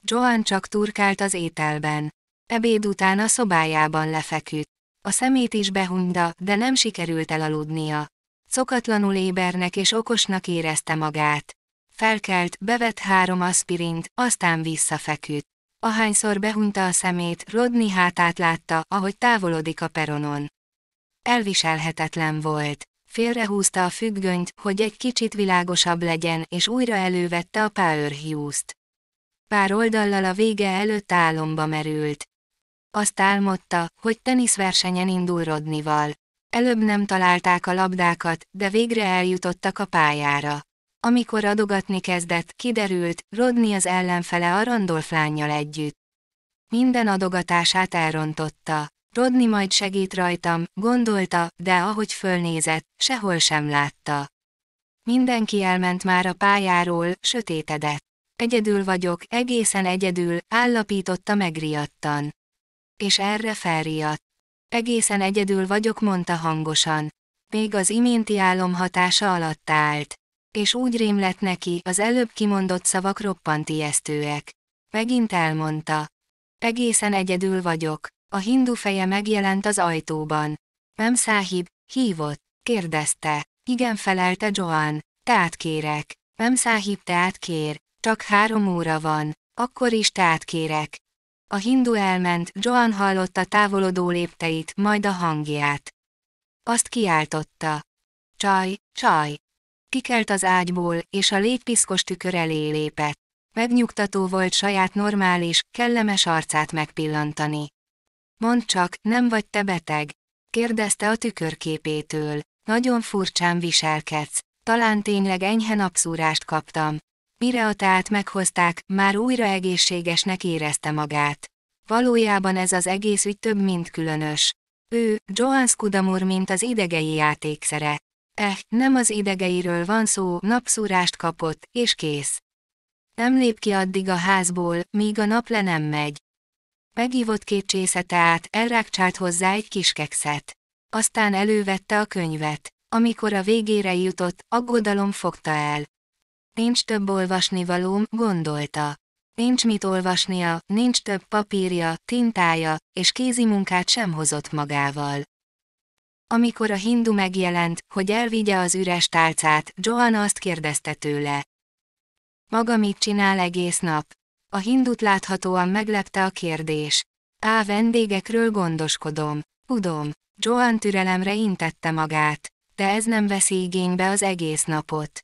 Joan csak turkált az ételben. Ebéd után a szobájában lefeküdt. A szemét is behunda, de nem sikerült elaludnia. Szokatlanul ébernek és okosnak érezte magát. Felkelt, bevett három aspirint, aztán visszafeküdt. Ahányszor behunta a szemét, Rodni hátát látta, ahogy távolodik a peronon. Elviselhetetlen volt. Félrehúzta a függönyt, hogy egy kicsit világosabb legyen, és újra elővette a Power Hughes-t. Pár oldallal a vége előtt álomba merült. Azt álmodta, hogy teniszversenyen indul Rodnival. Előbb nem találták a labdákat, de végre eljutottak a pályára. Amikor adogatni kezdett, kiderült, Rodni az ellenfele a Randolph lányjal együtt. Minden adogatását elrontotta. Rodni majd segít rajtam, gondolta, de ahogy fölnézett, sehol sem látta. Mindenki elment már a pályáról, sötétedett. Egyedül vagyok, egészen egyedül, állapította megriadtan. És erre felriadt. Egészen egyedül vagyok, mondta hangosan. Még az iménti álom hatása alatt állt. És úgy rém lett neki, az előbb kimondott szavak roppant ijesztőek. Megint elmondta. Egészen egyedül vagyok. A hindu feje megjelent az ajtóban. Nem száhib, hívott, kérdezte. Igen felelte Joan, teát kérek. Nem száhib teát kér, csak három óra van, akkor is teát kérek. A hindu elment, Joan hallotta távolodó lépteit, majd a hangját. Azt kiáltotta. Csaj, csaj! Kikelt az ágyból, és a létpiszkos tükör elé lépett. Megnyugtató volt saját normális, kellemes arcát megpillantani. Mondd csak, nem vagy te beteg? kérdezte a tükörképétől. Nagyon furcsán viselkedsz. Talán tényleg enyhe napszúrást kaptam. Mire a teát meghozták, már újra egészségesnek érezte magát. Valójában ez az egész ügy több, mint különös. Ő, Joan Scudamore, mint az idegei játékszere. Eh, nem az idegeiről van szó, napszúrást kapott, és kész. Nem lép ki addig a házból, míg a nap le nem megy. Megívott két csésze teát, elrákcsált hozzá egy kis kekszet. Aztán elővette a könyvet. Amikor a végére jutott, aggodalom fogta el. Nincs több olvasnivalóm, gondolta. Nincs mit olvasnia, nincs több papírja, tintája, és kézi munkát sem hozott magával. Amikor a hindu megjelent, hogy elvigye az üres tálcát, Johanna azt kérdezte tőle. Maga mit csinál egész nap? A hindut láthatóan meglepte a kérdés. Á, vendégekről gondoskodom. Tudom. Joan türelemre intette magát. De ez nem veszi igénybe az egész napot.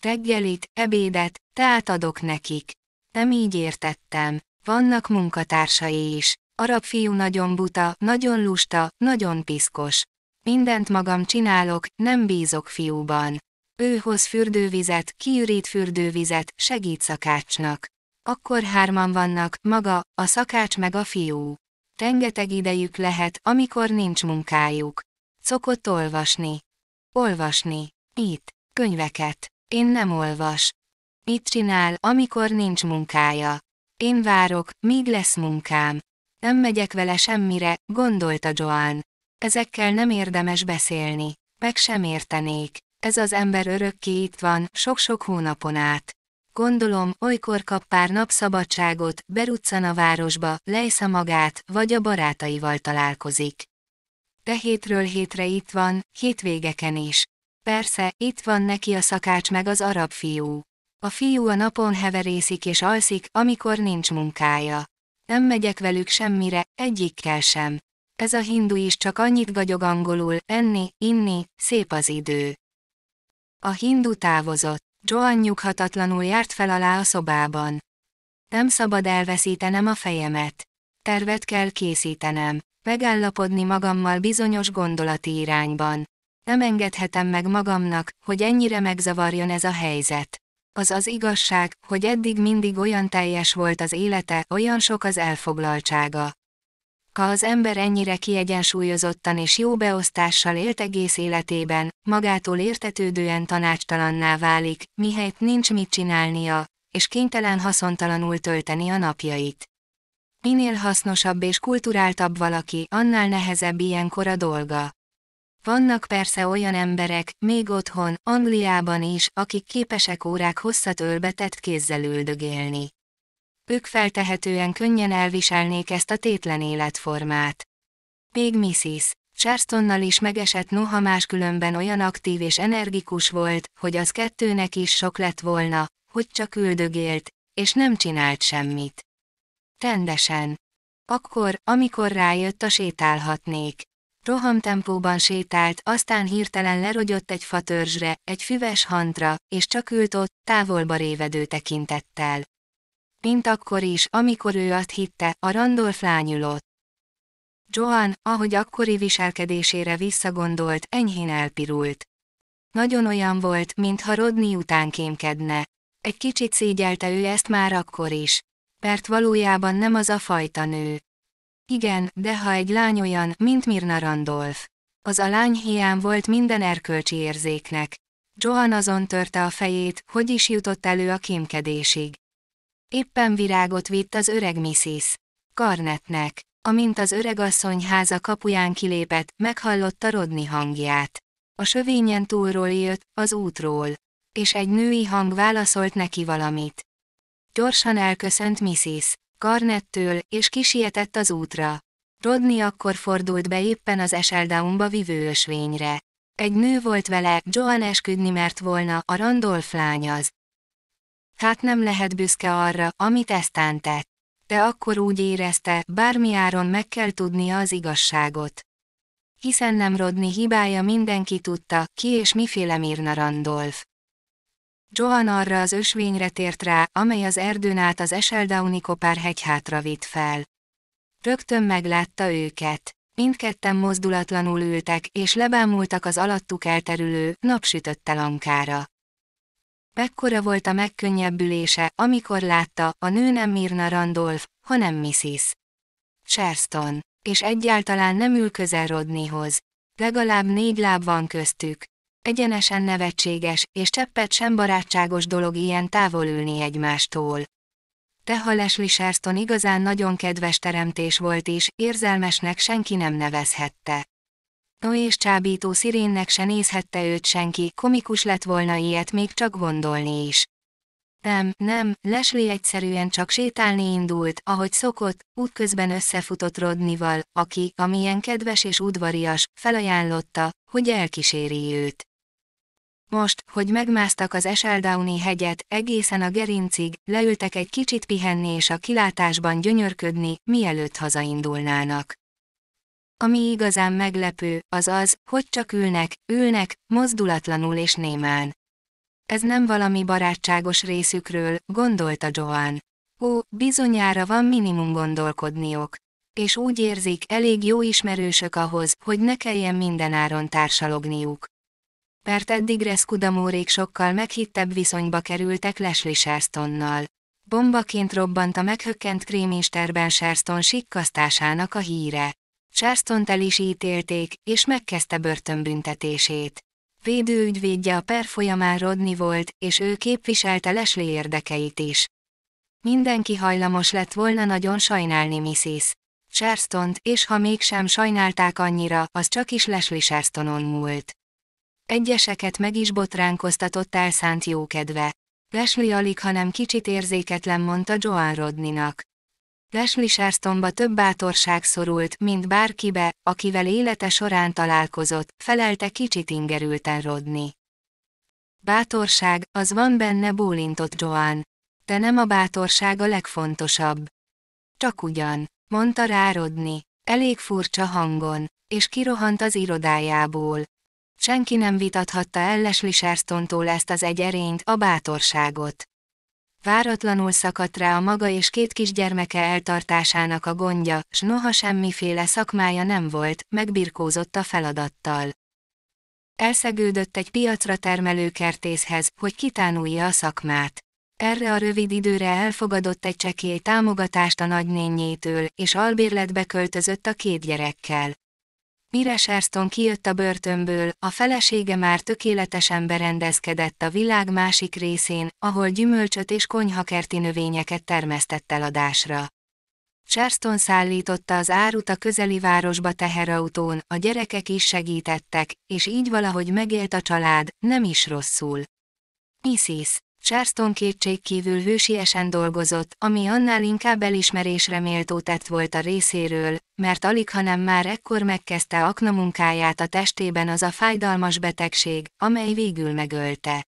Reggelit, ebédet, teát adok nekik. Nem így értettem. Vannak munkatársai is. Arab fiú nagyon buta, nagyon lusta, nagyon piszkos. Mindent magam csinálok, nem bízok fiúban. Ő hoz fürdővizet, kiürít fürdővizet, segít szakácsnak. Akkor hárman vannak, maga, a szakács meg a fiú. Rengeteg idejük lehet, amikor nincs munkájuk. Szokott olvasni. Olvasni. Itt. Könyveket. Én nem olvas. Mit csinál, amikor nincs munkája? Én várok, míg lesz munkám. Nem megyek vele semmire, gondolta Joan. Ezekkel nem érdemes beszélni. Meg sem értenék. Ez az ember örökké itt van, sok-sok hónapon át. Gondolom, olykor kap pár nap szabadságot, beruccan a városba, lejsza magát, vagy a barátaival találkozik. De hétről hétre itt van, hétvégeken is. Persze, itt van neki a szakács meg az arab fiú. A fiú a napon heverészik és alszik, amikor nincs munkája. Nem megyek velük semmire, egyikkel sem. Ez a hindu is csak annyit gagyog angolul, enni, inni, szép az idő. A hindu távozott. Joan nyughatatlanul járt fel alá a szobában. Nem szabad elveszítenem a fejemet. Tervet kell készítenem, megállapodni magammal bizonyos gondolati irányban. Nem engedhetem meg magamnak, hogy ennyire megzavarjon ez a helyzet. Az az igazság, hogy eddig mindig olyan teljes volt az élete, olyan sok az elfoglaltsága. Ha az ember ennyire kiegyensúlyozottan és jó beosztással élt egész életében, magától értetődően tanácstalanná válik, mihelyt nincs mit csinálnia, és kénytelen haszontalanul tölteni a napjait. Minél hasznosabb és kulturáltabb valaki, annál nehezebb ilyenkor a dolga. Vannak persze olyan emberek, még otthon, Angliában is, akik képesek órák hosszat ölbetett kézzel üldögélni. Ők feltehetően könnyen elviselnék ezt a tétlen életformát. Még Mrs. Charlestonnal is megesett noha máskülönben olyan aktív és energikus volt, hogy az kettőnek is sok lett volna, hogy csak üldögélt, és nem csinált semmit. Rendesen. Akkor, amikor rájött a sétálhatnék. Rohamtempóban sétált, aztán hirtelen lerogyott egy fatörzsre, egy füves hantra, és csak ült ott, távolba révedő tekintettel. Mint akkor is, amikor ő azt hitte, a Randolph lányulott. Joan, ahogy akkori viselkedésére visszagondolt, enyhén elpirult. Nagyon olyan volt, mintha Rodney után kémkedne. Egy kicsit szégyelte ő ezt már akkor is. Mert valójában nem az a fajta nő. Igen, de ha egy lány olyan, mint Mirna Randolph. Az a lány hiány volt minden erkölcsi érzéknek. Joan azon törte a fejét, hogy is jutott elő a kémkedésig. Éppen virágot vitt az öreg Mrs. Garnetnek. Amint az öregasszony háza kapuján kilépett, meghallotta Rodni hangját. A sövényen túlról jött, az útról. És egy női hang válaszolt neki valamit. Gyorsan elköszönt Mrs. Garnettől, és kisietett az útra. Rodney akkor fordult be éppen az Eseldaunba vivő ösvényre. Egy nő volt vele, Joan esküdni mert volna, a Randolph lány az. Hát nem lehet büszke arra, amit eztán tett. De akkor úgy érezte, bármi áron meg kell tudnia az igazságot. Hiszen nem Rodni hibája mindenki tudta, ki és miféle Mirna Randolph. Joan arra az ösvényre tért rá, amely az erdőn át az Eseldowni kopár hegyhátra vitt fel. Rögtön meglátta őket. Mindketten mozdulatlanul ültek, és lebámultak az alattuk elterülő, napsütötte lankára. Mekkora volt a megkönnyebbülése, amikor látta, a nő nem Mirna Randolph, hanem Mrs. Sherston, és egyáltalán nem ül közel Rodneyhoz. Legalább négy láb van köztük. Egyenesen nevetséges, és cseppet sem barátságos dolog ilyen távol ülni egymástól. De ha Leslie Sherston igazán nagyon kedves teremtés volt is, érzelmesnek senki nem nevezhette. No és csábító szirénnek se nézhette őt senki, komikus lett volna ilyet még csak gondolni is. Nem, nem, Leslie egyszerűen csak sétálni indult, ahogy szokott, útközben összefutott Rodnival, aki, amilyen kedves és udvarias, felajánlotta, hogy elkíséri őt. Most, hogy megmásztak az Eseldowni hegyet, egészen a gerincig, leültek egy kicsit pihenni és a kilátásban gyönyörködni, mielőtt hazaindulnának. Ami igazán meglepő, az az, hogy csak ülnek, ülnek, mozdulatlanul és némán. Ez nem valami barátságos részükről, gondolta Joan. Ó, bizonyára van minimum gondolkodniok. És úgy érzik, elég jó ismerősök ahhoz, hogy ne kelljen mindenáron társalogniuk. Mert eddig Reszkudamórék sokkal meghittebb viszonyba kerültek Leslie Sherstonnal. Bombaként robbant a meghökkent kréminsterben Sherston sikkasztásának a híre. Charleston-t el is ítélték, és megkezdte börtönbüntetését. Védőügyvédje a per folyamán Rodney volt, és ő képviselte Leslie érdekeit is. Mindenki hajlamos lett volna nagyon sajnálni Mrs. Charleston-t, és ha mégsem sajnálták annyira, az csak is Leslie Charlestonon múlt. Egyeseket meg is botránkoztatott elszánt jókedve. Leslie alig, hanem kicsit érzéketlen mondta Joan Rodninak. Leslie Sharstonba több bátorság szorult, mint bárkibe, akivel élete során találkozott, felelte kicsit ingerülten Rodni. Bátorság, az van benne bólintott Joan. De nem a bátorság a legfontosabb. Csak ugyan, mondta rá Rodni, elég furcsa hangon, és kirohant az irodájából. Senki nem vitathatta el Leslie Sharstontól ezt az egy erényt, a bátorságot. Váratlanul szakadt rá a maga és két kisgyermeke eltartásának a gondja, s noha semmiféle szakmája nem volt, megbirkózott a feladattal. Elszegődött egy piacra termelő kertészhez, hogy kitánulja a szakmát. Erre a rövid időre elfogadott egy csekély támogatást a nagynényétől, és albérletbe költözött a két gyerekkel. Mire Sherston kijött a börtönből, a felesége már tökéletesen berendezkedett a világ másik részén, ahol gyümölcsöt és konyhakerti növényeket termesztett eladásra. Sherston szállította az árut a közeli városba teherautón, a gyerekek is segítettek, és így valahogy megélt a család, nem is rosszul. Mrs. Sherston kétségkívül hősiesen dolgozott, ami annál inkább elismerésre méltó tett volt a részéről, mert alig hanem már ekkor megkezdte akna munkáját a testében az a fájdalmas betegség, amely végül megölte.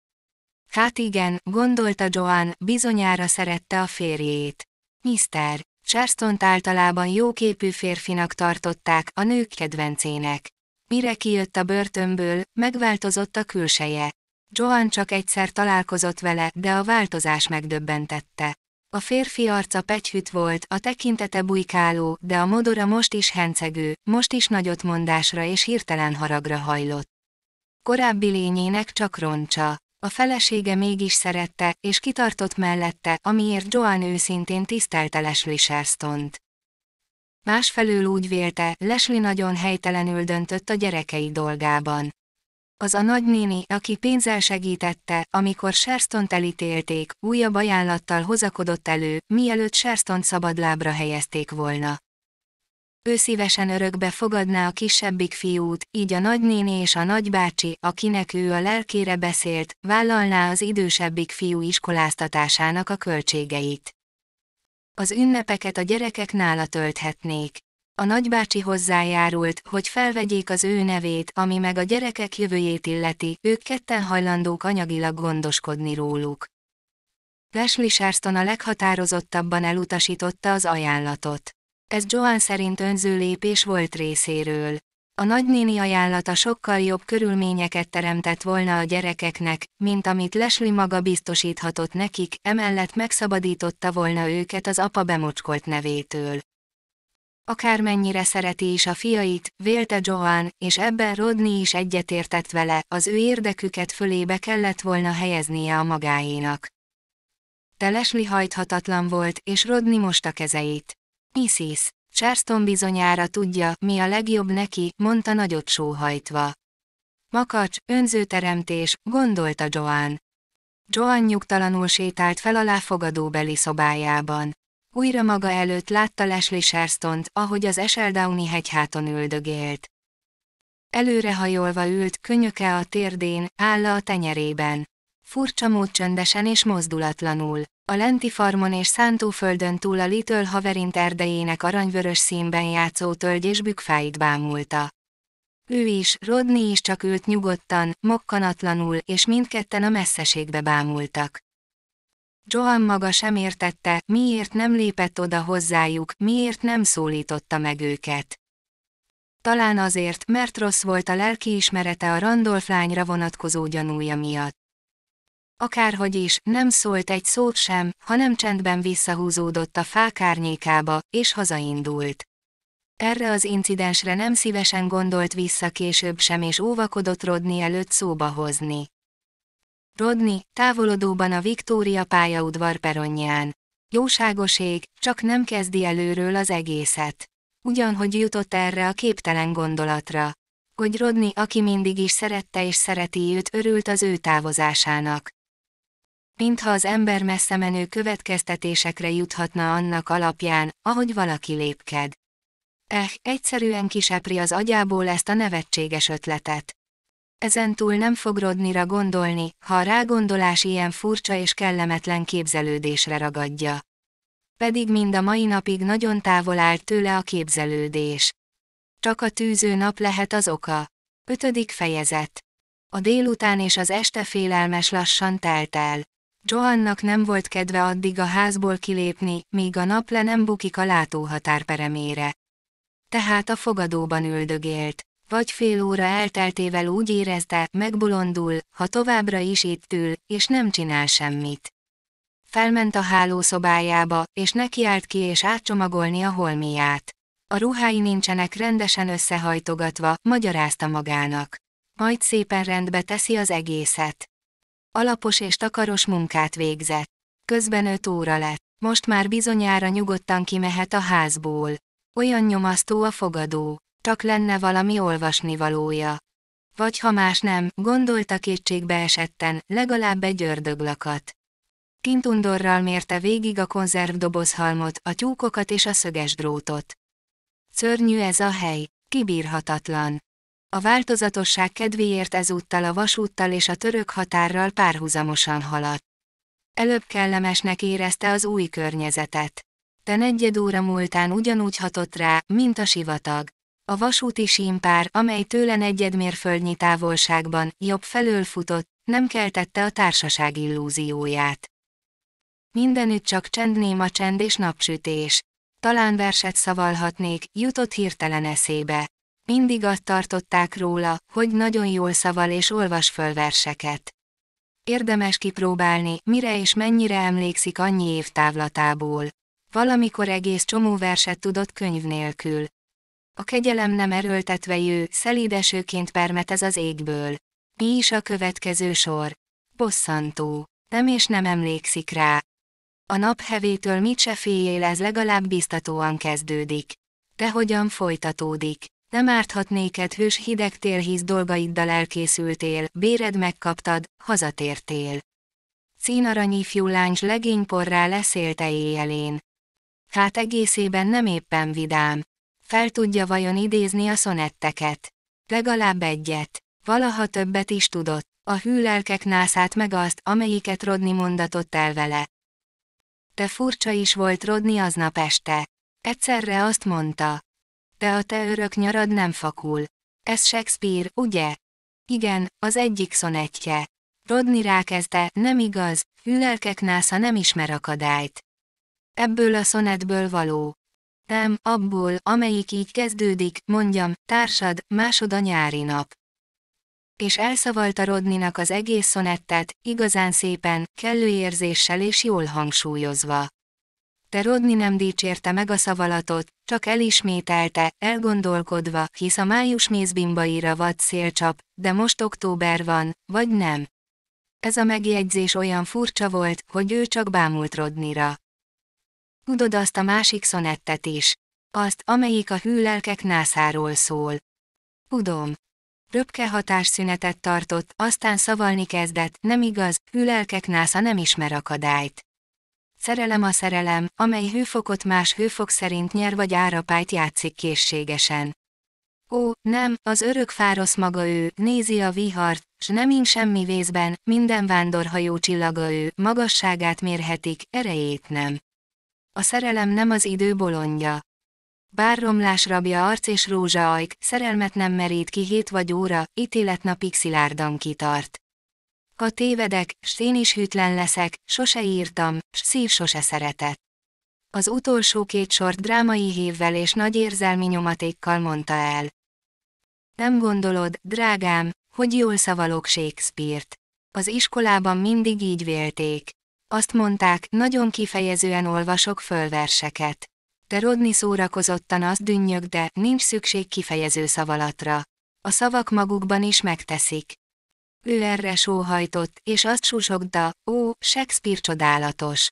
Hát igen, gondolta Joan, bizonyára szerette a férjét. Mr. sherston általában jóképű férfinak tartották, a nők kedvencének. Mire kijött a börtönből, megváltozott a külseje. Joan csak egyszer találkozott vele, de a változás megdöbbentette. A férfi arca pegyhűt volt, a tekintete bujkáló, de a modora most is hencegő, most is nagyot mondásra és hirtelen haragra hajlott. Korábbi lényének csak roncsa. A felesége mégis szerette, és kitartott mellette, amiért Joan őszintén tisztelte Leslie Sherstont. Másfelől úgy vélte, Leslie nagyon helytelenül döntött a gyerekei dolgában. Az a nagynéni, aki pénzzel segítette, amikor Sherstont elítélték, újabb ajánlattal hozakodott elő, mielőtt Sherstont szabadlábra helyezték volna. Ő szívesen örökbe fogadná a kisebbik fiút, így a nagynéni és a nagybácsi, akinek ő a lelkére beszélt, vállalná az idősebbik fiú iskoláztatásának a költségeit. Az ünnepeket a gyerekek nála tölthetnék. A nagybácsi hozzájárult, hogy felvegyék az ő nevét, ami meg a gyerekek jövőjét illeti, ők ketten hajlandók anyagilag gondoskodni róluk. Leslie Sharston a leghatározottabban elutasította az ajánlatot. Ez Joan szerint önző lépés volt részéről. A nagynéni ajánlata sokkal jobb körülményeket teremtett volna a gyerekeknek, mint amit Leslie maga biztosíthatott nekik, emellett megszabadította volna őket az apa bemocskolt nevétől. Akármennyire szereti is a fiait, vélte Joan, és ebben Rodney is egyetértett vele, az ő érdeküket fölébe kellett volna helyeznie a magáénak. De Leslie hajthatatlan volt, és Rodney most a kezeit. Mrs. Charleston bizonyára tudja, mi a legjobb neki, mondta nagyot sóhajtva. Makacs, önzőteremtés, gondolta Joan. Joan nyugtalanul sétált fel a láfogadóbeli szobájában. Újra maga előtt látta Leslie Sherstont, ahogy az Eseldowni hegyháton üldögélt. Előrehajolva ült, könyöke a térdén, álla a tenyerében. Furcsa mód csöndesen és mozdulatlanul. A lenti farmon és szántóföldön túl a Little Haverint erdejének aranyvörös színben játszó tölgy és bükfáit bámulta. Ő is, Rodney is csak ült nyugodtan, mokkanatlanul, és mindketten a messzeségbe bámultak. Joan maga sem értette, miért nem lépett oda hozzájuk, miért nem szólította meg őket. Talán azért, mert rossz volt a lelkiismerete a Randolph lányra vonatkozó gyanúja miatt. Akárhogy is, nem szólt egy szót sem, hanem csendben visszahúzódott a fák árnyékába, és hazaindult. Erre az incidensre nem szívesen gondolt vissza később sem és óvakodott Rodni előtt szóba hozni. Rodni, távolodóban a Viktória pályaudvar peronján. Jóságos ég, csak nem kezdi előről az egészet. Ugyanhogy jutott erre a képtelen gondolatra. Hogy Rodni, aki mindig is szerette és szereti őt, örült az ő távozásának mintha az ember messze menő következtetésekre juthatna annak alapján, ahogy valaki lépked. Eh, egyszerűen kisepri az agyából ezt a nevetséges ötletet. Ezentúl nem fog Rodnira gondolni, ha a rágondolás ilyen furcsa és kellemetlen képzelődésre ragadja. Pedig mind a mai napig nagyon távol állt tőle a képzelődés. Csak a tűző nap lehet az oka. Ötödik fejezet. A délután és az este félelmes lassan telt el. Joannak nem volt kedve addig a házból kilépni, míg a nap le nem bukik a látóhatár peremére. Tehát a fogadóban üldögélt. Vagy fél óra elteltével úgy érezte, megbolondul, ha továbbra is itt ül, és nem csinál semmit. Felment a hálószobájába, és nekiált ki és átcsomagolni a holmiát. A ruhái nincsenek rendesen összehajtogatva, magyarázta magának. Majd szépen rendbe teszi az egészet. Alapos és takaros munkát végzett. Közben öt óra lett. Most már bizonyára nyugodtan kimehet a házból. Olyan nyomasztó a fogadó. Csak lenne valami olvasnivalója. Vagy ha más nem, gondolta kétségbe esetten, legalább egy ördöglakat. Kintundorral mérte végig a konzervdobozhalmot, a tyúkokat és a szöges drótot. Szörnyű ez a hely, kibírhatatlan. A változatosság kedvéért ezúttal a vasúttal és a török határral párhuzamosan haladt. Előbb kellemesnek érezte az új környezetet. De negyed óra múltán ugyanúgy hatott rá, mint a sivatag. A vasúti símpár, amely tőle negyed mérföldnyi távolságban, jobb felől futott, nem keltette a társaság illúzióját. Mindenütt csak csend néma csend és napsütés. Talán verset szavalhatnék, jutott hirtelen eszébe. Mindig azt tartották róla, hogy nagyon jól szaval és olvas föl verseket. Érdemes kipróbálni, mire és mennyire emlékszik annyi év távlatából. Valamikor egész csomó verset tudott könyv nélkül. A kegyelem nem erőltetve jő, szelídesőként permetez az égből. Mi is a következő sor? Bosszantó. Nem és nem emlékszik rá. A nap hevétől mit se féljél ez legalább biztatóan kezdődik. De hogyan folytatódik? Nem árthat néked hős hideg télhíz dolgaiddal elkészültél, béred megkaptad, hazatértél. Színarany ifjú lány legényporrá leszélte éjjelén. Hát egészében nem éppen vidám. Fel tudja vajon idézni a szonetteket. Legalább egyet. Valaha többet is tudott. A hűlelkek nászát meg azt, amelyiket Rodni mondatott el vele. De furcsa is volt Rodni aznap este. Egyszerre azt mondta, de a te örök nyarad nem fakul. Ez Shakespeare, ugye? Igen, az egyik szonettje. Rodni rákezdte, nem igaz, hülelkek násza nem ismer akadályt. Ebből a szonetből való. Nem, abból, amelyik így kezdődik, mondjam, társad, másod a nyári nap. És elszavalta Rodninak az egész szonettet, igazán szépen, kellő érzéssel és jól hangsúlyozva de Rodni nem dicsérte meg a szavalatot, csak elismételte, elgondolkodva, hisz a május mézbimbaira vad szélcsap, de most október van, vagy nem. Ez a megjegyzés olyan furcsa volt, hogy ő csak bámult Rodnira. Tudod azt a másik szonettet is. Azt, amelyik a hűlelkek nászáról szól. Tudom. Röpke hatásszünetet tartott, aztán szavalni kezdett, nem igaz, hűlelkek násza nem ismer akadályt. Szerelem a szerelem, amely hőfokot más hőfok szerint nyer vagy árapályt játszik készségesen. Ó, nem, az örök fárosz maga ő, nézi a vihart, s nem ing semmi vészben, minden vándorhajó csillaga ő, magasságát mérhetik, erejét nem. A szerelem nem az idő bolondja. Bár romlás rabja arc és rózsaajk, szerelmet nem merít ki hét vagy óra, ítélet napig szilárdan kitart. Ha tévedek, s én is hűtlen leszek, sose írtam, s szív sose szeretett. Az utolsó két sort drámai hívvel és nagy érzelmi nyomatékkal mondta el. Nem gondolod, drágám, hogy jól szavalok Shakespeare-t. Az iskolában mindig így vélték. Azt mondták, nagyon kifejezően olvasok fölverseket. De Rodni szórakozottan azt dünnyög, de nincs szükség kifejező szavalatra. A szavak magukban is megteszik. Ő erre sóhajtott, és azt susogta, ó, Shakespeare csodálatos.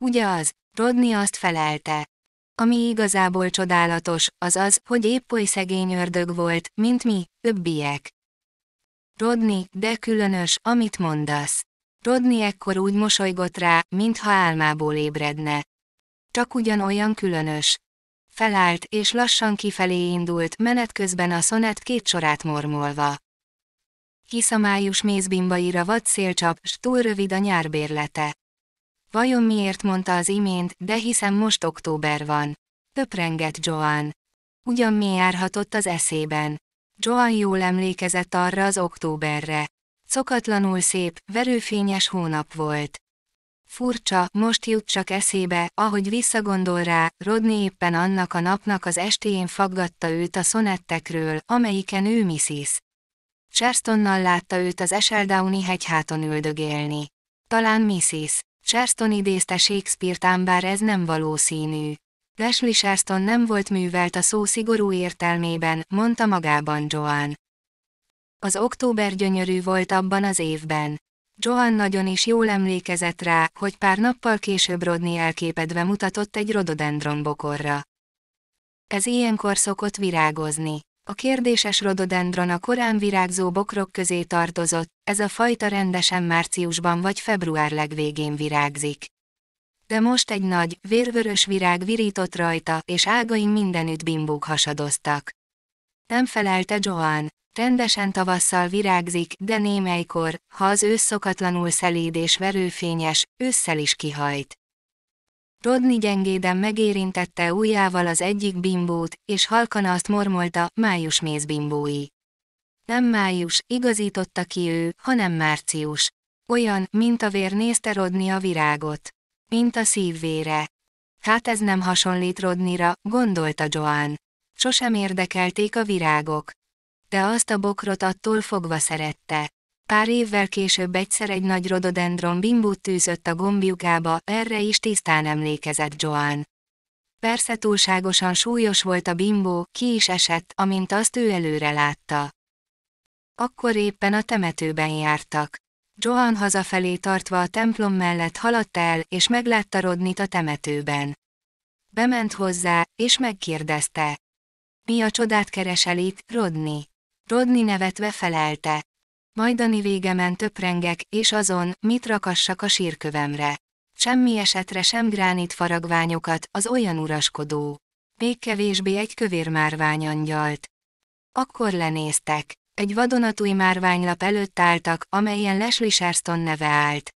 Ugye az, Rodney azt felelte. Ami igazából csodálatos, az az, hogy épp oly szegény ördög volt, mint mi, többiek. Rodney, de különös, amit mondasz. Rodney ekkor úgy mosolygott rá, mintha álmából ébredne. Csak ugyanolyan különös. Felállt, és lassan kifelé indult, menet közben a szonet két sorát mormolva hisz a május mézbimbaira vad szélcsap, s túl rövid a nyárbérlete. Vajon miért mondta az imént, de hiszem most október van. Töprengett Joan. Ugyan mi járhatott az eszében. Joan jól emlékezett arra az októberre. Szokatlanul szép, verőfényes hónap volt. Furcsa, most jut csak eszébe, ahogy visszagondol rá, Rodney éppen annak a napnak az estéjén faggatta őt a szonettekről, amelyiken ő Mrs. Charstonnal látta őt az Eseldowni hegyháton üldögélni. Talán Mrs. Charston idézte Shakespeare-t ám bár ez nem valószínű. Leslie Charston nem volt művelt a szó szigorú értelmében, mondta magában Joan. Az október gyönyörű volt abban az évben. Joan nagyon is jól emlékezett rá, hogy pár nappal később Rodney elképedve mutatott egy rododendron bokorra. Ez ilyenkor szokott virágozni. A kérdéses rododendron a korán virágzó bokrok közé tartozott, ez a fajta rendesen márciusban vagy február legvégén virágzik. De most egy nagy, vérvörös virág virított rajta, és ágain mindenütt bimbók hasadoztak. Nem felelte Joan, rendesen tavasszal virágzik, de némelykor, ha az ősz szokatlanul szeléd és verőfényes, ősszel is kihajt. Rodni gyengéden megérintette ujjával az egyik bimbót, és halkan azt mormolta, május méz bimbói. Nem május, igazította ki ő, hanem március. Olyan, mint a vér nézte Rodni a virágot. Mint a szívvére. Hát ez nem hasonlít Rodnira, gondolta Joan. Sosem érdekelték a virágok. De azt a bokrot attól fogva szerette. Pár évvel később egyszer egy nagy rododendron bimbút tűzött a gombjukába, erre is tisztán emlékezett Joan. Persze túlságosan súlyos volt a bimbó, ki is esett, amint azt ő előre látta. Akkor éppen a temetőben jártak. Joan hazafelé tartva a templom mellett haladt el, és meglátta Rodnit a temetőben. Bement hozzá, és megkérdezte. Mi a csodát keresel itt, Rodni? Rodni nevetve felelte. Majdani végemen töprengek, és azon, mit rakassak a sírkövemre. Semmi esetre sem gránit faragványokat, az olyan uraskodó. Még kevésbé egy kövér márványangyalt. Akkor lenéztek. Egy vadonatúj márványlap előtt álltak, amelyen Leslie Sherston neve állt.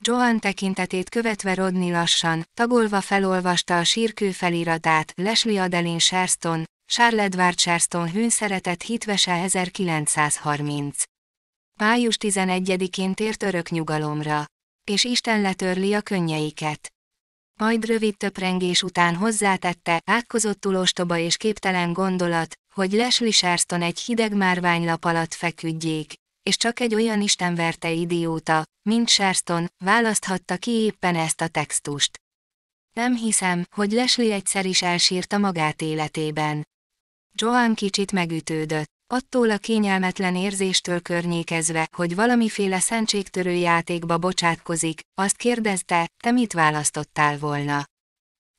Joan tekintetét követve Rodney lassan, tagolva felolvasta a sírkő feliratát, Leslie Adeline Sherston, Charles Edward Sherston hűnszeretett hitvese 1930. Május 11-én tért örök nyugalomra. És Isten letörli a könnyeiket. Majd rövid töprengés után hozzátette, átkozottul ostoba és képtelen gondolat, hogy Leslie Sherston egy hideg márványlap alatt feküdjék, és csak egy olyan istenverte idióta, mint Sherston, választhatta ki éppen ezt a textust. Nem hiszem, hogy Leslie egyszer is elsírta magát életében. Joan kicsit megütődött, attól a kényelmetlen érzéstől környékezve, hogy valamiféle szentségtörő játékba bocsátkozik, azt kérdezte, te mit választottál volna?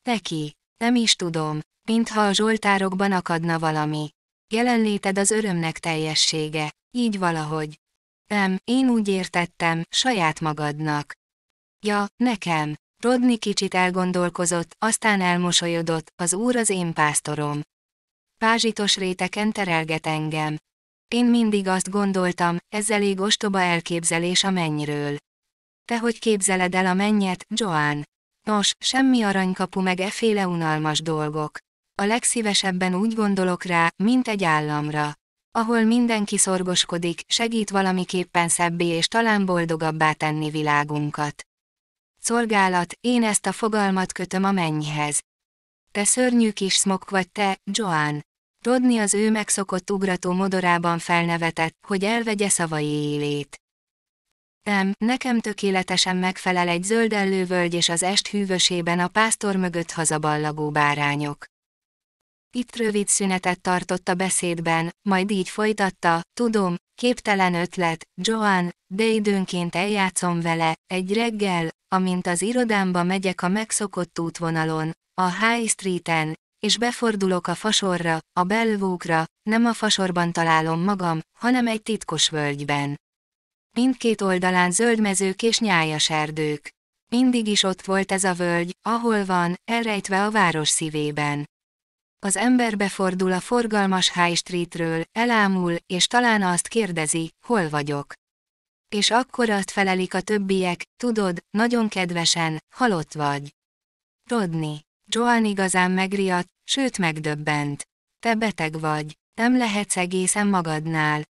Neki, nem is tudom, mintha a zsoltárokban akadna valami. Jelenléted az örömnek teljessége, így valahogy. Nem, én úgy értettem, saját magadnak. Ja, nekem. Rodni kicsit elgondolkozott, aztán elmosolyodott, az úr az én pásztorom. Pázsitos réteken terelget engem. Én mindig azt gondoltam, ez elég ostoba elképzelés a mennyről. Te hogy képzeled el a mennyet, Joan? Nos, semmi aranykapu meg eféle unalmas dolgok. A legszívesebben úgy gondolok rá, mint egy államra. Ahol mindenki szorgoskodik, segít valamiképpen szebbé és talán boldogabbá tenni világunkat. Szolgálat, én ezt a fogalmat kötöm a mennyhez. Te szörnyű kis smok vagy te, Joan. Rodni az ő megszokott ugrató modorában felnevetett, hogy elvegye szavai élét. Nem, nekem tökéletesen megfelel egy zöldellő völgy és az est hűvösében a pásztor mögött hazaballagó bárányok. Itt rövid szünetet tartott a beszédben, majd így folytatta, tudom, képtelen ötlet, Joan, de időnként eljátszom vele, egy reggel, amint az irodámba megyek a megszokott útvonalon, a High Streeten, és befordulok a fasorra, a belvókra, nem a fasorban találom magam, hanem egy titkos völgyben. Mindkét oldalán zöld mezők és nyájas erdők. Mindig is ott volt ez a völgy, ahol van, elrejtve a város szívében. Az ember befordul a forgalmas High Streetről, elámul, és talán azt kérdezi, hol vagyok. És akkor azt felelik a többiek, tudod, nagyon kedvesen, halott vagy. Rodni. Joan igazán megriadt, sőt megdöbbent. Te beteg vagy, nem lehetsz egészen magadnál.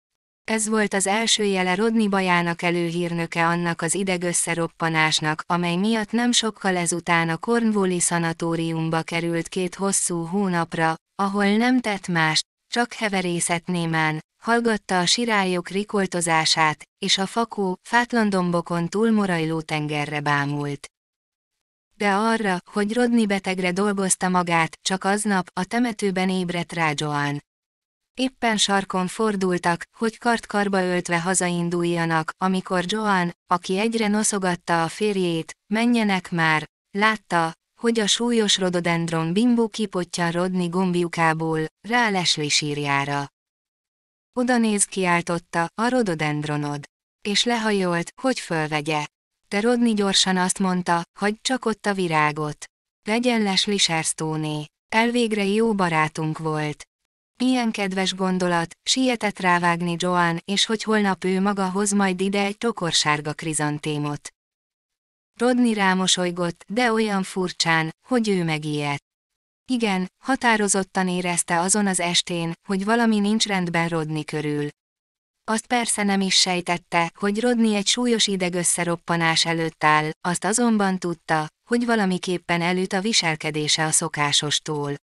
Ez volt az első jele Rodney bajának előhírnöke annak az idegösszeroppanásnak, amely miatt nem sokkal ezután a Cornwalli szanatóriumba került két hosszú hónapra, ahol nem tett más, csak heverészet némán, hallgatta a sirályok rikoltozását, és a fakó, fátlan dombokon túlmorajló tengerre bámult de arra, hogy Rodney betegre dolgozta magát, csak aznap a temetőben ébredt rá Joan. Éppen sarkon fordultak, hogy kart-karba öltve hazainduljanak, amikor Joan, aki egyre noszogatta a férjét, menjenek már, látta, hogy a súlyos rododendron bimbó kipottyan Rodni gombjukából, rá Leslie sírjára. Oda néz kiáltotta, a rododendronod. És lehajolt, hogy fölvegye. De Rodni gyorsan azt mondta, hogy csak ott a virágot. Legyen Leslie Sherstone. Elvégre jó barátunk volt. Milyen kedves gondolat, sietett rávágni Joan, és hogy holnap ő maga hoz majd ide egy tokorsárga krizantémot. Rodni rámosolygott, de olyan furcsán, hogy ő megijedt. Igen, határozottan érezte azon az estén, hogy valami nincs rendben Rodni körül. Azt persze nem is sejtette, hogy Rodni egy súlyos idegösszeroppanás előtt áll, azt azonban tudta, hogy valamiképpen előtt a viselkedése a szokásostól.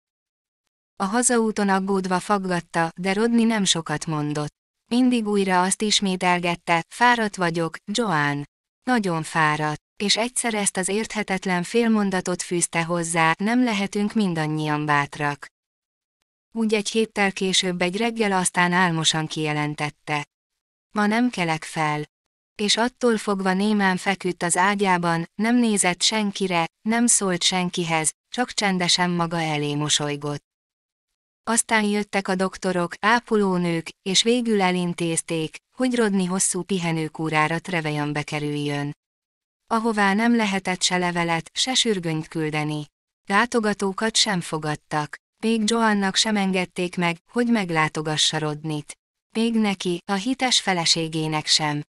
A hazaúton aggódva faggatta, de Rodni nem sokat mondott. Mindig újra azt ismételgette, fáradt vagyok, Joan. Nagyon fáradt, és egyszer ezt az érthetetlen félmondatot fűzte hozzá, nem lehetünk mindannyian bátrak. Úgy egy héttel később egy reggel aztán álmosan kijelentette. Ma nem kelek fel. És attól fogva némán feküdt az ágyában, nem nézett senkire, nem szólt senkihez, csak csendesen maga elé mosolygott. Aztán jöttek a doktorok, ápolónők, és végül elintézték, hogy Rodni hosszú pihenőkúrára Trevejan bekerüljön. Ahová nem lehetett se levelet, se sürgönyt küldeni. Látogatókat sem fogadtak. Még Joannak sem engedték meg, hogy meglátogassa Rodnit. Még neki, a hites feleségének sem.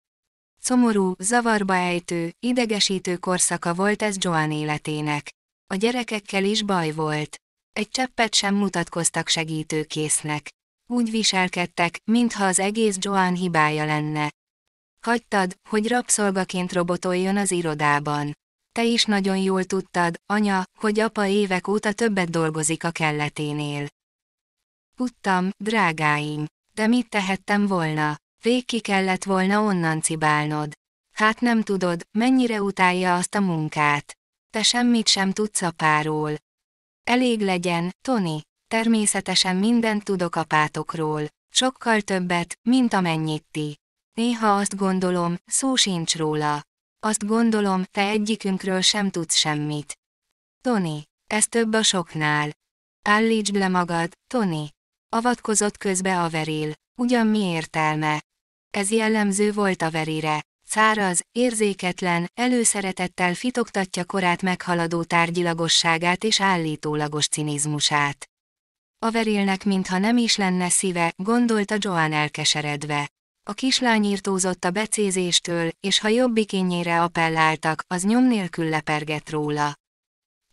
Szomorú, zavarba ejtő, idegesítő korszaka volt ez Joan életének. A gyerekekkel is baj volt egy cseppet sem mutatkoztak segítőkésznek. Úgy viselkedtek, mintha az egész Joan hibája lenne. Hagytad, hogy rabszolgaként robotoljon az irodában. Te is nagyon jól tudtad, anya, hogy apa évek óta többet dolgozik a kelleténél. Tudtam, drágáim, de mit tehettem volna? Végki kellett volna onnan cibálnod. Hát nem tudod, mennyire utálja azt a munkát. Te semmit sem tudsz apáról. Elég legyen, Tony. Természetesen mindent tudok apátokról. Sokkal többet, mint amennyit ti. Néha azt gondolom, szó sincs róla. Azt gondolom, te egyikünkről sem tudsz semmit. Tony, ez több a soknál. Állítsd le magad, Tony. Avatkozott közbe a veril. Ugyan mi értelme? Ez jellemző volt a verire száraz, érzéketlen, előszeretettel fitoktatja korát meghaladó tárgyilagosságát és állítólagos cinizmusát. Averilnek mintha nem is lenne szíve, gondolta Joan elkeseredve. A kislány írtózott a becézéstől, és ha jobbikényére appelláltak, az nyom nélkül lepergett róla.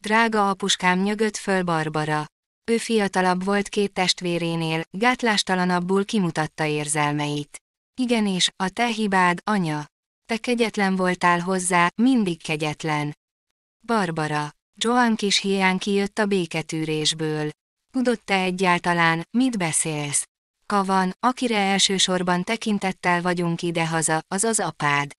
Drága apuskám nyögött föl Barbara. Ő fiatalabb volt két testvérénél, gátlástalanabbul kimutatta érzelmeit. Igenis, a te hibád, anya. Te kegyetlen voltál hozzá, mindig kegyetlen. Barbara. Joan kis hián kijött a béketűrésből. Tudod te egyáltalán, mit beszélsz? Kavan, akire elsősorban tekintettel vagyunk idehaza, az az apád.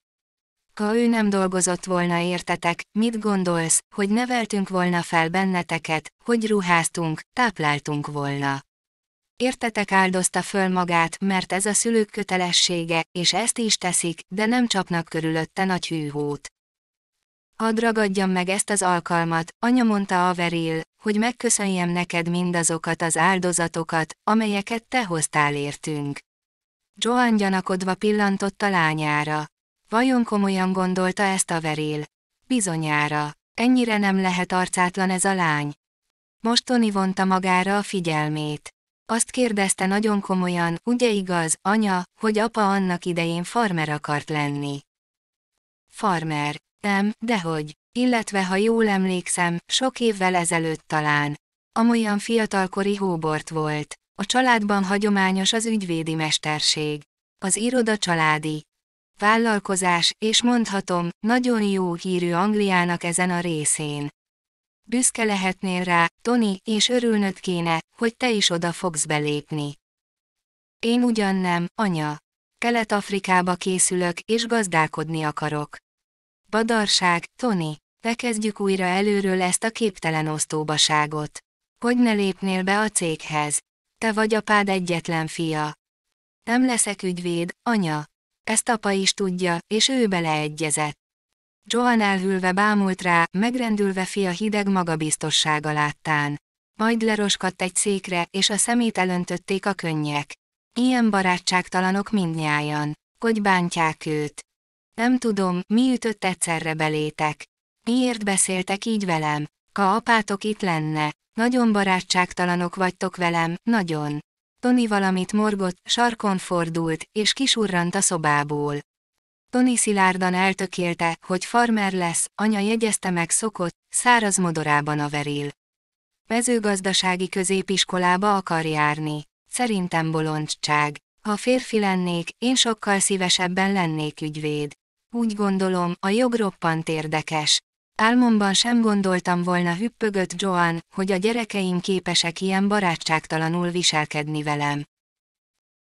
Ha ő nem dolgozott volna értetek, mit gondolsz, hogy neveltünk volna fel benneteket, hogy ruháztunk, tápláltunk volna. Értetek áldozta föl magát, mert ez a szülők kötelessége, és ezt is teszik, de nem csapnak körülötte nagy hűhót. Hadd ragadjam meg ezt az alkalmat, anya mondta Averil, hogy megköszönjem neked mindazokat az áldozatokat, amelyeket te hoztál értünk. Joan gyanakodva pillantott a lányára. Vajon komolyan gondolta ezt Averil? Bizonyára. Ennyire nem lehet arcátlan ez a lány. Most Tony vonta magára a figyelmét. Azt kérdezte nagyon komolyan, ugye igaz, anya, hogy apa annak idején farmer akart lenni. Farmer, nem, dehogy, illetve ha jól emlékszem, sok évvel ezelőtt talán. Amolyan fiatalkori hóbort volt. A családban hagyományos az ügyvédi mesterség. Az iroda családi. Vállalkozás, és mondhatom, nagyon jó hírű Angliának ezen a részén. Büszke lehetnél rá, Tony, és örülnöd kéne, hogy te is oda fogsz belépni. Én ugyan nem, anya. Kelet-Afrikába készülök, és gazdálkodni akarok. Badarság, Tony, bekezdjük újra előről ezt a képtelen osztóbaságot. Hogy ne lépnél be a céghez? Te vagy apád egyetlen fia. Nem leszek ügyvéd, anya. Ezt apa is tudja, és ő beleegyezett. Joan elhűlve bámult rá, megrendülve fia hideg magabiztossága láttán. Majd leroskadt egy székre, és a szemét elöntötték a könnyek. Ilyen barátságtalanok mindnyájan. Hogy bántják őt? Nem tudom, mi ütött egyszerre belétek. Miért beszéltek így velem? Ha apátok itt lenne, nagyon barátságtalanok vagytok velem, nagyon. Tony valamit morgott, sarkon fordult, és kisurrant a szobából. Tony szilárdan eltökélte, hogy farmer lesz, anya jegyezte meg szokott, száraz modorában veril. Mezőgazdasági középiskolába akar járni. Szerintem bolondság. Ha férfi lennék, én sokkal szívesebben lennék ügyvéd. Úgy gondolom, a jog roppant érdekes. Álmomban sem gondoltam volna hüppögött Joan, hogy a gyerekeim képesek ilyen barátságtalanul viselkedni velem.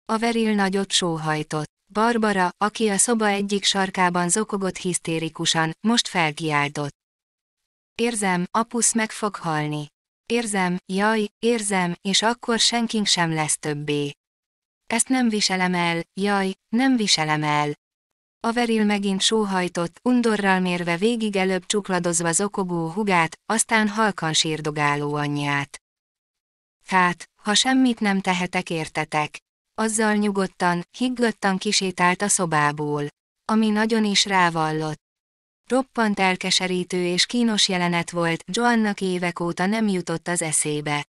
A veril nagyot sóhajtott. Barbara, aki a szoba egyik sarkában zokogott hisztérikusan, most felkiáltott. Érzem, apusz meg fog halni. Érzem, jaj, érzem, és akkor senkink sem lesz többé. Ezt nem viselem el, jaj, nem viselem el. A veril megint sóhajtott, undorral mérve végig előbb csukladozva zokogó hugát, aztán halkan sírdogáló anyját. Hát, ha semmit nem tehetek értetek. Azzal nyugodtan, higgadtan kisétált a szobából. Ami nagyon is rávallott. Roppant elkeserítő és kínos jelenet volt, Joannak évek óta nem jutott az eszébe.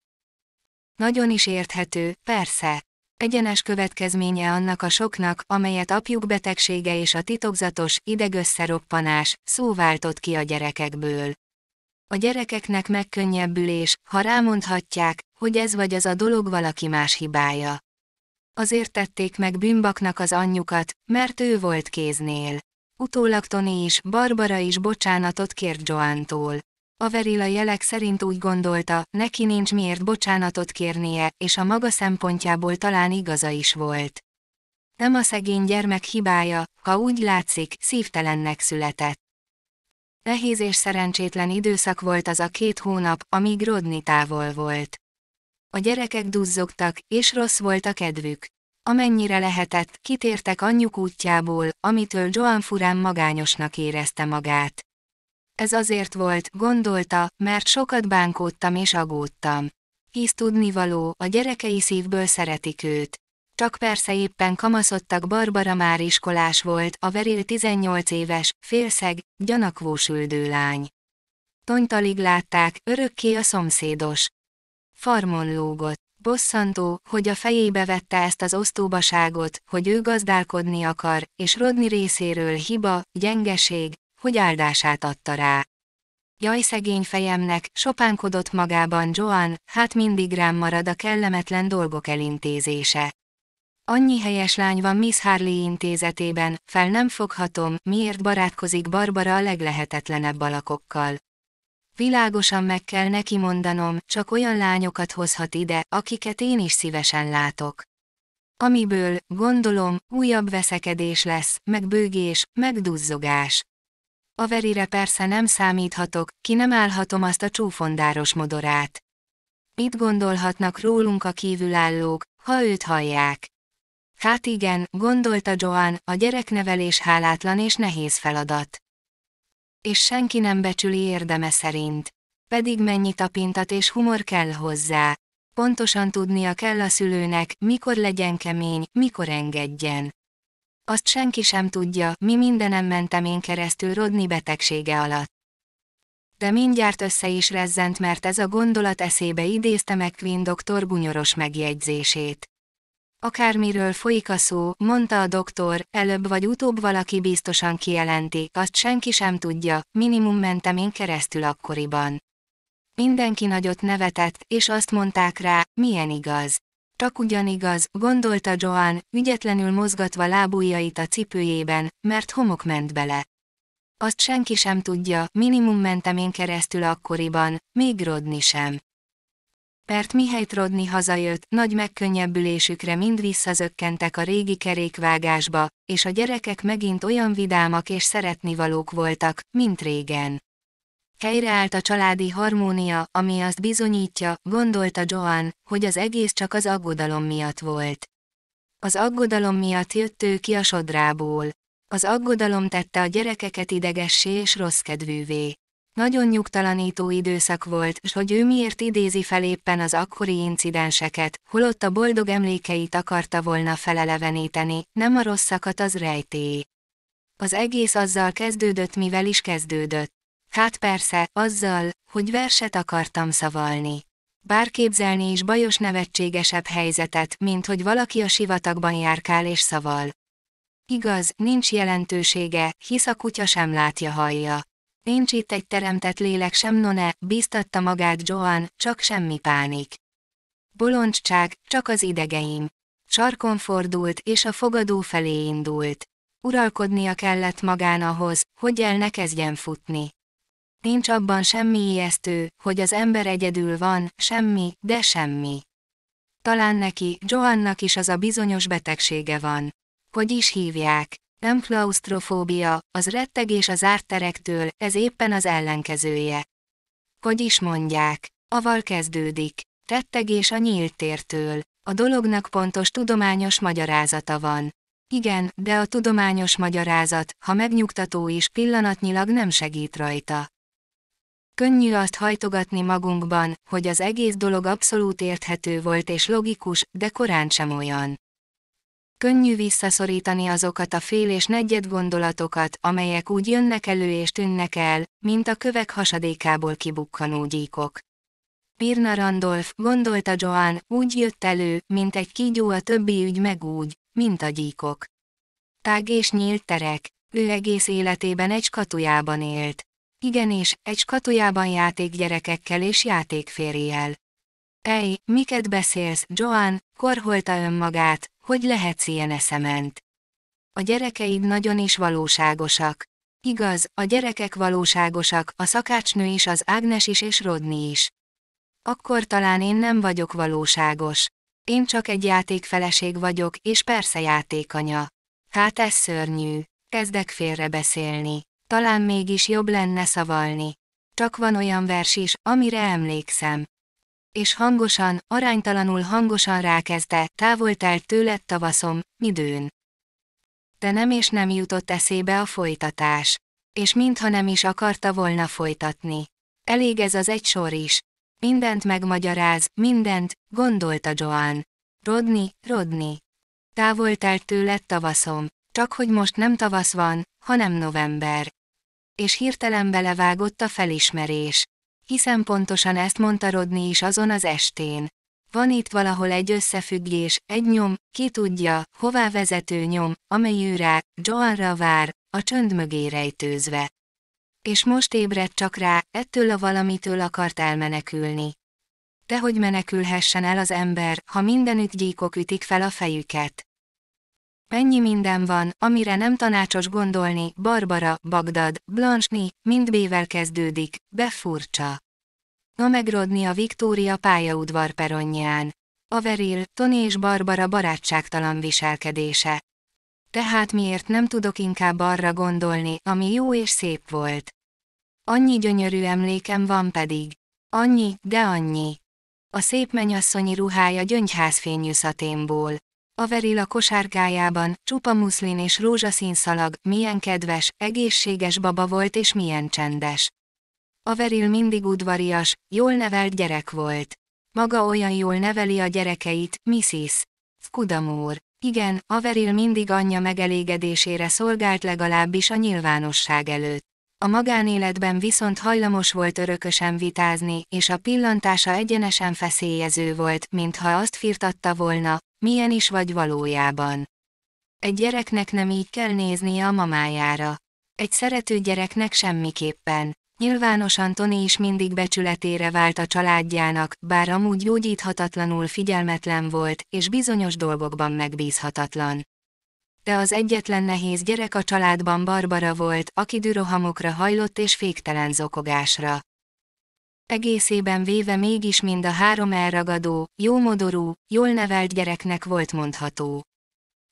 Nagyon is érthető, persze. Egyenes következménye annak a soknak, amelyet apjuk betegsége és a titokzatos, idegösszeroppanás, szóváltott ki a gyerekekből. A gyerekeknek megkönnyebbülés, ha rámondhatják, hogy ez vagy az a dolog valaki más hibája. Azért tették meg bűnbaknak az anyjukat, mert ő volt kéznél. Utólag Tony is, Barbara is bocsánatot kért Joantól. Averila jelek szerint úgy gondolta, neki nincs miért bocsánatot kérnie, és a maga szempontjából talán igaza is volt. Nem a szegény gyermek hibája, ha úgy látszik, szívtelennek született. Nehéz és szerencsétlen időszak volt az a két hónap, amíg Rodni távol volt. A gyerekek duzzogtak, és rossz volt a kedvük. Amennyire lehetett, kitértek anyjuk útjából, amitől Joan furán magányosnak érezte magát. Ez azért volt, gondolta, mert sokat bánkódtam és agódtam. Hisz tudnivaló, a gyerekei szívből szeretik őt. Csak persze éppen kamaszodtak Barbara már iskolás volt, a Veril 18 éves, félszeg, gyanakvó süldő lány. Tonytalig látták, örökké a szomszédos. Farmon lógott. Bosszantó, hogy a fejébe vette ezt az osztóbaságot, hogy ő gazdálkodni akar, és Rodni részéről hiba, gyengeség, hogy áldását adta rá. Jaj szegény fejemnek, sopánkodott magában Joan, hát mindig rám marad a kellemetlen dolgok elintézése. Annyi helyes lány van Miss Harley intézetében, fel nem foghatom, miért barátkozik Barbara a leglehetetlenebb alakokkal. Világosan meg kell neki mondanom, csak olyan lányokat hozhat ide, akiket én is szívesen látok. Amiből, gondolom, újabb veszekedés lesz, meg bőgés, meg duzzogás. A verire persze nem számíthatok, ki nem állhatom azt a csúfondáros modorát. Mit gondolhatnak rólunk a kívülállók, ha őt hallják? Hát igen, gondolta Joan, a gyereknevelés hálátlan és nehéz feladat és senki nem becsüli érdeme szerint. Pedig mennyi tapintat és humor kell hozzá. Pontosan tudnia kell a szülőnek, mikor legyen kemény, mikor engedjen. Azt senki sem tudja, mi mindenem mentem én keresztül Rodni betegsége alatt. De mindjárt össze is rezzent, mert ez a gondolat eszébe idézte meg Quinn doktor bunyoros megjegyzését. Akármiről folyik a szó, mondta a doktor, előbb vagy utóbb valaki biztosan kijelenti, azt senki sem tudja, minimum mentem én keresztül akkoriban. Mindenki nagyot nevetett, és azt mondták rá, milyen igaz. Csak ugyanigaz, gondolta Joan, ügyetlenül mozgatva lábujjait a cipőjében, mert homok ment bele. Azt senki sem tudja, minimum mentem én keresztül akkoriban, még Rodni sem. Mert mihelyt Rodni hazajött, nagy megkönnyebbülésükre mind visszazökkentek a régi kerékvágásba, és a gyerekek megint olyan vidámak és szeretnivalók voltak, mint régen. Helyreállt a családi harmónia, ami azt bizonyítja, gondolta Joan, hogy az egész csak az aggodalom miatt volt. Az aggodalom miatt jött ő ki a sodrából. Az aggodalom tette a gyerekeket idegessé és rossz kedvűvé. Nagyon nyugtalanító időszak volt, s hogy ő miért idézi fel éppen az akkori incidenseket, holott a boldog emlékeit akarta volna feleleveníteni, nem a rosszakat az rejtély. Az egész azzal kezdődött, mivel is kezdődött. Hát persze, azzal, hogy verset akartam szavalni. Bár képzelni is bajos nevetségesebb helyzetet, mint hogy valaki a sivatagban járkál és szaval. Igaz, nincs jelentősége, hisz a kutya sem látja hallja. Nincs itt egy teremtett lélek sem none, bíztatta magát Joan, csak semmi pánik. Bolondság, csak az idegeim. Sarkon fordult, és a fogadó felé indult. Uralkodnia kellett magán ahhoz, hogy el ne kezdjen futni. Nincs abban semmi ijesztő, hogy az ember egyedül van, semmi, de semmi. Talán neki, Joannak is az a bizonyos betegsége van. Hogy is hívják? Nem klaustrofóbia, az rettegés az árterektől, ez éppen az ellenkezője. Hogy is mondják? Aval kezdődik. Rettegés a nyílt tértől. A dolognak pontos tudományos magyarázata van. Igen, de a tudományos magyarázat, ha megnyugtató is, pillanatnyilag nem segít rajta. Könnyű azt hajtogatni magunkban, hogy az egész dolog abszolút érthető volt és logikus, de korán sem olyan. Könnyű visszaszorítani azokat a fél és negyed gondolatokat, amelyek úgy jönnek elő és tűnnek el, mint a kövek hasadékából kibukkanó gyíkok. Birna Randolph, gondolta Joan, úgy jött elő, mint egy kígyó a többi ügy meg úgy, mint a gyíkok. Tág és nyílt terek, ő egész életében egy skatujában élt. Igenis, egy skatujában játékgyerekekkel és játékférjel. Ej, miket beszélsz, Joan, korholta önmagát, hogy lehetsz ilyen eszement. A gyerekeid nagyon is valóságosak. Igaz, a gyerekek valóságosak, a szakácsnő is az Ágnes is és Rodni is. Akkor talán én nem vagyok valóságos. Én csak egy játékfeleség vagyok, és persze játékanya. Hát ez szörnyű. Kezdek félrebeszélni. Talán mégis jobb lenne szavalni. Csak van olyan vers is, amire emlékszem és hangosan, aránytalanul hangosan rákezdte, távol telt tőled tavaszom, midőn. De nem és nem jutott eszébe a folytatás. És mintha nem is akarta volna folytatni. Elég ez az egy sor is. Mindent megmagyaráz, mindent, gondolta Joan. Rodni, Rodni. Távol telt tőled tavaszom, csak hogy most nem tavasz van, hanem november. És hirtelen belevágott a felismerés hiszen pontosan ezt mondta Rodni is azon az estén. Van itt valahol egy összefüggés, egy nyom, ki tudja, hová vezető nyom, amely rá, Joanra vár, a csönd mögé rejtőzve. És most ébredt csak rá, ettől a valamitől akart elmenekülni. De hogy menekülhessen el az ember, ha mindenütt gyíkok ütik fel a fejüket. Mennyi minden van, amire nem tanácsos gondolni, Barbara, Bagdad, Blanche mind bével kezdődik, befurcsa. No megrodni a Viktória pályaudvar peronján. Averil, Tony és Barbara barátságtalan viselkedése. Tehát miért nem tudok inkább arra gondolni, ami jó és szép volt. Annyi gyönyörű emlékem van pedig. Annyi, de annyi. A szép menyasszonyi ruhája gyöngyházfényű szaténból. A kosárgájában, csupa muszlin és rózsaszín szalag, milyen kedves, egészséges baba volt és milyen csendes. Averil mindig udvarias, jól nevelt gyerek volt. Maga olyan jól neveli a gyerekeit, Mrs. Scudamore. Igen, Averil mindig anyja megelégedésére szolgált legalábbis a nyilvánosság előtt. A magánéletben viszont hajlamos volt örökösen vitázni, és a pillantása egyenesen feszélyező volt, mintha azt firtatta volna, milyen is vagy valójában. Egy gyereknek nem így kell néznie a mamájára. Egy szerető gyereknek semmiképpen. Nyilvánosan Tony is mindig becsületére vált a családjának, bár amúgy gyógyíthatatlanul figyelmetlen volt, és bizonyos dolgokban megbízhatatlan. De az egyetlen nehéz gyerek a családban Barbara volt, aki dürohamokra hajlott és féktelen zokogásra. Egészében véve mégis mind a három elragadó, jómodorú, jól nevelt gyereknek volt mondható.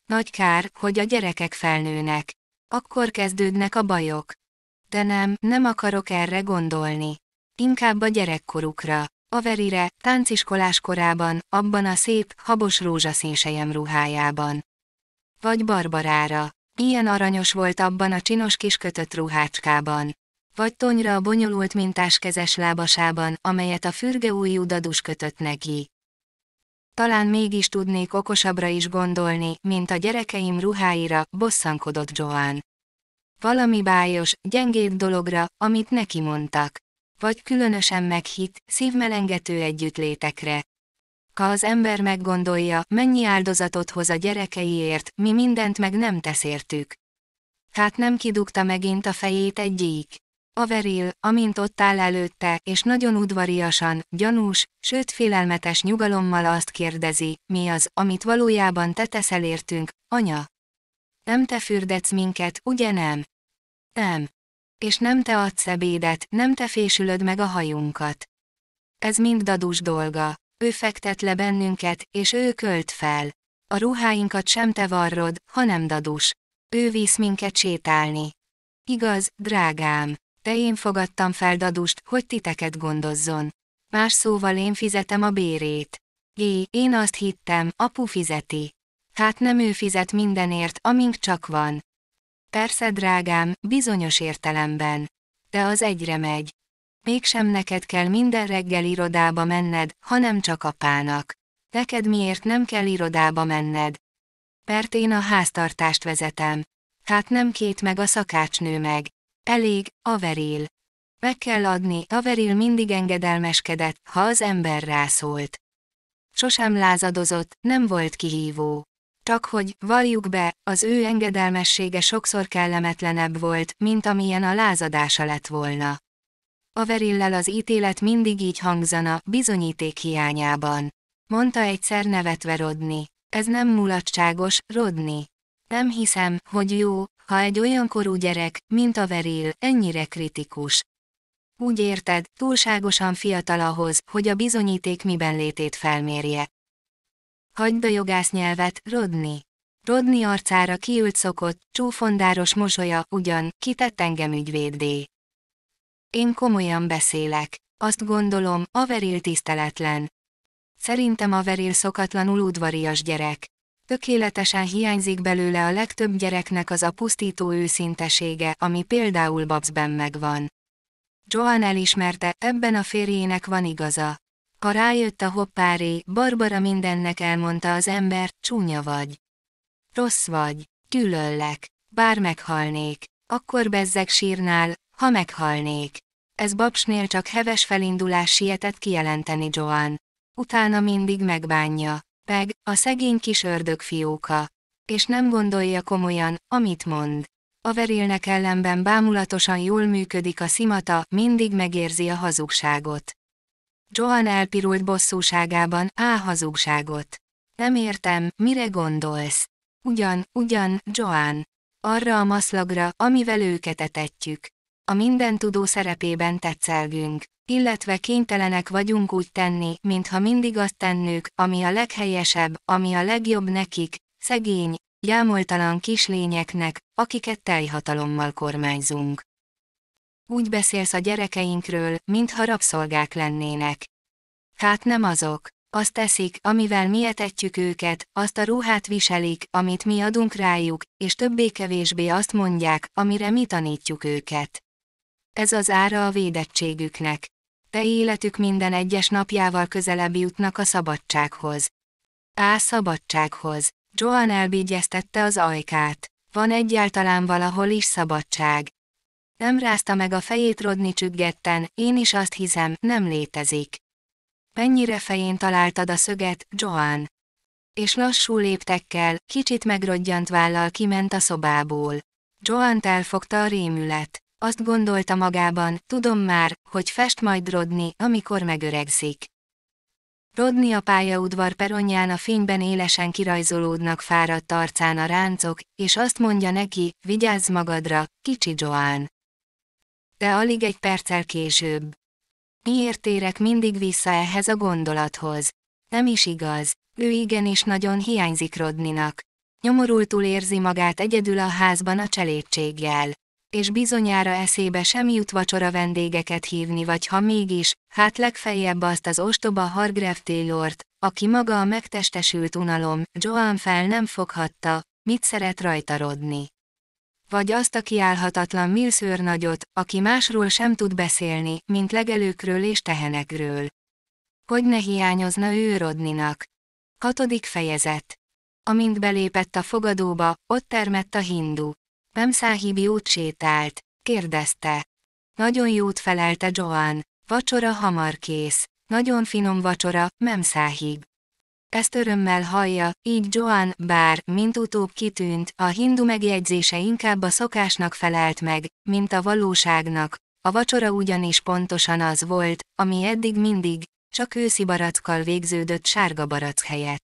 Nagy kár, hogy a gyerekek felnőnek. Akkor kezdődnek a bajok. De nem, nem akarok erre gondolni. Inkább a gyerekkorukra. Averire, tánciskolás korában, abban a szép, habos rózsaszín ruhájában. Vagy Barbarára. Milyen aranyos volt abban a csinos kis kötött ruhácskában. Vagy tonyra a bonyolult mintás kezes lábasában, amelyet a fürgeújú dadus kötött neki. Talán mégis tudnék okosabbra is gondolni, mint a gyerekeim ruháira, bosszankodott Joan. Valami bájos, gyengébb dologra, amit neki mondtak. Vagy különösen meghit, szívmelengető együttlétekre. Ha az ember meggondolja, mennyi áldozatot hoz a gyerekeiért, mi mindent meg nem tesz értük. Hát nem kidugta megint a fejét egy gyík. Averil, amint ott áll előtte, és nagyon udvariasan, gyanús, sőt félelmetes nyugalommal azt kérdezi, mi az, amit valójában te teszel értünk, anya? Nem te fürdetsz minket, ugye nem? Nem. És nem te adsz ebédet, nem te fésülöd meg a hajunkat. Ez mind dadus dolga. Ő fektet le bennünket, és ő költ fel. A ruháinkat sem te varrod, hanem dadus. Ő visz minket sétálni. Igaz, drágám, de én fogadtam fel dadust, hogy titeket gondozzon. Más szóval én fizetem a bérét. Gé, én azt hittem, apu fizeti. Hát nem ő fizet mindenért, amink csak van. Persze drágám, bizonyos értelemben. De az egyre megy. Mégsem neked kell minden reggel irodába menned, hanem csak apának. Neked miért nem kell irodába menned? Mert én a háztartást vezetem. Hát nem két meg a szakácsnő meg. Elég, Averil. Meg kell adni, Averil mindig engedelmeskedett, ha az ember rászólt. Sosem lázadozott, nem volt kihívó. Csak hogy, valljuk be, az ő engedelmessége sokszor kellemetlenebb volt, mint amilyen a lázadása lett volna. Averillel az ítélet mindig így hangzana, bizonyíték hiányában. Mondta egyszer nevetve Rodni. Ez nem mulatságos, Rodni. Nem hiszem, hogy jó, ha egy olyan korú gyerek, mint a Veril, ennyire kritikus. Úgy érted, túlságosan fiatal ahhoz, hogy a bizonyíték miben létét felmérje. Hagyd a jogásznyelvet, Rodni. Rodni arcára kiült szokott, csúfondáros mosolya, ugyan, kitett engem ügyvéddé. Én komolyan beszélek. Azt gondolom, Averil tiszteletlen. Szerintem Averil szokatlanul udvarias gyerek. Tökéletesen hiányzik belőle a legtöbb gyereknek az a pusztító őszintesége, ami például Babsben megvan. Joan elismerte, ebben a férjének van igaza. Ha rájött a hoppáré, Barbara mindennek elmondta az ember, csúnya vagy. Rossz vagy, gyűlöllek, bár meghalnék, akkor bezzeg sírnál, ha meghalnék. Ez Babsnél csak heves felindulás sietett kijelenteni Joan. Utána mindig megbánja. Meg, a szegény kis ördögfióka. És nem gondolja komolyan, amit mond. Averilnek ellenben bámulatosan jól működik a szimata, mindig megérzi a hazugságot. Joan elpirult bosszúságában, á hazugságot. Nem értem, mire gondolsz? Ugyan, ugyan, Joan. Arra a maszlagra, amivel őket etetjük a mindentudó szerepében tetszelgünk, illetve kénytelenek vagyunk úgy tenni, mintha mindig azt tennük, ami a leghelyesebb, ami a legjobb nekik, szegény, gyámoltalan kislényeknek, akiket teljhatalommal kormányzunk. Úgy beszélsz a gyerekeinkről, mintha rabszolgák lennének. Hát nem azok. Azt teszik, amivel mi etetjük őket, azt a ruhát viselik, amit mi adunk rájuk, és többé-kevésbé azt mondják, amire mi tanítjuk őket. Ez az ára a védettségüknek. De életük minden egyes napjával közelebb jutnak a szabadsághoz. Á, szabadsághoz. Joan elbígyeztette az ajkát. Van egyáltalán valahol is szabadság. Nem rázta meg a fejét Rodni csüggetten, én is azt hiszem, nem létezik. Mennyire fején találtad a szöget, Joan? És lassú léptekkel, kicsit megrodjant vállal kiment a szobából. Joan elfogta a rémület. Azt gondolta magában, tudom már, hogy fest majd Rodni, amikor megöregszik. Rodni a pályaudvar peronján a fényben élesen kirajzolódnak fáradt arcán a ráncok, és azt mondja neki, vigyázz magadra, kicsi Joan. De alig egy perccel később. Miért érek mindig vissza ehhez a gondolathoz? Nem is igaz, ő igenis nagyon hiányzik Rodninak. Nyomorultul érzi magát egyedül a házban a cselédséggel és bizonyára eszébe sem jut vacsora vendégeket hívni vagy ha mégis, hát legfeljebb azt az ostoba Hargrave Taylort, aki maga a megtestesült unalom, Joan fel nem foghatta, mit szeret rajta rodni. Vagy azt a kiállhatatlan Mills nagyot, aki másról sem tud beszélni, mint legelőkről és tehenekről. Hogy ne hiányozna ő Rodninak. Hatodik fejezet. Amint belépett a fogadóba, ott termett a hindu. Memszáhibi út sétált. Kérdezte. Nagyon jót felelte Joan. Vacsora hamar kész. Nagyon finom vacsora, Memszáhib. Ezt örömmel hallja, így Joan, bár, mint utóbb kitűnt, a hindu megjegyzése inkább a szokásnak felelt meg, mint a valóságnak, a vacsora ugyanis pontosan az volt, ami eddig mindig, csak őszi barackkal végződött sárga barack helyett.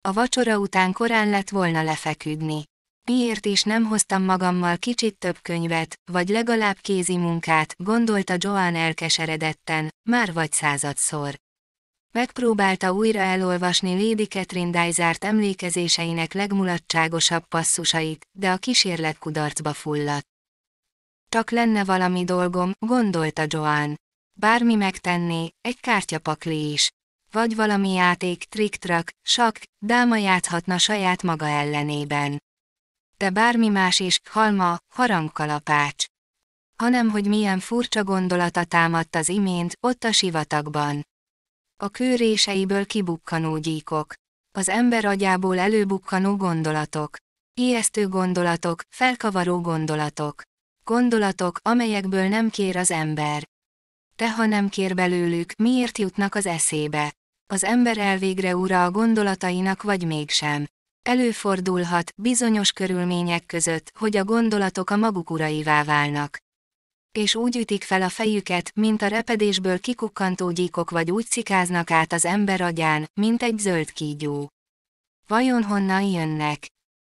A vacsora után korán lett volna lefeküdni. Miért is nem hoztam magammal kicsit több könyvet, vagy legalább kézi munkát, gondolta Joan elkeseredetten, már vagy századszor. Megpróbálta újra elolvasni Lady Catherine Dysart emlékezéseinek legmulatságosabb passzusait, de a kísérlet kudarcba fulladt. Csak lenne valami dolgom, gondolta Joan. Bármi megtenné, egy kártyapakli is. Vagy valami játék, triktrak, sak, dáma játhatna saját maga ellenében. De bármi más is, halma, harangkalapács. Hanem hogy milyen furcsa gondolata támadt az imént, ott a sivatagban. A kőréseiből kibukkanó gyíkok. Az ember agyából előbukkanó gondolatok. Ijesztő gondolatok, felkavaró gondolatok. Gondolatok, amelyekből nem kér az ember. De ha nem kér belőlük, miért jutnak az eszébe? Az ember elvégre ura a gondolatainak vagy mégsem. Előfordulhat, bizonyos körülmények között, hogy a gondolatok a maguk uraivá válnak és úgy ütik fel a fejüket, mint a repedésből kikukkantó gyíkok vagy úgy cikáznak át az ember agyán, mint egy zöld kígyó. Vajon honnan jönnek?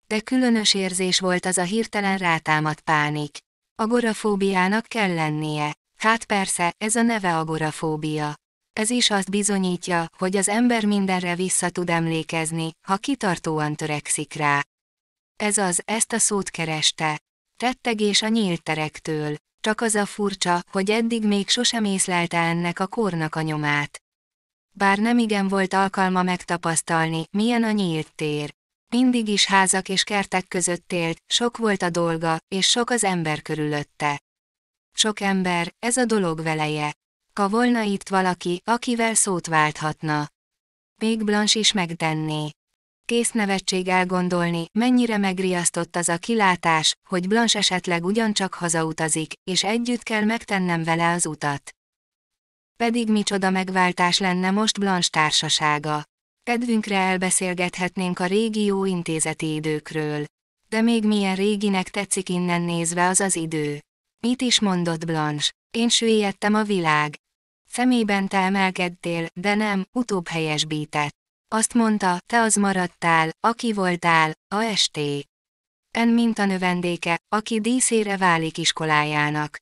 De különös érzés volt az a hirtelen rátámadt pánik. Agorafóbiának kell lennie. Hát persze, ez a neve agorafóbia. Ez is azt bizonyítja, hogy az ember mindenre vissza tud emlékezni, ha kitartóan törekszik rá. Ez az, ezt a szót kereste. Rettegés a nyílt terektől. Csak az a furcsa, hogy eddig még sosem észlelte ennek a kornak a nyomát. Bár nem igen volt alkalma megtapasztalni, milyen a nyílt tér. Mindig is házak és kertek között élt, sok volt a dolga, és sok az ember körülötte. Sok ember, ez a dolog veleje. Ha volna itt valaki, akivel szót válthatna. Még Blanche is megtenné. Kész nevetség elgondolni, mennyire megriasztott az a kilátás, hogy Blanche esetleg ugyancsak hazautazik, és együtt kell megtennem vele az utat. Pedig micsoda megváltás lenne most Blanche társasága. Kedvünkre elbeszélgethetnénk a régi jó intézeti időkről. De még milyen réginek tetszik innen nézve az az idő. Mit is mondott Blanche? Én süllyedtem a világ. Szemében te emelkedtél, de nem, utóbb helyesbített. Azt mondta, te az maradtál, aki voltál, a esté. En mint a növendéke, aki díszére válik iskolájának.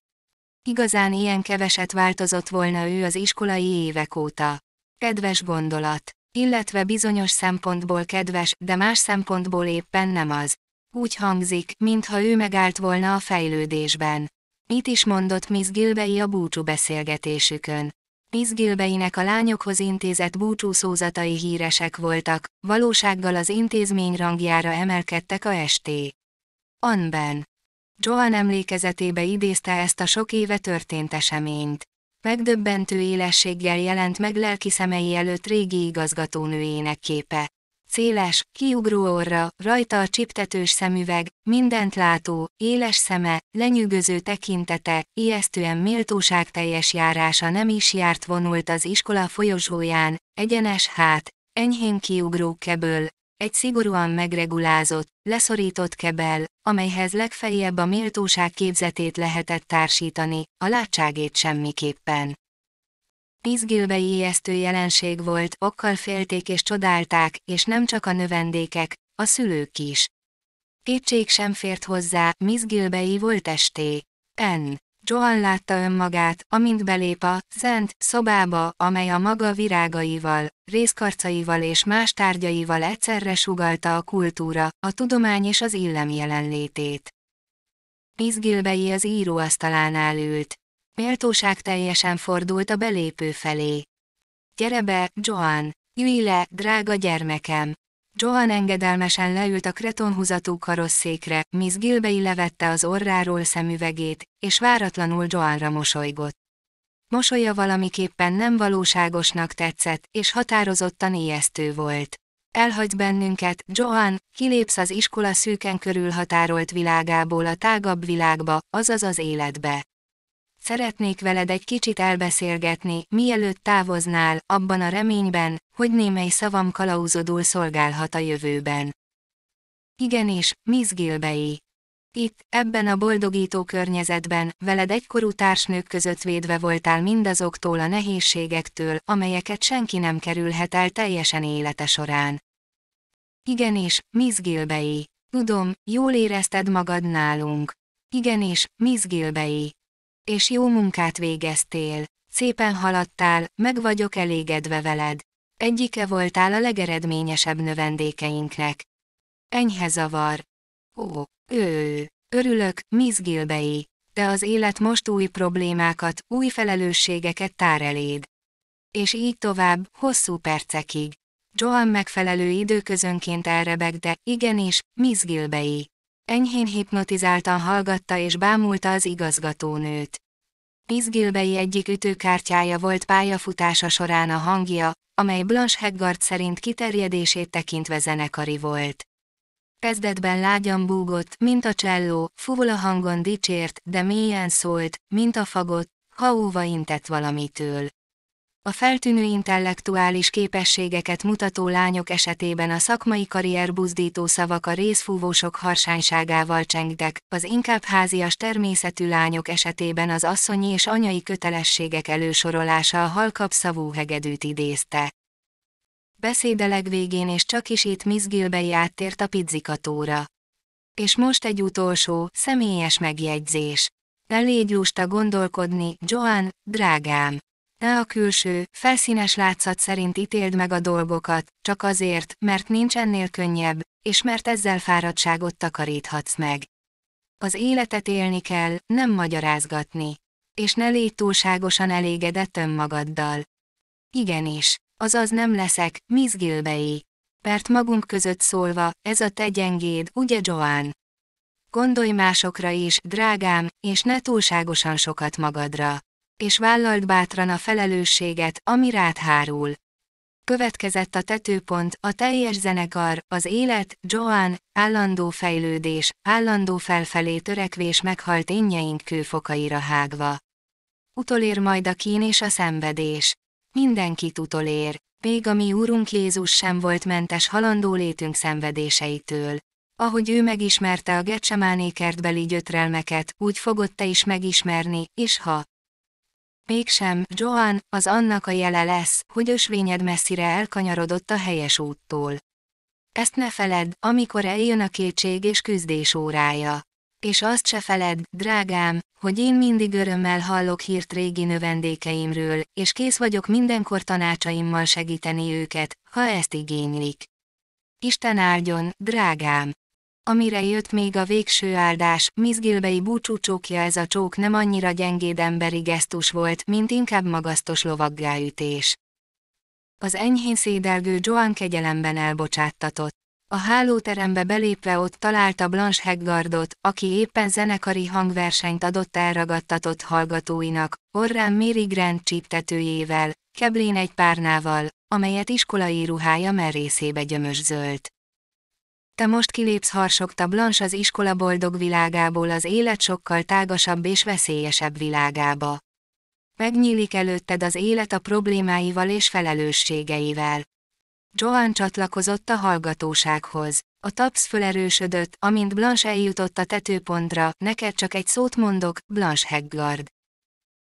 Igazán ilyen keveset változott volna ő az iskolai évek óta. Kedves gondolat, illetve bizonyos szempontból kedves, de más szempontból éppen nem az. Úgy hangzik, mintha ő megállt volna a fejlődésben. Mit is mondott Miss Gilbey a búcsú beszélgetésükön? Miss Gilbeinek a lányokhoz intézett búcsúszózatai híresek voltak, valósággal az intézmény rangjára emelkedtek a esté. Anben. Joan emlékezetébe idézte ezt a sok éve történt eseményt. Megdöbbentő élességgel jelent meg lelki szemei előtt régi igazgatónőjének képe széles, kiugró orra, rajta a csiptetős szemüveg, mindent látó, éles szeme, lenyűgöző tekintete, ijesztően méltóságteljes járása nem is járt vonult az iskola folyosóján, egyenes hát, enyhén kiugró keből, egy szigorúan megregulázott, leszorított kebel, amelyhez legfeljebb a méltóság képzetét lehetett társítani, a látságét semmiképpen. Pizgilbei ijesztő jelenség volt, okkal félték és csodálták, és nem csak a növendékek, a szülők is. Kétség sem fért hozzá, Miss Gilbei volt esté. N. Joan látta önmagát, amint belép a szent szobába, amely a maga virágaival, részkarcaival és más tárgyaival egyszerre sugalta a kultúra, a tudomány és az illem jelenlétét. Miss Gilbei az íróasztalánál ült. Méltóság teljesen fordult a belépő felé. Gyere be, Joan! Ülj le, drága gyermekem! Joan engedelmesen leült a kretonhuzatú karosszékre, Miss Gilbey levette az orráról szemüvegét, és váratlanul Joanra mosolygott. Mosolya valamiképpen nem valóságosnak tetszett, és határozottan ijesztő volt. Elhagy bennünket, Joan, kilépsz az iskola szűken körülhatárolt világából a tágabb világba, azaz az életbe. Szeretnék veled egy kicsit elbeszélgetni, mielőtt távoznál, abban a reményben, hogy némely szavam kalauzodul szolgálhat a jövőben. Igenis, Miss Gilbey. Itt, ebben a boldogító környezetben, veled egykorú társnők között védve voltál mindazoktól a nehézségektől, amelyeket senki nem kerülhet el teljesen élete során. Igenis, Miss Gilbey. Tudom, jól érezted magad nálunk. Igenis, Miss Gilbey. És jó munkát végeztél. Szépen haladtál, meg vagyok elégedve veled. Egyike voltál a legeredményesebb növendékeinknek. Enyhe zavar. Ó, ő, örülök, Miss Gilbey, de az élet most új problémákat, új felelősségeket tár eléd. És így tovább, hosszú percekig. Joan megfelelő időközönként elrebeg, de igenis, Miss Gilbey. Enyhén hipnotizáltan hallgatta és bámulta az igazgatónőt. Miss egyik ütőkártyája volt pályafutása során a hangja, amely Blanche Heggard szerint kiterjedését tekintve zenekari volt. Kezdetben lágyan búgott, mint a cselló, fuvola hangon dicsért, de mélyen szólt, mint a fagot, ha óva intett valamitől. A feltűnő intellektuális képességeket mutató lányok esetében a szakmai karrier buzdító szavak a részfúvósok harsányságával csengtek, az inkább házias természetű lányok esetében az asszonyi és anyai kötelességek elősorolása a halkabb szavú hegedűt idézte. Beszéde legvégén és csak is itt Miss Gilbey áttért a pizzikatóra. És most egy utolsó, személyes megjegyzés. Ne légy lusta gondolkodni, Joan, drágám. Ne a külső, felszínes látszat szerint ítéld meg a dolgokat, csak azért, mert nincs ennél könnyebb, és mert ezzel fáradtságot takaríthatsz meg. Az életet élni kell, nem magyarázgatni. És ne légy túlságosan elégedett önmagaddal. Igenis, azaz nem leszek, Miss Gilbey. Mert magunk között szólva, ez a te gyengéd, ugye Joan? Gondolj másokra is, drágám, és ne túlságosan sokat magadra és vállalt bátran a felelősséget, ami rád hárul. Következett a tetőpont, a teljes zenekar, az élet, Joan, állandó fejlődés, állandó felfelé törekvés meghalt énjeink kőfokaira hágva. Utolér majd a kín és a szenvedés. Mindenkit utolér, még a mi Úrunk Jézus sem volt mentes halandó létünk szenvedéseitől. Ahogy ő megismerte a Getsemáné kertbeli gyötrelmeket, úgy fogod te is megismerni, és ha, Mégsem, Joan, az annak a jele lesz, hogy ösvényed messzire elkanyarodott a helyes úttól. Ezt ne feledd, amikor eljön a kétség és küzdés órája. És azt se feledd, drágám, hogy én mindig örömmel hallok hírt régi növendékeimről, és kész vagyok mindenkor tanácsaimmal segíteni őket, ha ezt igénylik. Isten áldjon, drágám! Amire jött még a végső áldás, Miss Gilbey búcsúcsókja ez a csók nem annyira gyengéd emberi gesztus volt, mint inkább magasztos lovaggáütés. Az enyhén szédelgő Joan kegyelemben elbocsáttatott. A hálóterembe belépve ott találta Blanche Heggardot, aki éppen zenekari hangversenyt adott elragadtatott hallgatóinak, orrán Mary Grant csíptetőjével, keblén egy párnával, amelyet iskolai ruhája merészébe gyömöszölt. Te most kilépsz harsogta Blanche az iskola boldog világából az élet sokkal tágasabb és veszélyesebb világába. Megnyílik előtted az élet a problémáival és felelősségeivel. Joan csatlakozott a hallgatósághoz. A tapsz fölerősödött, amint Blanche eljutott a tetőpontra, neked csak egy szót mondok, Blanche Heggard.